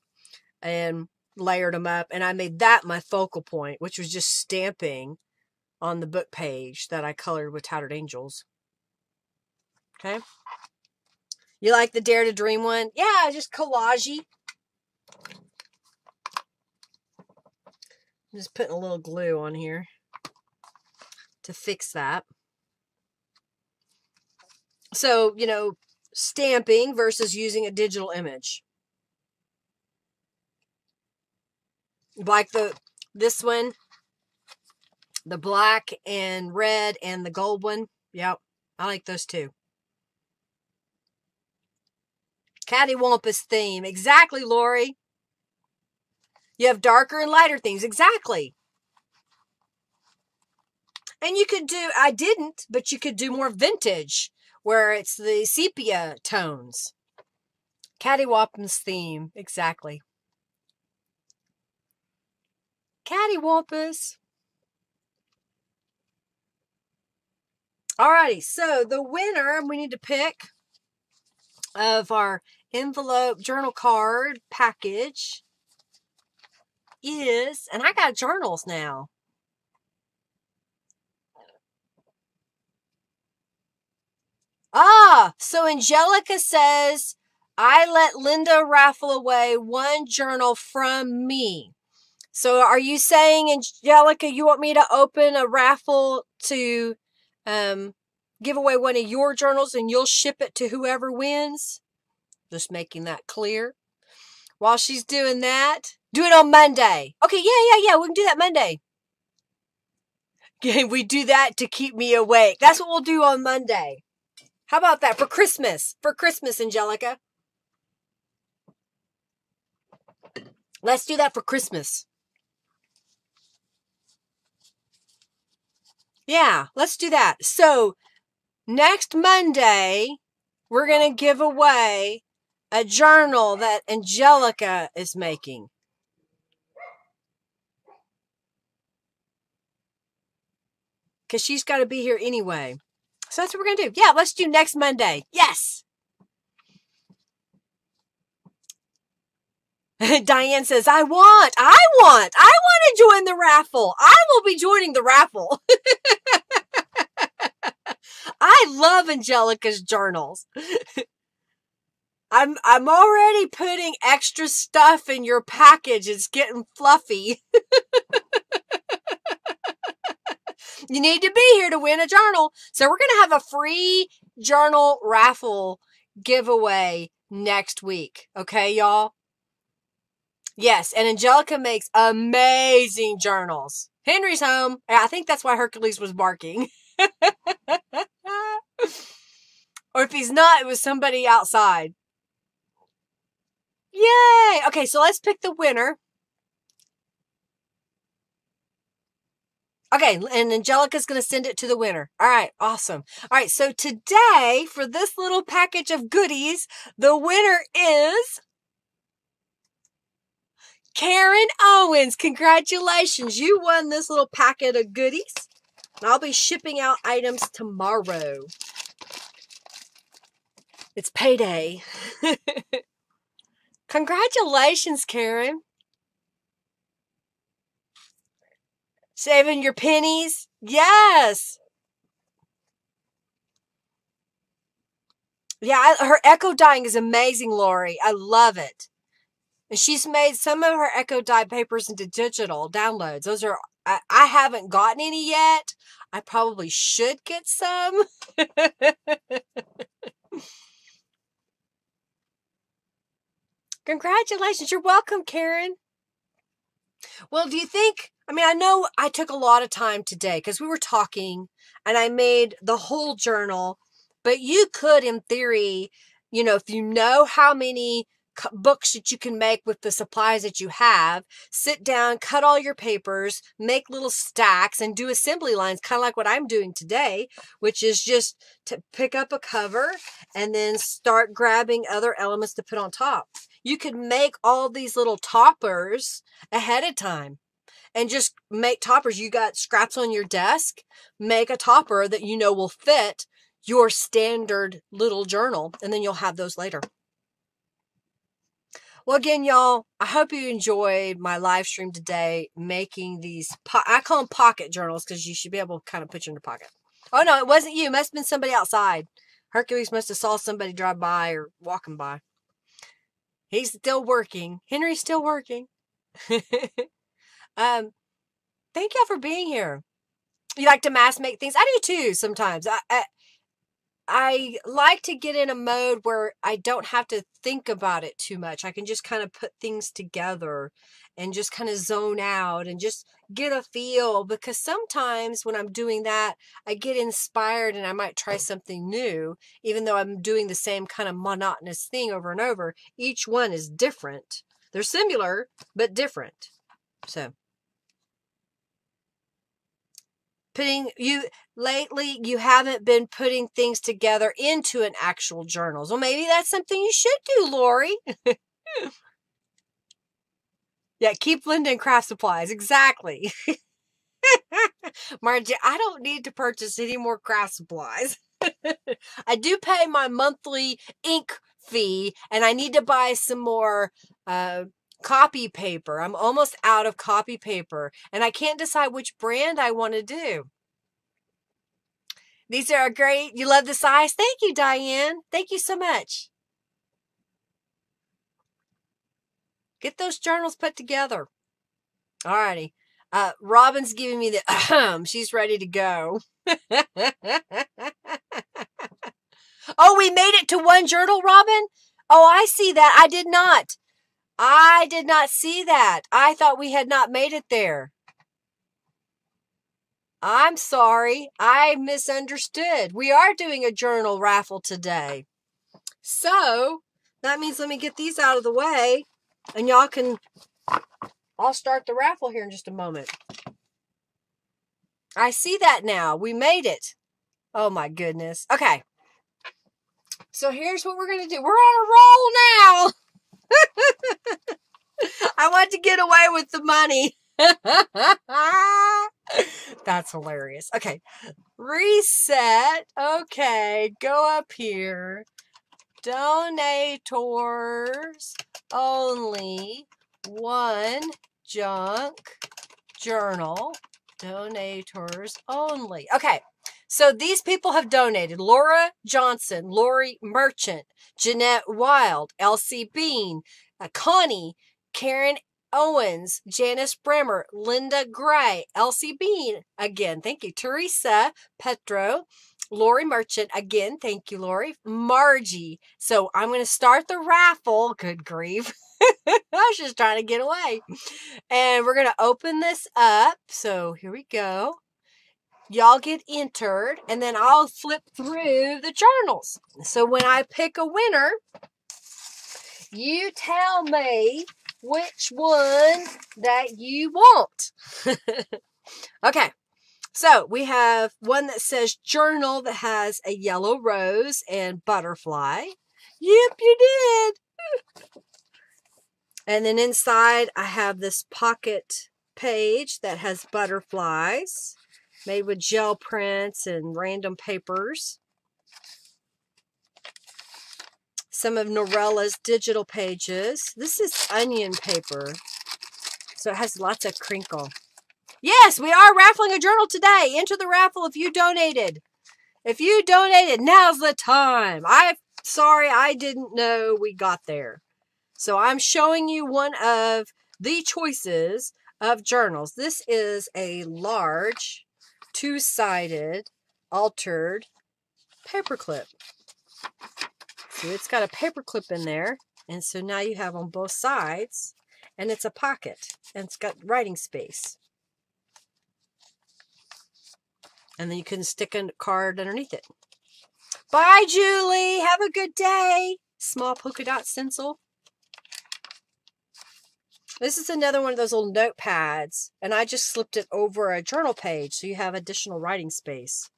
And layered them up. And I made that my focal point, which was just stamping on the book page that I colored with Tattered Angels. Okay. You like the Dare to Dream one? Yeah, just collagey. I'm just putting a little glue on here to fix that. So, you know, stamping versus using a digital image. Like the this one, the black and red and the gold one. Yep, I like those two. Cattywampus theme. Exactly, Lori. You have darker and lighter themes. Exactly. And you could do, I didn't, but you could do more vintage where it's the sepia tones. Cattywampus theme. Exactly. Cattywampus. Alrighty, so the winner we need to pick of our envelope journal card package is, and I got journals now. Ah, so Angelica says, I let Linda raffle away one journal from me. So are you saying, Angelica, you want me to open a raffle to um, give away one of your journals and you'll ship it to whoever wins? Just making that clear. While she's doing that, do it on Monday. Okay, yeah, yeah, yeah. We can do that Monday. Okay, we do that to keep me awake. That's what we'll do on Monday. How about that for Christmas? For Christmas, Angelica. Let's do that for Christmas. Yeah, let's do that. So next Monday, we're going to give away a journal that Angelica is making. Because she's got to be here anyway. So that's what we're going to do. Yeah, let's do next Monday. Yes. Diane says, I want, I want, I want to join the raffle. I will be joining the raffle. I love Angelica's journals. I'm I'm already putting extra stuff in your package. It's getting fluffy. you need to be here to win a journal. So we're going to have a free journal raffle giveaway next week. Okay, y'all? Yes, and Angelica makes amazing journals. Henry's home. I think that's why Hercules was barking. or if he's not, it was somebody outside. Yay! Okay, so let's pick the winner. Okay, and Angelica's going to send it to the winner. All right, awesome. All right, so today, for this little package of goodies, the winner is Karen Owens, congratulations. You won this little packet of goodies. I'll be shipping out items tomorrow. It's payday. Congratulations, Karen. Saving your pennies? Yes. Yeah, her eco dyeing is amazing, Lori. I love it. And she's made some of her eco dye papers into digital downloads. Those are, I, I haven't gotten any yet. I probably should get some. Congratulations. You're welcome, Karen. Well, do you think, I mean, I know I took a lot of time today because we were talking and I made the whole journal But you could, in theory, you know, if you know how many books that you can make with the supplies that you have. Sit down, cut all your papers, make little stacks, and do assembly lines, kind of like what I'm doing today, which is just to pick up a cover and then start grabbing other elements to put on top. You could make all these little toppers ahead of time and just make toppers. You got scraps on your desk, make a topper that you know will fit your standard little journal, and then you'll have those later. Well, again, y'all, I hope you enjoyed my live stream today making these, I call them pocket journals because you should be able to kind of put you in your pocket. Oh, no, it wasn't you. It must have been somebody outside. Hercules must have saw somebody drive by or walking by. He's still working. Henry's still working. um, thank y'all for being here. You like to mass make things? I do too sometimes. I, I, I like to get in a mode where I don't have to think about it too much. I can just kind of put things together and just kind of zone out and just get a feel because sometimes when I'm doing that, I get inspired and I might try something new, even though I'm doing the same kind of monotonous thing over and over. Each one is different. They're similar, but different. So putting you lately you haven't been putting things together into an actual journal. So maybe that's something you should do, Lori. yeah, keep Linden craft supplies. Exactly. Margie, I don't need to purchase any more craft supplies. I do pay my monthly ink fee and I need to buy some more uh, copy paper. I'm almost out of copy paper and I can't decide which brand I want to do. These are great. You love the size. Thank you, Diane. Thank you so much. Get those journals put together. Alrighty. Uh, Robin's giving me the. She's ready to go. oh, we made it to one journal, Robin? Oh, I see that. I did not. I did not see that. I thought we had not made it there. I'm sorry. I misunderstood. We are doing a journal raffle today. So that means let me get these out of the way and y'all can, I'll start the raffle here in just a moment. I see that now. We made it. Oh my goodness. Okay. So here's what we're going to do. We're on a roll now. I want to get away with the money. That's hilarious. Okay. Reset. Okay. Go up here. Donators only. One junk journal. Donators only. Okay. So these people have donated. Laura Johnson, Lori Merchant, Jeanette Wild, Elsie Bean, uh, Connie, Karen Owens, Janice Bremer, Linda Gray, Elsie Bean, again, thank you, Teresa Petro, Lori Merchant, again, thank you, Lori, Margie. So I'm going to start the raffle. Good grief. I was just trying to get away. And we're going to open this up. So here we go. Y'all get entered, and then I'll flip through the journals. So when I pick a winner, you tell me which one that you want. okay. So we have one that says journal that has a yellow rose and butterfly. Yep, you did. and then inside I have this pocket page that has butterflies made with gel prints and random papers. some of Norella's digital pages. This is onion paper. So it has lots of crinkle. Yes, we are raffling a journal today. Enter the raffle if you donated. If you donated, now's the time. I'm sorry, I didn't know we got there. So I'm showing you one of the choices of journals. This is a large, two-sided, altered paperclip. So it's got a paper clip in there. And so now you have on both sides. And it's a pocket. And it's got writing space. And then you can stick a card underneath it. Bye, Julie. Have a good day. Small polka dot stencil. This is another one of those little notepads, and I just slipped it over a journal page so you have additional writing space.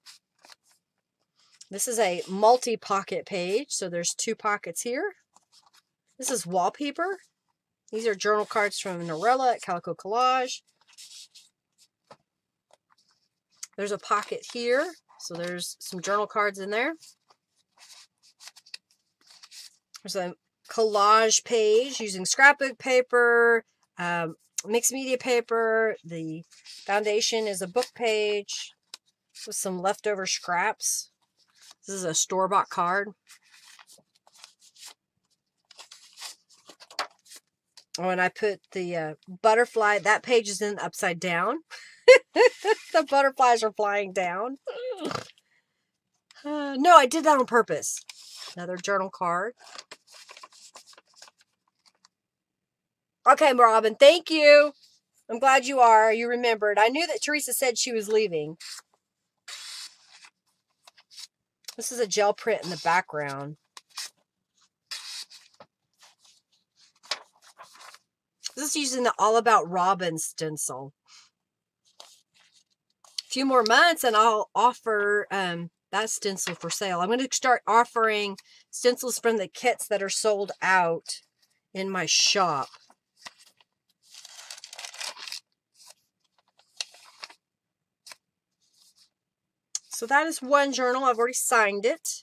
This is a multi-pocket page, so there's two pockets here. This is wallpaper. These are journal cards from Norella at Calico Collage. There's a pocket here, so there's some journal cards in there. There's a collage page using scrapbook paper, um, mixed media paper. The foundation is a book page with some leftover scraps. This is a store-bought card. Oh, and I put the uh, butterfly, that page is in upside down. the butterflies are flying down. Uh, no, I did that on purpose. Another journal card. Okay, Robin, thank you. I'm glad you are. You remembered. I knew that Teresa said she was leaving. This is a gel print in the background. This is using the All About Robin stencil. A few more months and I'll offer um, that stencil for sale. I'm going to start offering stencils from the kits that are sold out in my shop. So that is one journal. I've already signed it.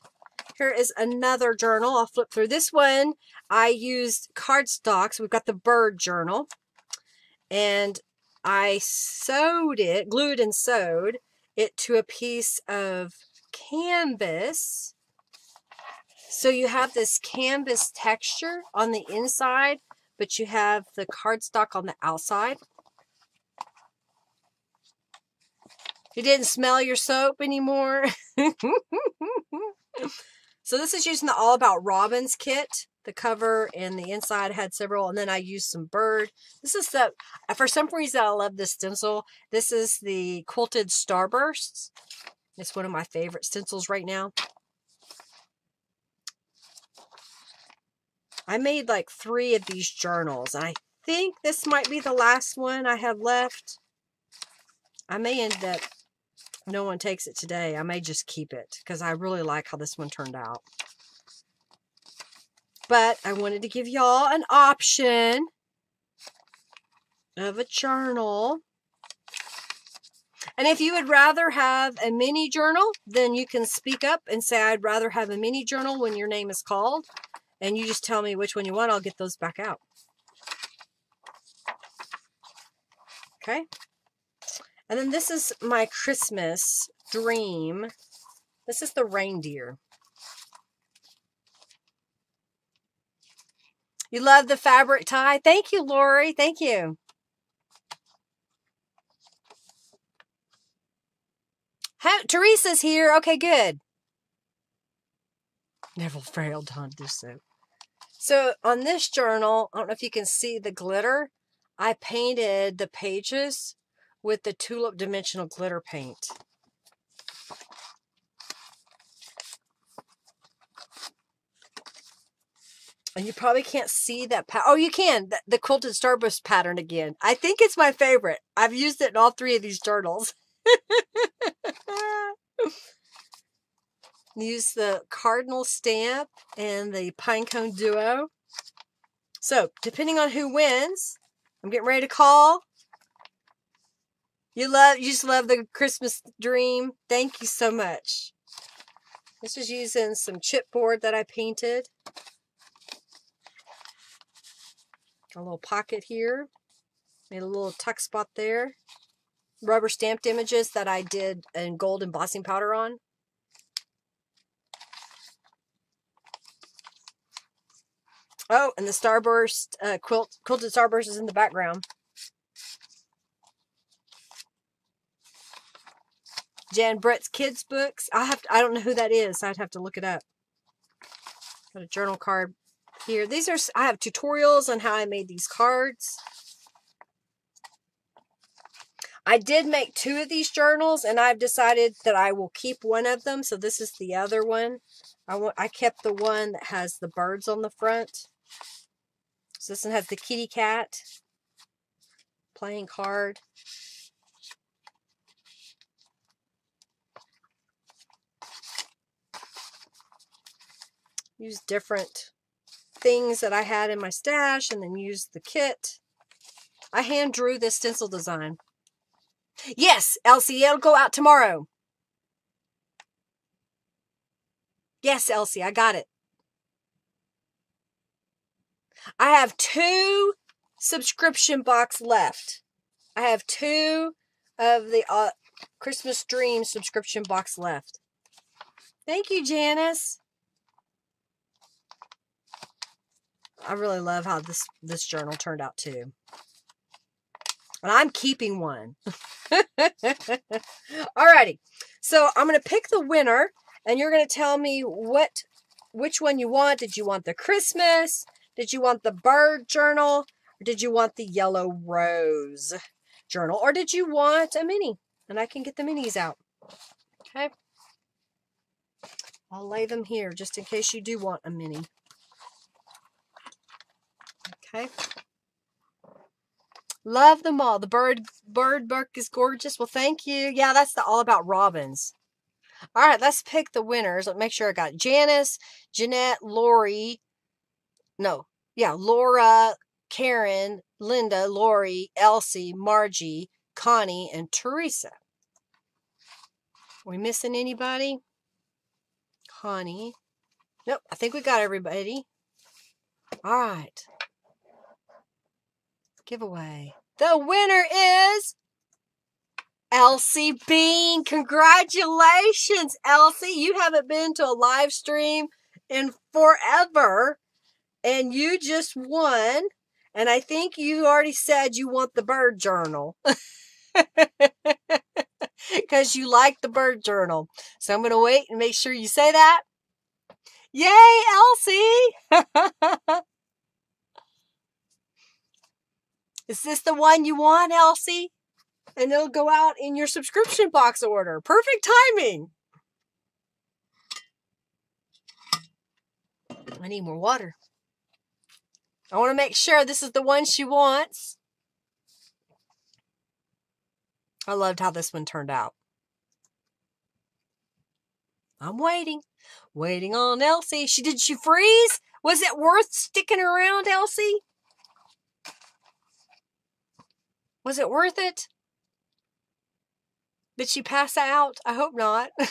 Here is another journal. I'll flip through this one. I used cardstock. So we've got the bird journal. And I sewed it, glued and sewed it to a piece of canvas. So you have this canvas texture on the inside, but you have the cardstock on the outside. You didn't smell your soap anymore. so this is using the All About Robins kit. The cover and the inside had several, and then I used some bird. This is the, for some reason I love this stencil. This is the Quilted Starbursts. It's one of my favorite stencils right now. I made like three of these journals. I think this might be the last one I have left. I may end up no one takes it today, I may just keep it because I really like how this one turned out. But I wanted to give y'all an option of a journal. And if you would rather have a mini journal, then you can speak up and say, I'd rather have a mini journal when your name is called. And you just tell me which one you want. I'll get those back out. Okay. And then this is my Christmas dream. This is the reindeer. You love the fabric tie? Thank you, Lori. Thank you. How, Teresa's here. Okay, good. Never failed to do so. So on this journal, I don't know if you can see the glitter. I painted the pages with the Tulip Dimensional Glitter Paint. And you probably can't see that. oh, you can. The, the, quilted starburst pattern again. I think it's my favorite. I've used it in all three of these journals. Use the cardinal stamp and the pinecone duo. So, depending on who wins, I'm getting ready to call you love, you just love the Christmas dream. Thank you so much. This is using some chipboard that I painted. A little pocket here. Made a little tuck spot there. Rubber stamped images that I did in gold embossing powder on. Oh, and the Starburst uh, quilt, quilted Starburst is in the background. Jan Brett's kids books. I have to, I don't know who that is. I'd have to look it up. Got a journal card here. These are I have tutorials on how I made these cards. I did make two of these journals and I've decided that I will keep one of them. So this is the other one. I, want, I kept the one that has the birds on the front. So this one has the kitty cat playing card. Use different things that I had in my stash and then use the kit. I hand drew this stencil design. Yes, Elsie, it'll go out tomorrow. Yes, Elsie, I got it. I have two subscription box left. I have two of the uh, Christmas Dream subscription box left. Thank you, Janice. I really love how this, this journal turned out too. And I'm keeping one. Alrighty. So I'm going to pick the winner and you're going to tell me what which one you want. Did you want the Christmas? Did you want the bird journal? Or did you want the yellow rose journal? Or did you want a mini? And I can get the minis out. Okay. I'll lay them here just in case you do want a mini. Okay. Love them all. The bird bird book is gorgeous. Well, thank you. Yeah, that's the all about robins. All right, let's pick the winners. Let me make sure I got Janice, Jeanette, Lori. No, yeah, Laura, Karen, Linda, Lori, Elsie, Margie, Connie, and Teresa. Are we missing anybody? Connie. Nope, I think we got everybody. All right giveaway. The winner is Elsie Bean. Congratulations, Elsie. You haven't been to a live stream in forever, and you just won. And I think you already said you want the bird journal. Because you like the bird journal. So I'm going to wait and make sure you say that. Yay, Elsie! Is this the one you want, Elsie? And it'll go out in your subscription box order. Perfect timing. I need more water. I want to make sure this is the one she wants. I loved how this one turned out. I'm waiting. Waiting on Elsie. She did she freeze? Was it worth sticking around, Elsie? Was it worth it? Did she pass out? I hope not.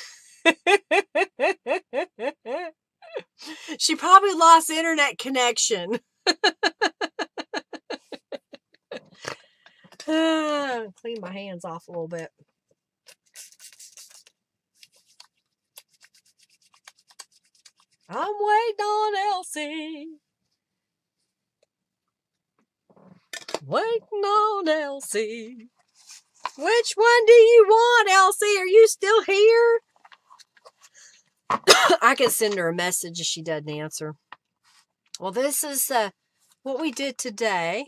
she probably lost internet connection. Clean my hands off a little bit. I'm waiting on Elsie. Waiting on Elsie. Which one do you want, Elsie? Are you still here? I can send her a message if she doesn't answer. Well, this is uh, what we did today.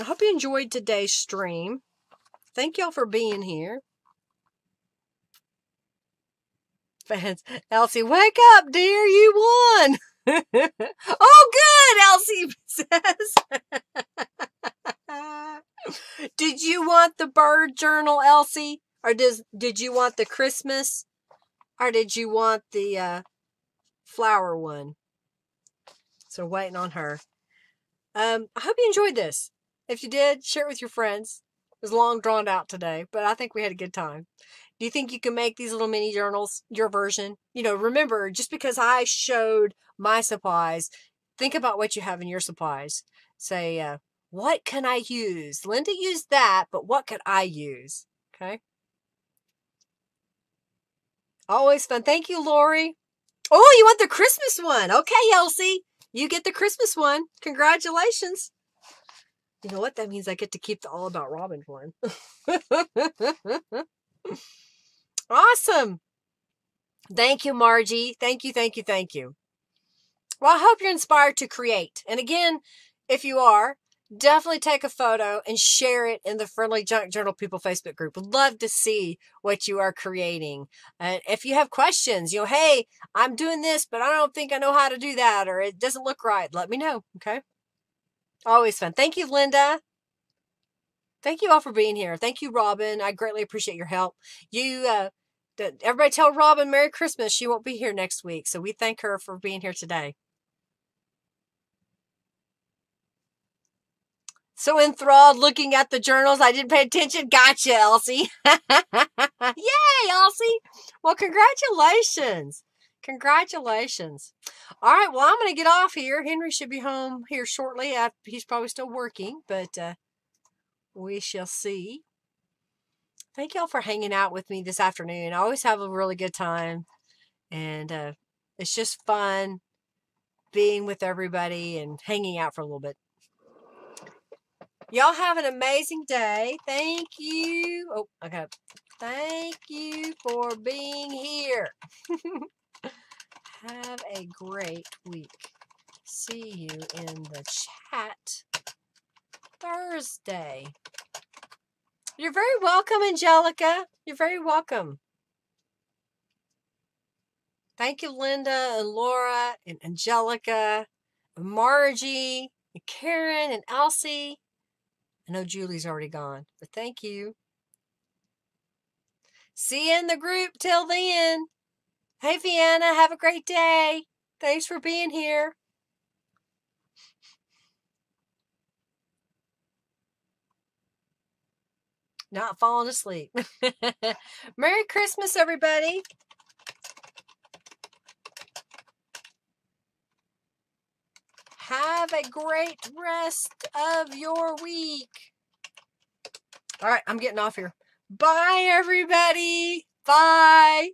I hope you enjoyed today's stream. Thank y'all for being here. Fans, Elsie, wake up, dear. You won. Oh, good, Elsie says. did you want the bird journal, Elsie? Or does did you want the Christmas? Or did you want the uh, flower one? So waiting on her. Um, I hope you enjoyed this. If you did, share it with your friends. It was long drawn out today, but I think we had a good time. Do you think you can make these little mini journals your version? You know, remember, just because I showed my supplies, think about what you have in your supplies. Say, uh, what can I use? Linda used that, but what could I use? Okay. Always fun. Thank you, Lori. Oh, you want the Christmas one. Okay, Elsie. You get the Christmas one. Congratulations. You know what? That means I get to keep the All About Robin one. awesome. Thank you, Margie. Thank you, thank you, thank you. Well, I hope you're inspired to create. And again, if you are, definitely take a photo and share it in the Friendly Junk Journal People Facebook group. Would love to see what you are creating. And if you have questions, you know, hey, I'm doing this, but I don't think I know how to do that, or it doesn't look right, let me know. Okay. Always fun. Thank you, Linda. Thank you all for being here. Thank you, Robin. I greatly appreciate your help. You, uh, everybody tell Robin Merry Christmas. She won't be here next week. So we thank her for being here today. So enthralled looking at the journals, I didn't pay attention. Gotcha, Elsie. Yay, Elsie. Well, congratulations. Congratulations. All right, well, I'm going to get off here. Henry should be home here shortly. He's probably still working, but uh, we shall see. Thank y'all for hanging out with me this afternoon. I always have a really good time, and uh, it's just fun being with everybody and hanging out for a little bit. Y'all have an amazing day. Thank you. Oh, okay. Thank you for being here. have a great week. See you in the chat Thursday. You're very welcome, Angelica. You're very welcome. Thank you, Linda and Laura and Angelica, and Margie and Karen and Elsie. I know Julie's already gone, but thank you. See you in the group till then. Hey, Vienna, have a great day. Thanks for being here. Not falling asleep. Merry Christmas, everybody. Have a great rest of your week. All right, I'm getting off here. Bye, everybody. Bye.